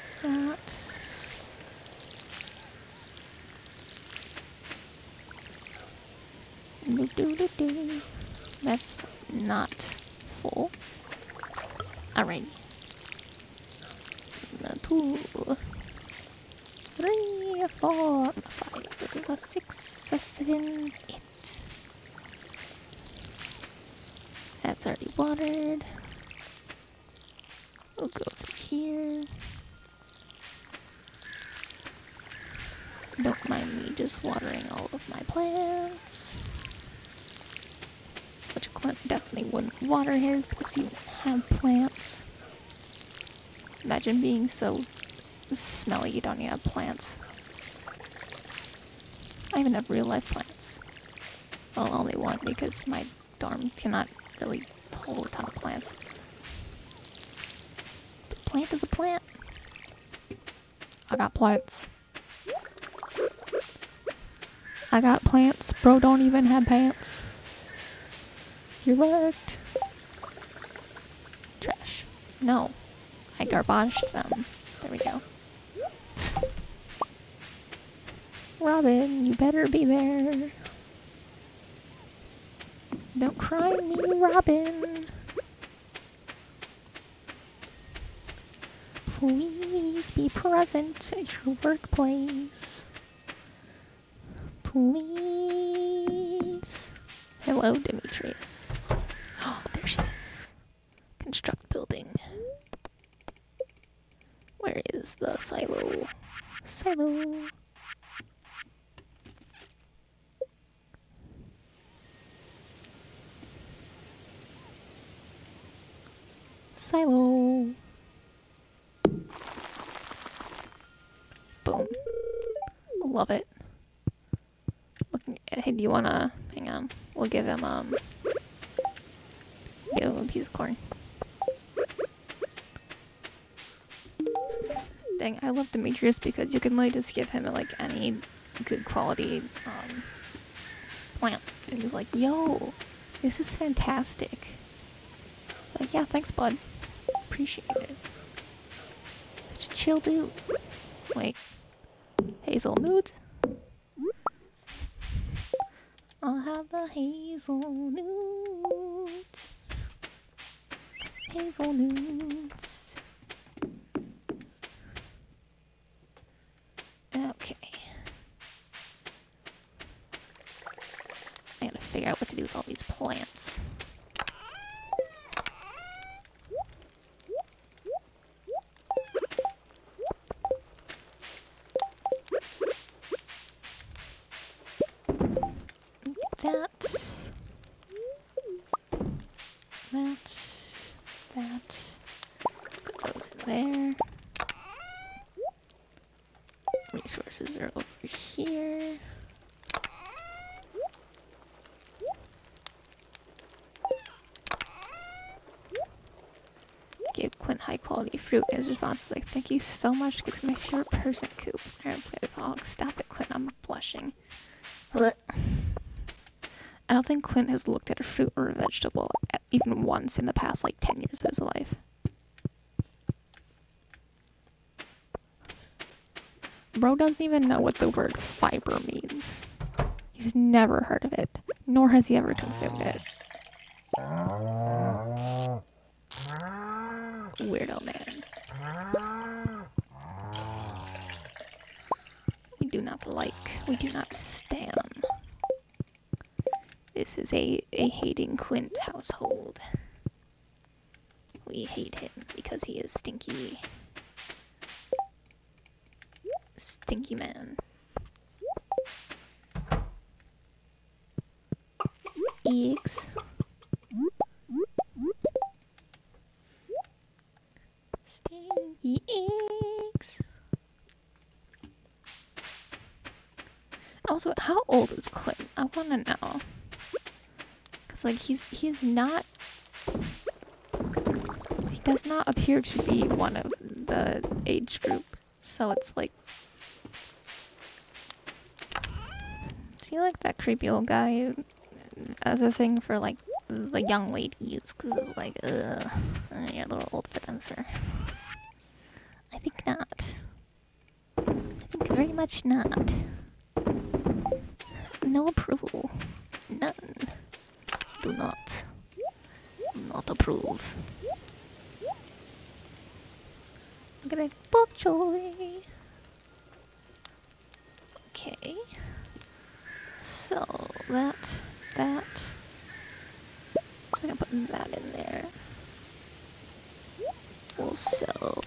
Is that. Do, do, do, do. That's not full. Alrighty. Uh, Two, three, four, five, six, seven, eight. That's already watered. We'll go through here. Don't mind me just watering all of my plants. Which Clint definitely wouldn't water his because he didn't have plants. Imagine being so smelly you don't even have plants. I even have real life plants. Well, only one because my dorm cannot really a ton of plants. But plant is a plant. I got plants. I got plants. Bro don't even have pants. You're wrecked. Trash. No. I garbaged them. There we go. Robin, you better be there. Me, Robin. Please be present at your workplace. Please. Hello, Demetrius. Oh, there she is. Construct building. Where is the? Silo. Silo. Boom. Love it. Hey, do you wanna? Hang on. We'll give him um. Give him a piece of corn. Dang, I love Demetrius because you can like just give him like any good quality um plant. And he's like, yo, this is fantastic. It's like, yeah, thanks, bud. Appreciate it. Such a chill dude. Wait. Hazelnut? I'll have the hazelnut. Hazelnuts. Okay. I gotta figure out what to do with all these plants. That. That. That. Put those in there. Resources are over here. Gave Clint high quality fruit, and his response was like, Thank you so much for giving my favorite person coop. I don't play with hogs. Stop it, Clint. I'm blushing. I don't think Clint has looked at a fruit or a vegetable e- even once in the past like 10 years of his life. Bro doesn't even know what the word fiber means. He's never heard of it, nor has he ever consumed it. Weirdo man. We do not like, we do not stand. This is a, a hating Clint household. We hate him because he is stinky. Stinky man. Eggs. Stinky eggs. Also, how old is Clint? I want to know. Like he's he's not. He does not appear to be one of the age group, so it's like. Do you like that creepy old guy as a thing for like the young ladies? Cause it's like, ugh, you're a little old for them, sir. I think not. I think very much not. No approval. None. Do not. Not approve. Look at that bok choy. Okay. So that that. So I'm putting that in there. Also,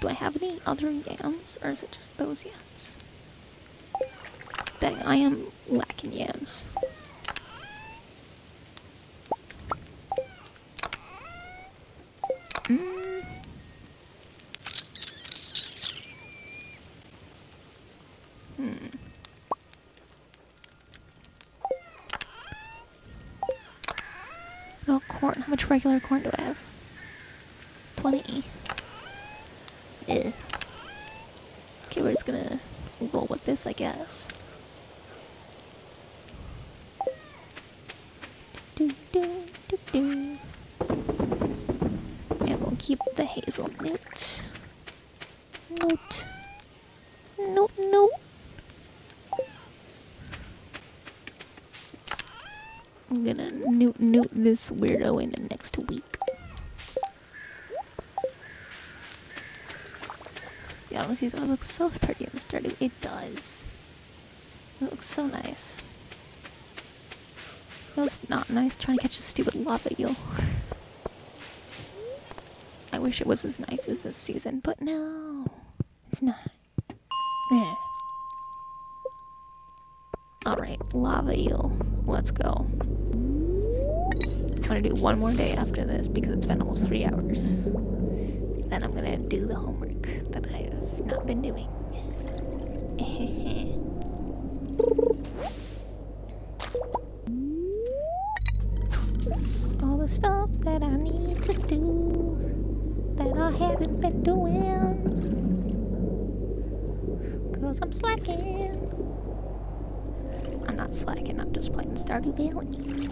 do I have any other yams, or is it just those yams? Dang, I am lacking yams. Mm. Hmm. No corn. How much regular corn do I have? 20. Eh. Okay, we're just gonna roll this, I guess. Do, do, do, do. And we'll keep the hazelnut. Note. I'm gonna newt newt this weirdo in the next week. The honestly, it looks so pretty and sturdy. It does. It looks so nice. It was not nice trying to catch a stupid lava eel. I wish it was as nice as this season, but no, it's not. Meh. Alright, lava eel. Let's go. I'm gonna do one more day after this because it's been almost three hours. Then I'm gonna do the homework not been doing. All the stuff that I need to do that I haven't been doing. Cause I'm slacking. I'm not slacking, I'm just playing Stardew Valley.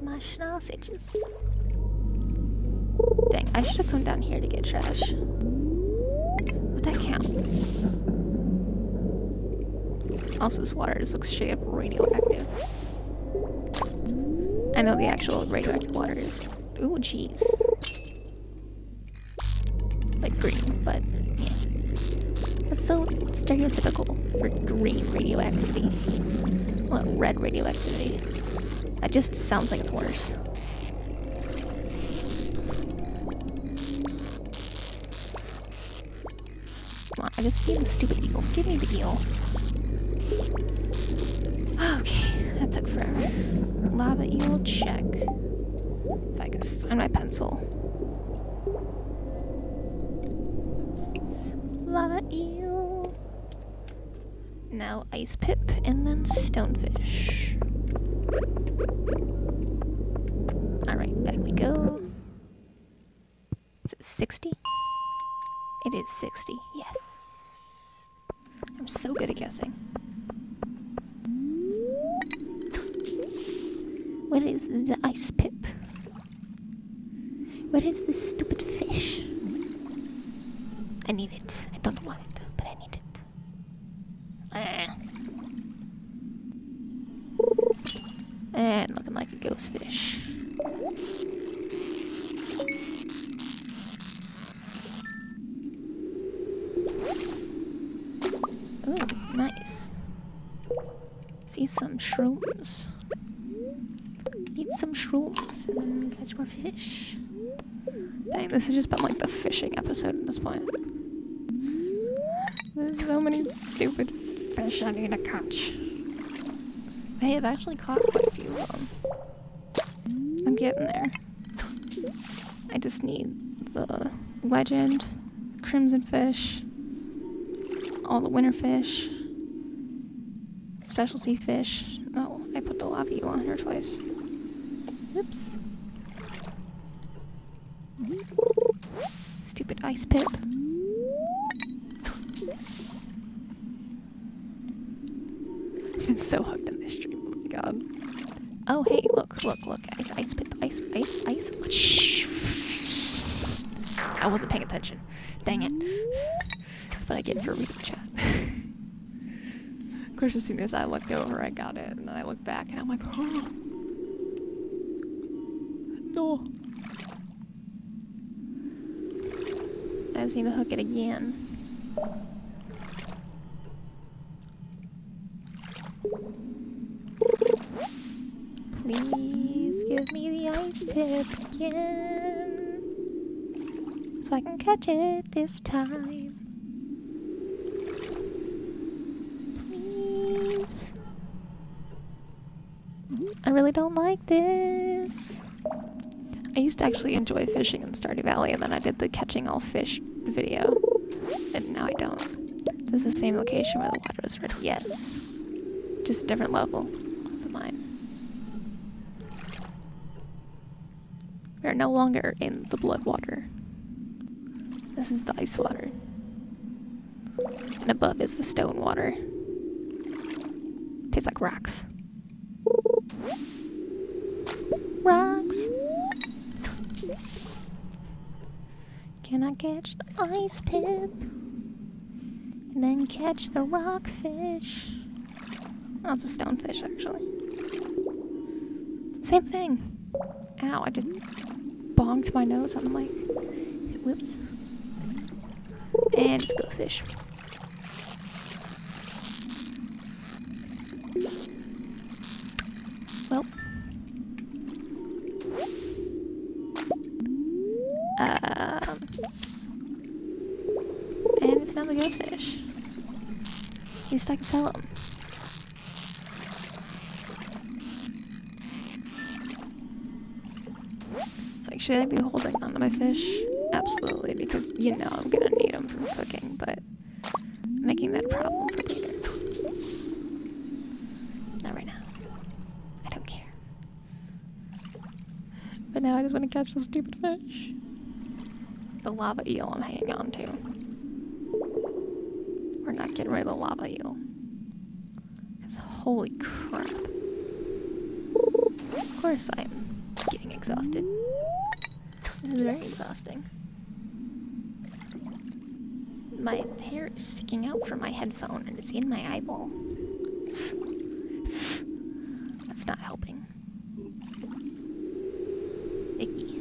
my sausages. Dang, I should have come down here to get trash. Count? Also, this water just looks straight up radioactive. I know the actual radioactive water is. Ooh, jeez. Like green, but yeah. That's so stereotypical for green radioactivity. What, red radioactivity? That just sounds like it's worse. Just need the stupid eel. Give me the eel. Okay, that took forever. Lava eel, check. If I could find my pencil. Lava eel. Now ice pip and then stonefish. Alright, back we go. Is it 60? It is 60, yes. I'm so good at guessing. Where is the ice pip? Where is this stupid fish? I need it. I don't want it, but I need it. Ah. And looking like a ghost fish. Ooh, nice. See some shrooms. Eat some shrooms and then catch more fish. Dang, this has just been like the fishing episode at this point. There's so many stupid fish I need to catch. Hey, I've actually caught quite a few of them. I'm getting there. I just need the legend, crimson fish, all the winter fish, specialty fish. Oh, I put the lava eel on here twice. Oops. Stupid ice pip. I've been so hooked on this stream. Oh my god. Oh hey, look, look, look. Ice, pip, ice, ice, ice. Shh. I wasn't paying attention. Dang it. That's what I get for reading chat. of course, as soon as I looked over, I got it, and then I looked back, and I'm like, oh. No. I just need to hook it again. Please give me the ice pip again. So I can catch it this time. Please. I really don't like this. I used to actually enjoy fishing in Stardew Valley, and then I did the catching all fish video. And now I don't. Is this the same location where the water was red? Yes. Just a different level of the mine. We are no longer in the blood water. This is the ice water. And above is the stone water. Tastes like rocks. Rocks. Can I catch the ice pip? And then catch the rockfish. That's a stonefish, actually. Same thing. Ow, I just bonked my nose on the mic. Whoops. And it's ghostfish. Well. Um. Another ghostfish. At least I can sell them. It's like, should I be holding on to my fish? Absolutely, because you know I'm gonna need them for cooking, but making that a problem for later. Not right now. I don't care. But now I just want to catch the stupid fish. The lava eel I'm hanging on to. We're not getting rid of the lava eel. Because holy crap. Of course I am. getting exhausted. It is very exhausting. My hair is sticking out from my headphone and it's in my eyeball. That's not helping. Icky.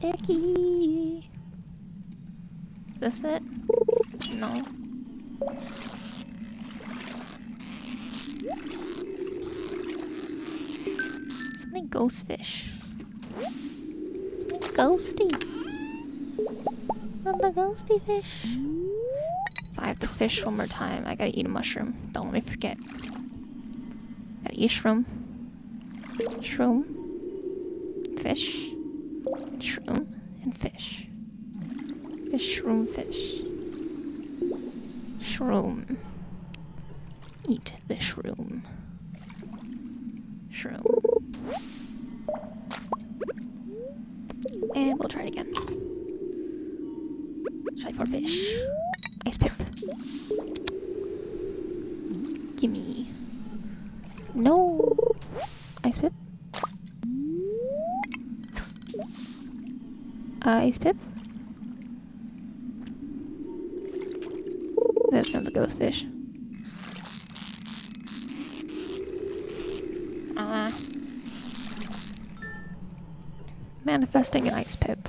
Icky. Is this it? No. So many ghost fish. So many ghosties. Love the ghosty fish. If I have to fish one more time, I gotta eat a mushroom. Don't let me forget. Gotta eat shroom. Shroom. Fish. Shroom. And fish. Fish, shroom, fish. Shroom. Eat the shroom. Shroom. And we'll try it again. Try for fish. Ice pip. Gimme. No. Ice pip. Ice pip. That's not the ghost fish. Ah. Manifesting an ice pip.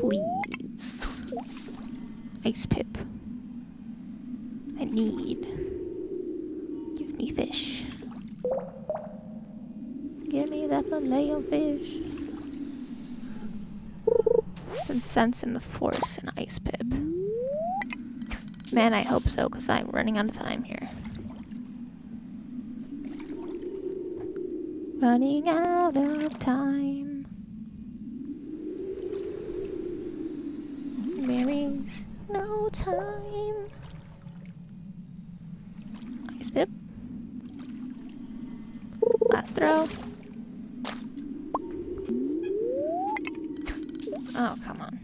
Please. Ice pip. I need. Give me fish. Give me that fillet of fish. Been sense in the force an ice pip. Man, I hope so, because I'm running out of time here. Running out of time. There is no time. Ice pip. Last throw. Oh, come on.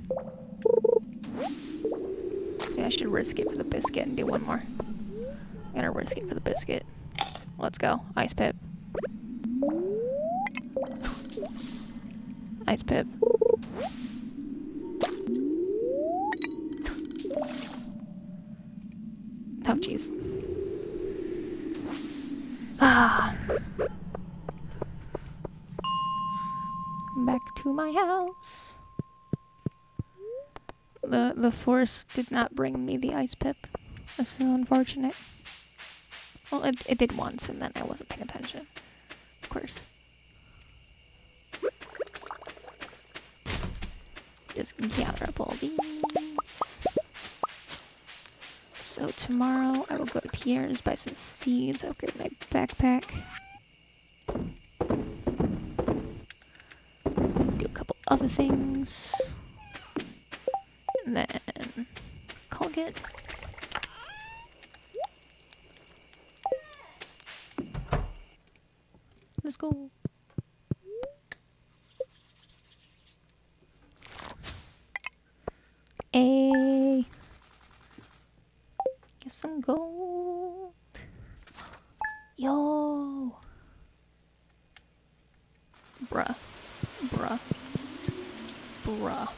Maybe I should risk it for the biscuit and do one more. I'm gonna risk it for the biscuit. Let's go. Ice pip. Ice pip. Oh, jeez. Ah. Back to my house. The the force did not bring me the ice pip. This is unfortunate. Well, it, it did once, and then I wasn't paying attention. Of course. Just gather up all these. So tomorrow I will go to Pierre's, buy some seeds, upgrade my backpack. Do a couple other things. And then call Let's go. A get some gold. Yo. Bruh. Bruh. Bruh.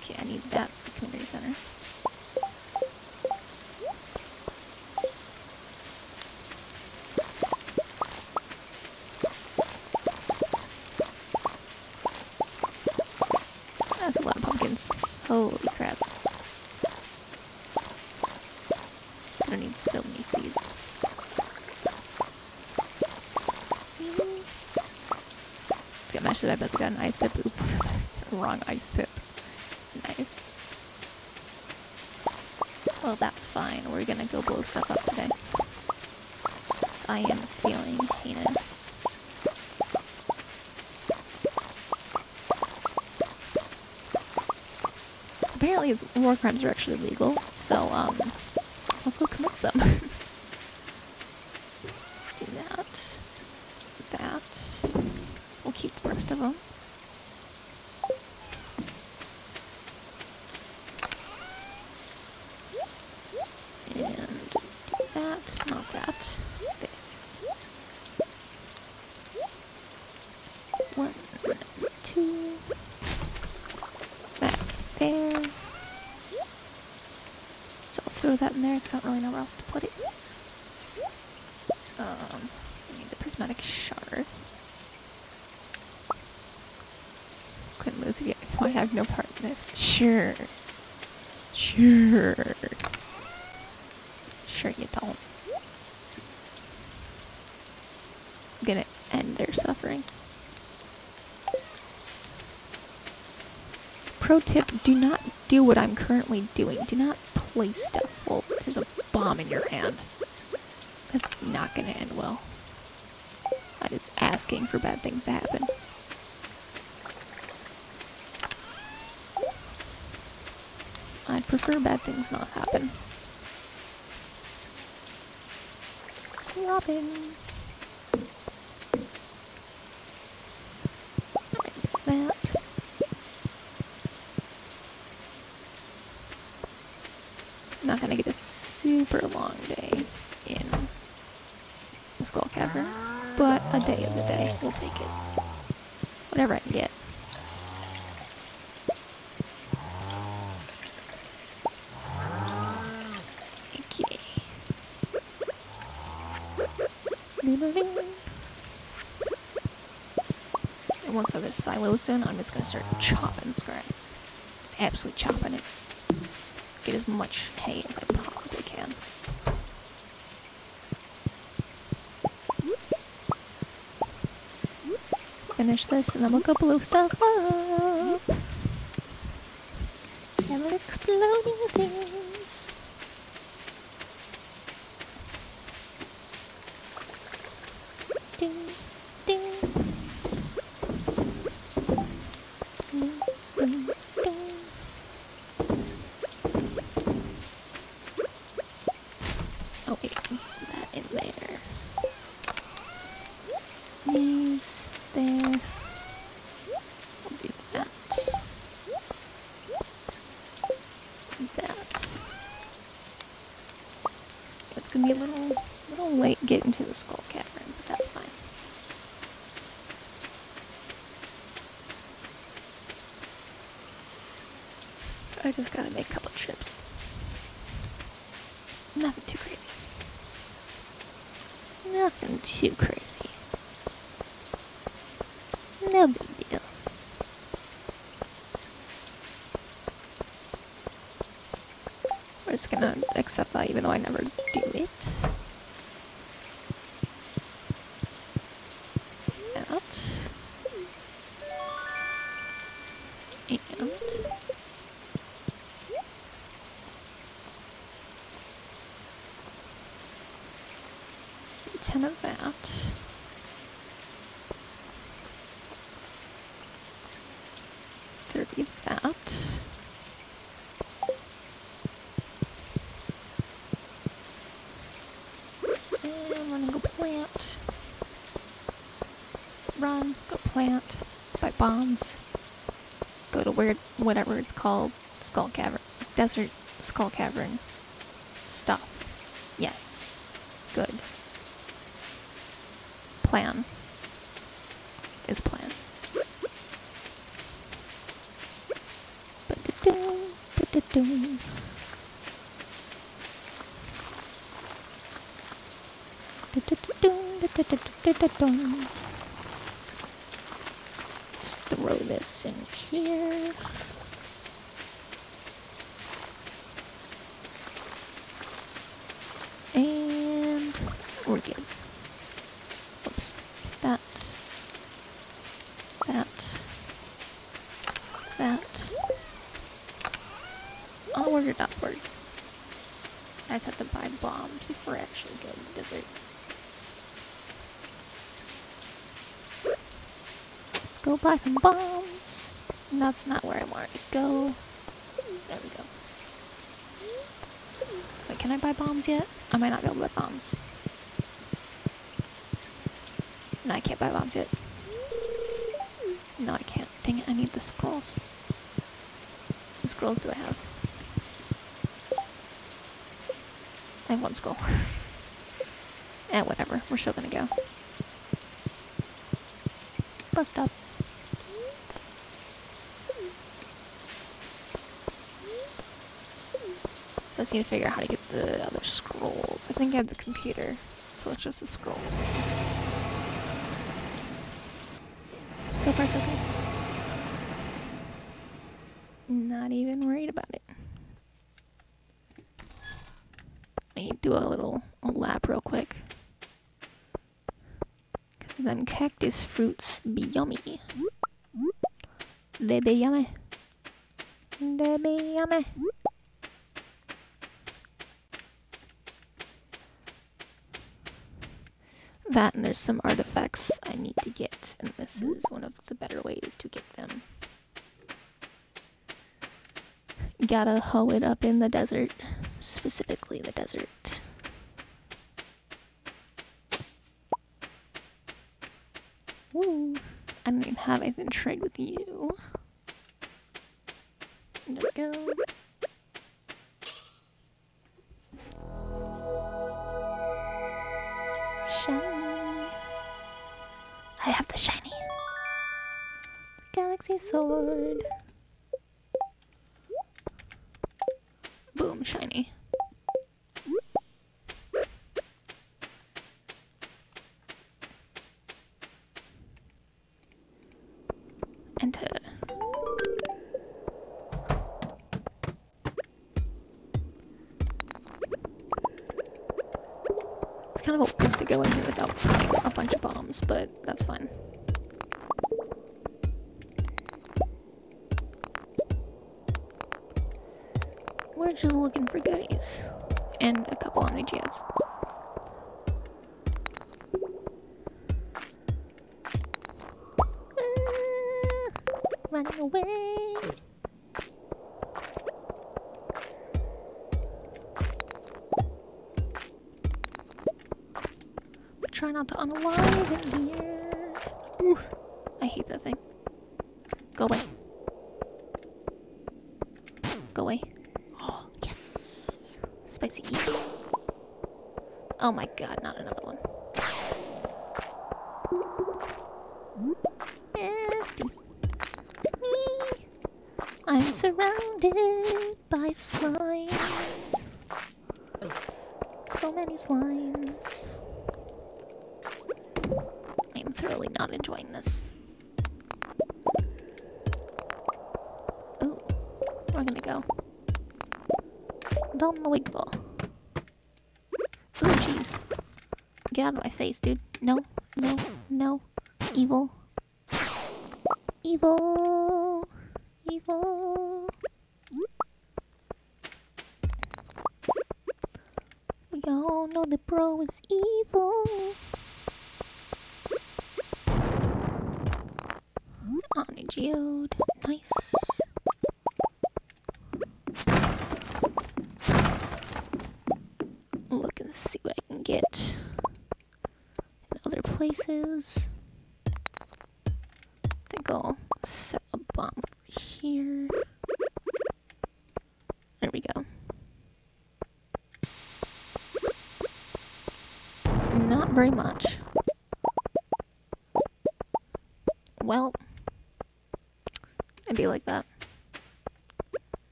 Okay, I need that for community center. Pumpkins. Holy crap. I need so many seeds. Get mashed up, we got an ice pip. Oop. Wrong ice pip. Nice. Well, that's fine. We're gonna go blow stuff up today. I am feeling heinous. It's, war crimes are actually legal, so um, let's go commit some. Do that. That. We'll keep the rest of them. And do that, not that. This. I don't really know where else to put it. Um, I need the prismatic shard. Couldn't lose it yet. I have no part in this. Sure. Sure. Sure you don't. gonna end their suffering. Pro tip, do not do what I'm currently doing. Do not place stuff a bomb in your hand. That's not gonna end well. That is asking for bad things to happen. I'd prefer bad things not happen. It's Robin. Super long day in the Skull Cavern, but a day is a day. We'll take it. Whatever I can get. Okay. And once other silo's done, I'm just gonna start chopping this grass. Just absolutely chopping it. Get as much hay as I possibly Finish this and then we'll go blow stuff up. Several exploding things. Ding, ding. Ding, ding, ding. Oh wait, put that in there. These there. I'll do that. That. It's gonna be a little, little late getting to the skull cavern, but that's fine. I just gotta make a couple trips. Nothing too crazy. Nothing too crazy. No big deal. We're just gonna even though I never do it. That. And. Ten of that. Thirty of that. And I'm gonna go plant. Run, go plant, buy bombs. Go to where whatever it's called, Skull Cavern, Desert Skull Cavern stuff. Yes, good plan is plan. Ba-da-dum, ba-da-dum. Da-da-da-dum, da-da-da-da-da-dum. Just throw this in here. And we're good. Oops. That. That. That. Onward and upward. I just have to buy bombs if we're actually going to the desert. Buy some bombs. And that's not where I wanted to go. There we go. Wait, can I buy bombs yet? I might not be able to buy bombs. No, I can't buy bombs yet. No, I can't. Dang it, I need the scrolls. What scrolls do I have? I have one scroll. eh, whatever. We're still gonna go. Bus stop. So I just need to figure out how to get the other scrolls. I think I have the computer, so it's just the scrolls. So far, so good. Not even worried about it. Let me do a little a lap real quick. Because them cactus fruits be yummy. They be yummy. They be yummy. That and there's some artifacts I need to get, and this is one of the better ways to get them. Gotta hoe it up in the desert, specifically the desert. Woo! I don't even have anything to trade with you. But that's fine. We're just looking for goodies. And a couple Omni Geodes. Ah, Running away. Slimes. So many slimes. I am thoroughly not enjoying this. Ooh, we're gonna go. Down the wig ball. Ooh, jeez. Get out of my face, dude. No, no, no. Evil. Evil. Evil. Other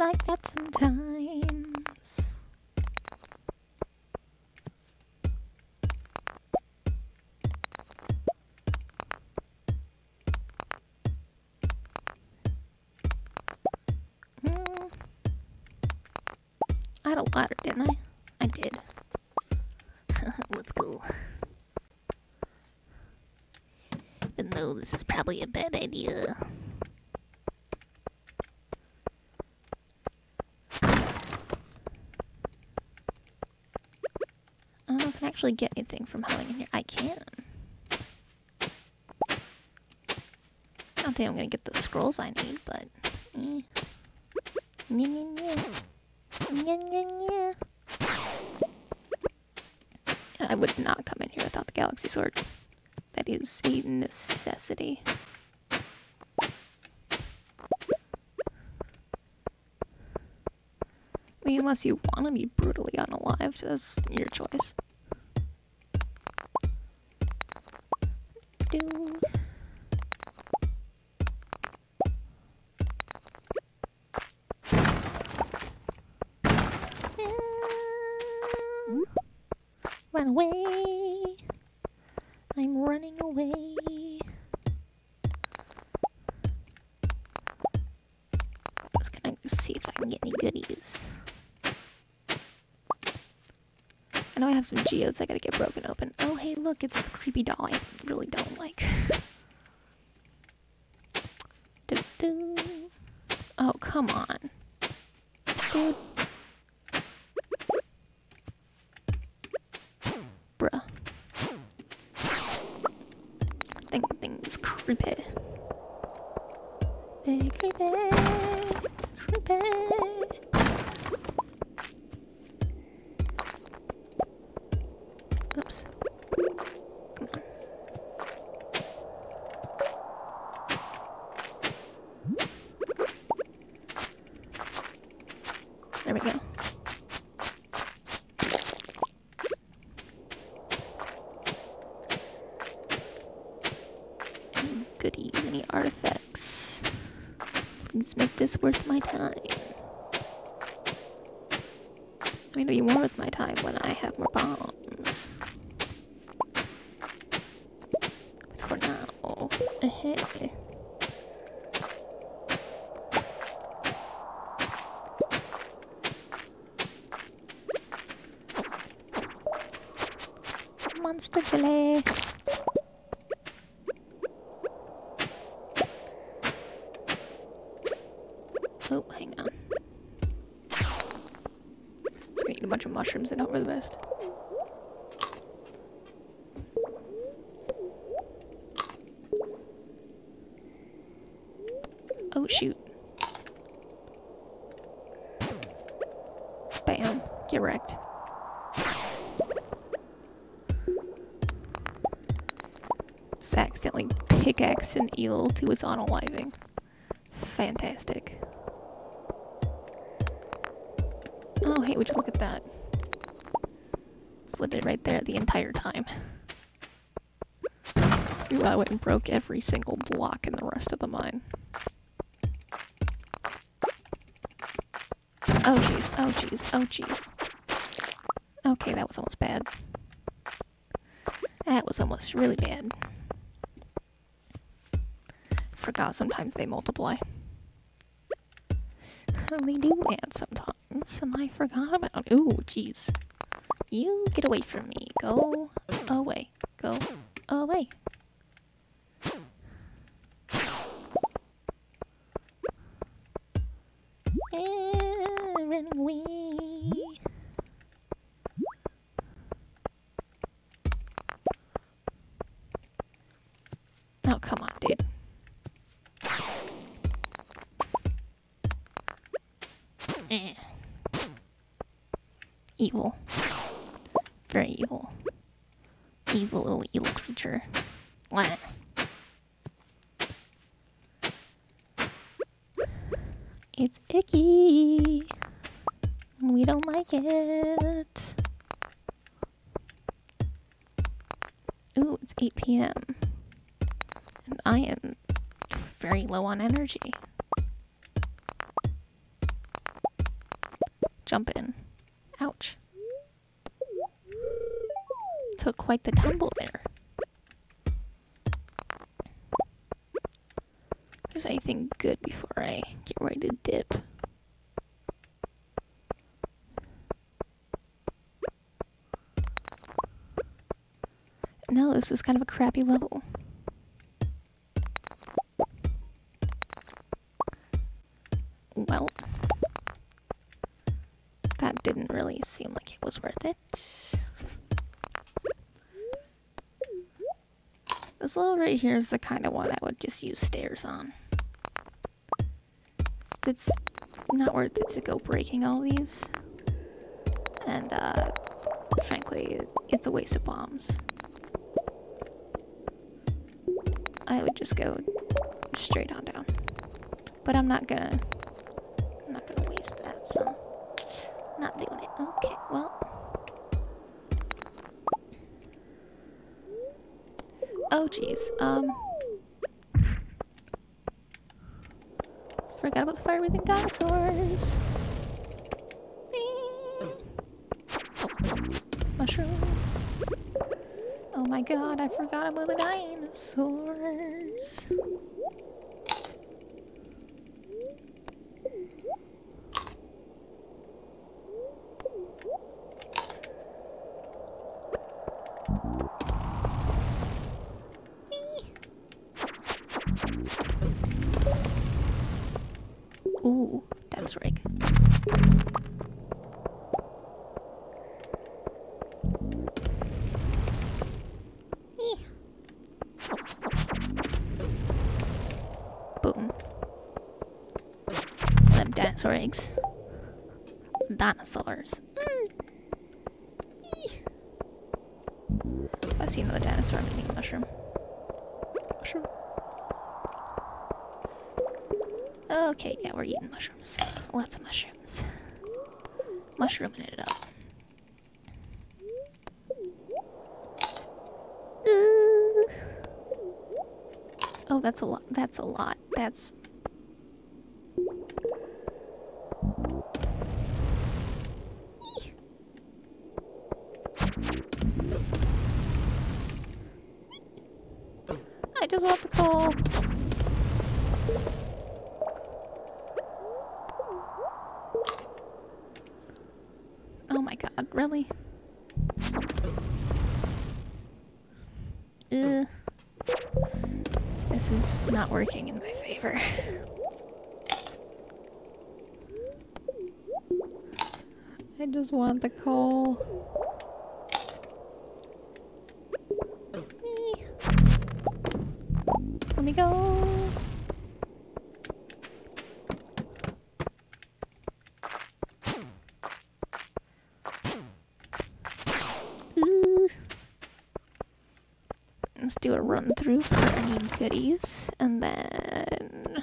like that sometimes. Mm. I had a ladder, didn't I? I did. Let's go. Even though this is probably a bad idea. I don't know if I can actually get anything from hoeing in here. I can. I don't think I'm gonna get the scrolls I need, but. Eh. I would not come in here without the galaxy sword. That is a necessity. I mean, unless you want to be brutally unalive, that's your choice. Some geodes I gotta get broken open. Oh, hey, look, it's the creepy doll I really don't like. mushrooms and hope for the best. Oh shoot. Bam. Get wrecked. Just accidentally pickaxe an eel to its unaliving. Fantastic. Oh, hey, would you look at that? Right there the entire time. Ooh, I went and broke every single block in the rest of the mine. Oh jeez, oh jeez, oh jeez. Okay, that was almost bad. That was almost really bad. Forgot sometimes they multiply. They do that sometimes, and I forgot about. Ooh, jeez. You get away from me. Go away. Go away. Quite the tumble there. If there's anything good before I get ready to dip. No, this was kind of a crappy level. Well, that didn't really seem like it was worth it. This level right here is the kind of one I would just use stairs on. It's, it's not worth it to go breaking all these. And, uh, frankly, it's a waste of bombs. I would just go straight on down. But I'm not gonna than dinosaurs. Mushroom. Oh my god, I forgot about the dinosaur. Dinosaur eggs. Dinosaurs. Mm. I see another dinosaur, I'm eating a mushroom. Mushroom. Okay, yeah, we're eating mushrooms. Lots of mushrooms. Mushrooming it up. Ooh. Oh, that's a lot. That's a lot. That's. The coal. Let me go. Ooh. Let's do a run through for any goodies, and then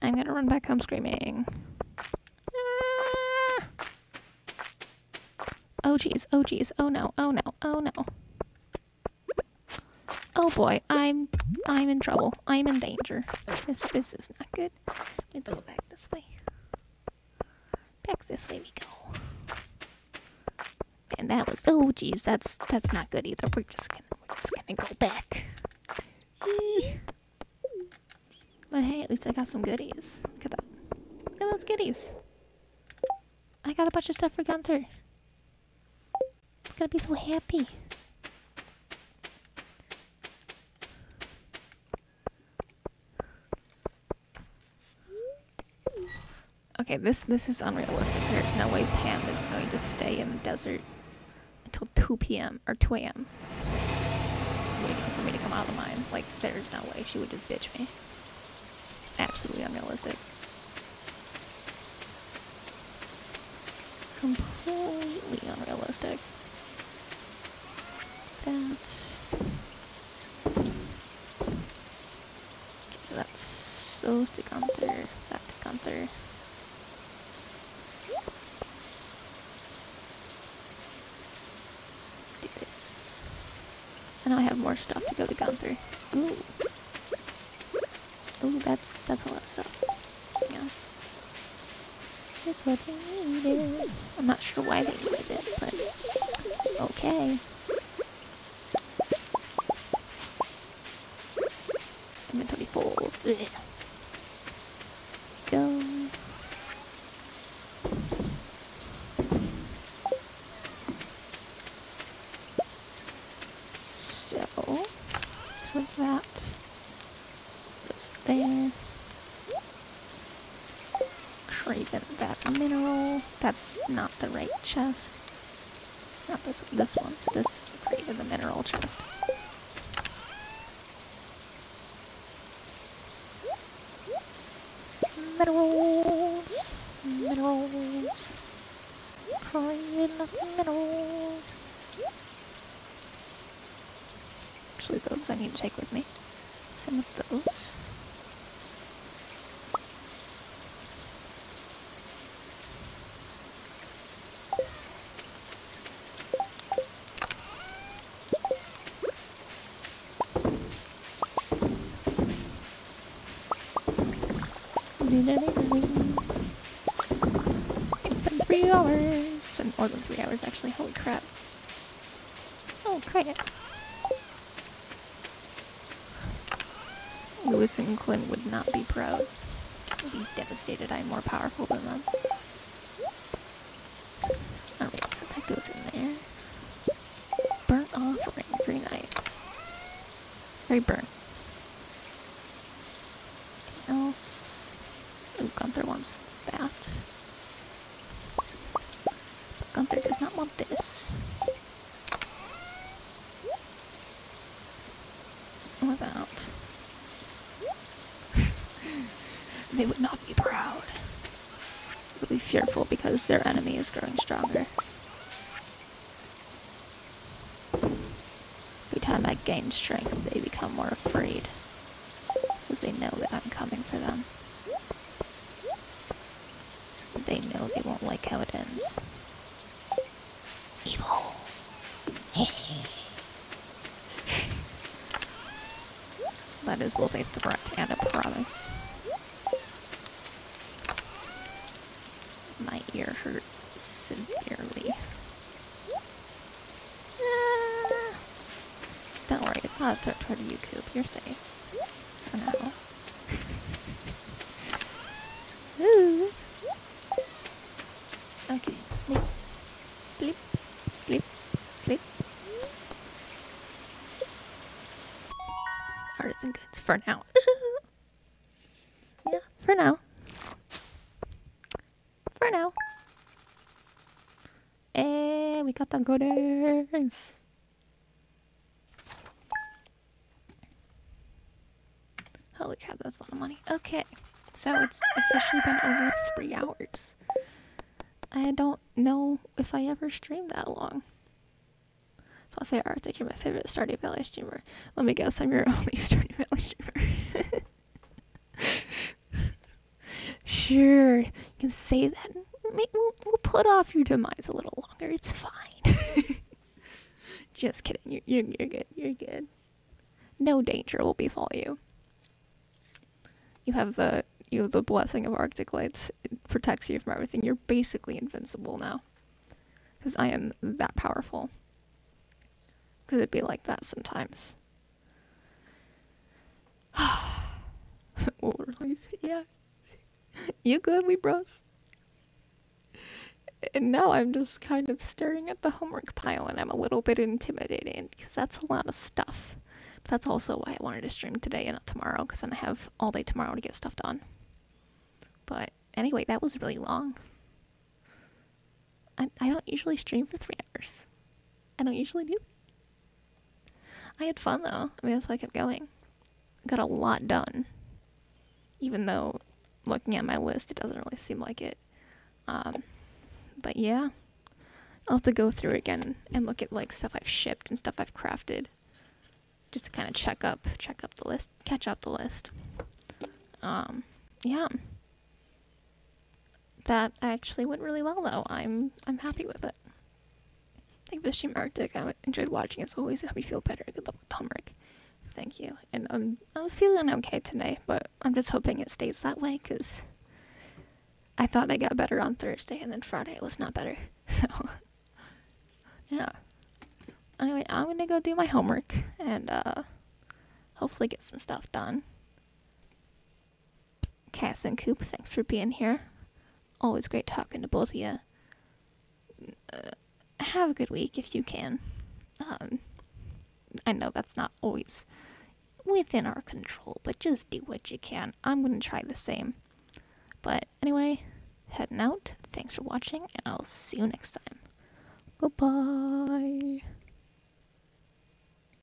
I'm gonna run back home screaming. Ah! Oh jeez, oh no, oh no, oh no. Oh boy, I'm I'm in trouble. I'm in danger. This this is not good. Let go back this way. Back this way we go. And that was oh geez, that's that's not good either. We're just gonna we're just gonna go back. but hey, at least I got some goodies. Look at that. Look at those goodies. I got a bunch of stuff for Gunther. Gonna be so happy. Okay, this this is unrealistic. There's no way Pam is going to stay in the desert until 2 p.m. or 2 a.m. waiting for me to come out of the mine. Like, there's no way she would just ditch me. Absolutely unrealistic. Completely unrealistic. That's. Okay, so that's those to Gunther, that to Gunther. do this. And now I have more stuff to go to Gunther. Ooh. Ooh, that's that's a lot of stuff. Yeah. That's what they needed. I'm not sure why they needed it, but okay. Go. So, throw that goes there. Craven that mineral. That's not the right chest. Not this one. This one. This is the Craven the mineral chest. those actually. Holy crap. Oh, crap! Lewis and Clint would not be proud. would be devastated I'm more powerful than them. Strength, they become more afraid. Because they know that I'm coming for them. They know they won't like how it ends. Evil. that is both a threat and a promise. My ear hurts severely. Ah. Don't worry, it's not a threat toward you, Coop. You're safe. For now. Ooh. Okay, sleep. Sleep. Sleep. Sleep. Artisan goods for now. yeah, for now. For now. We got. Holy crap, that's a lot of money. Okay, so it's officially been over three hours. I don't know if I ever streamed that long. So I'll say Arctic, you're my favorite Stardew Valley streamer. Let me guess, I'm your only Stardew Valley streamer. sure, you can say that. We'll put off your demise a little longer. It's fine. Just kidding. You're, you're, you're good. You're good. No danger will befall you. You have the you have the blessing of Arctic lights. It protects you from everything. You're basically invincible now. Because I am that powerful. Because it'd be like that sometimes. what relief. Yeah. You good, we bros? And now I'm just kind of staring at the homework pile and I'm a little bit intimidated because that's a lot of stuff. But that's also why I wanted to stream today and not tomorrow because then I have all day tomorrow to get stuff done. But anyway, that was really long. I, I don't usually stream for three hours. I don't usually do. I had fun though. I mean, that's why I kept going. Got a lot done. Even though looking at my list, it doesn't really seem like it. Um, but yeah, I'll have to go through again and look at like stuff I've shipped and stuff I've crafted, just to kind of check up, check up the list, catch up the list. Um, yeah, that actually went really well though. I'm I'm happy with it. Thank you for stream Arctic. I enjoyed watching. It's always helped me feel better. Good luck with turmeric. Thank you. And I'm I'm feeling okay today, but I'm just hoping it stays that way because I thought I got better on Thursday, and then Friday it was not better. So yeah. Anyway, I'm gonna go do my homework and uh, hopefully get some stuff done. Cass and Coop, thanks for being here. Always great talking to both of you. Uh, have a good week if you can. Um, I know that's not always within our control, but just do what you can. I'm to try the same. But anyway, heading out. Thanks for watching, and I'll see you next time. Goodbye.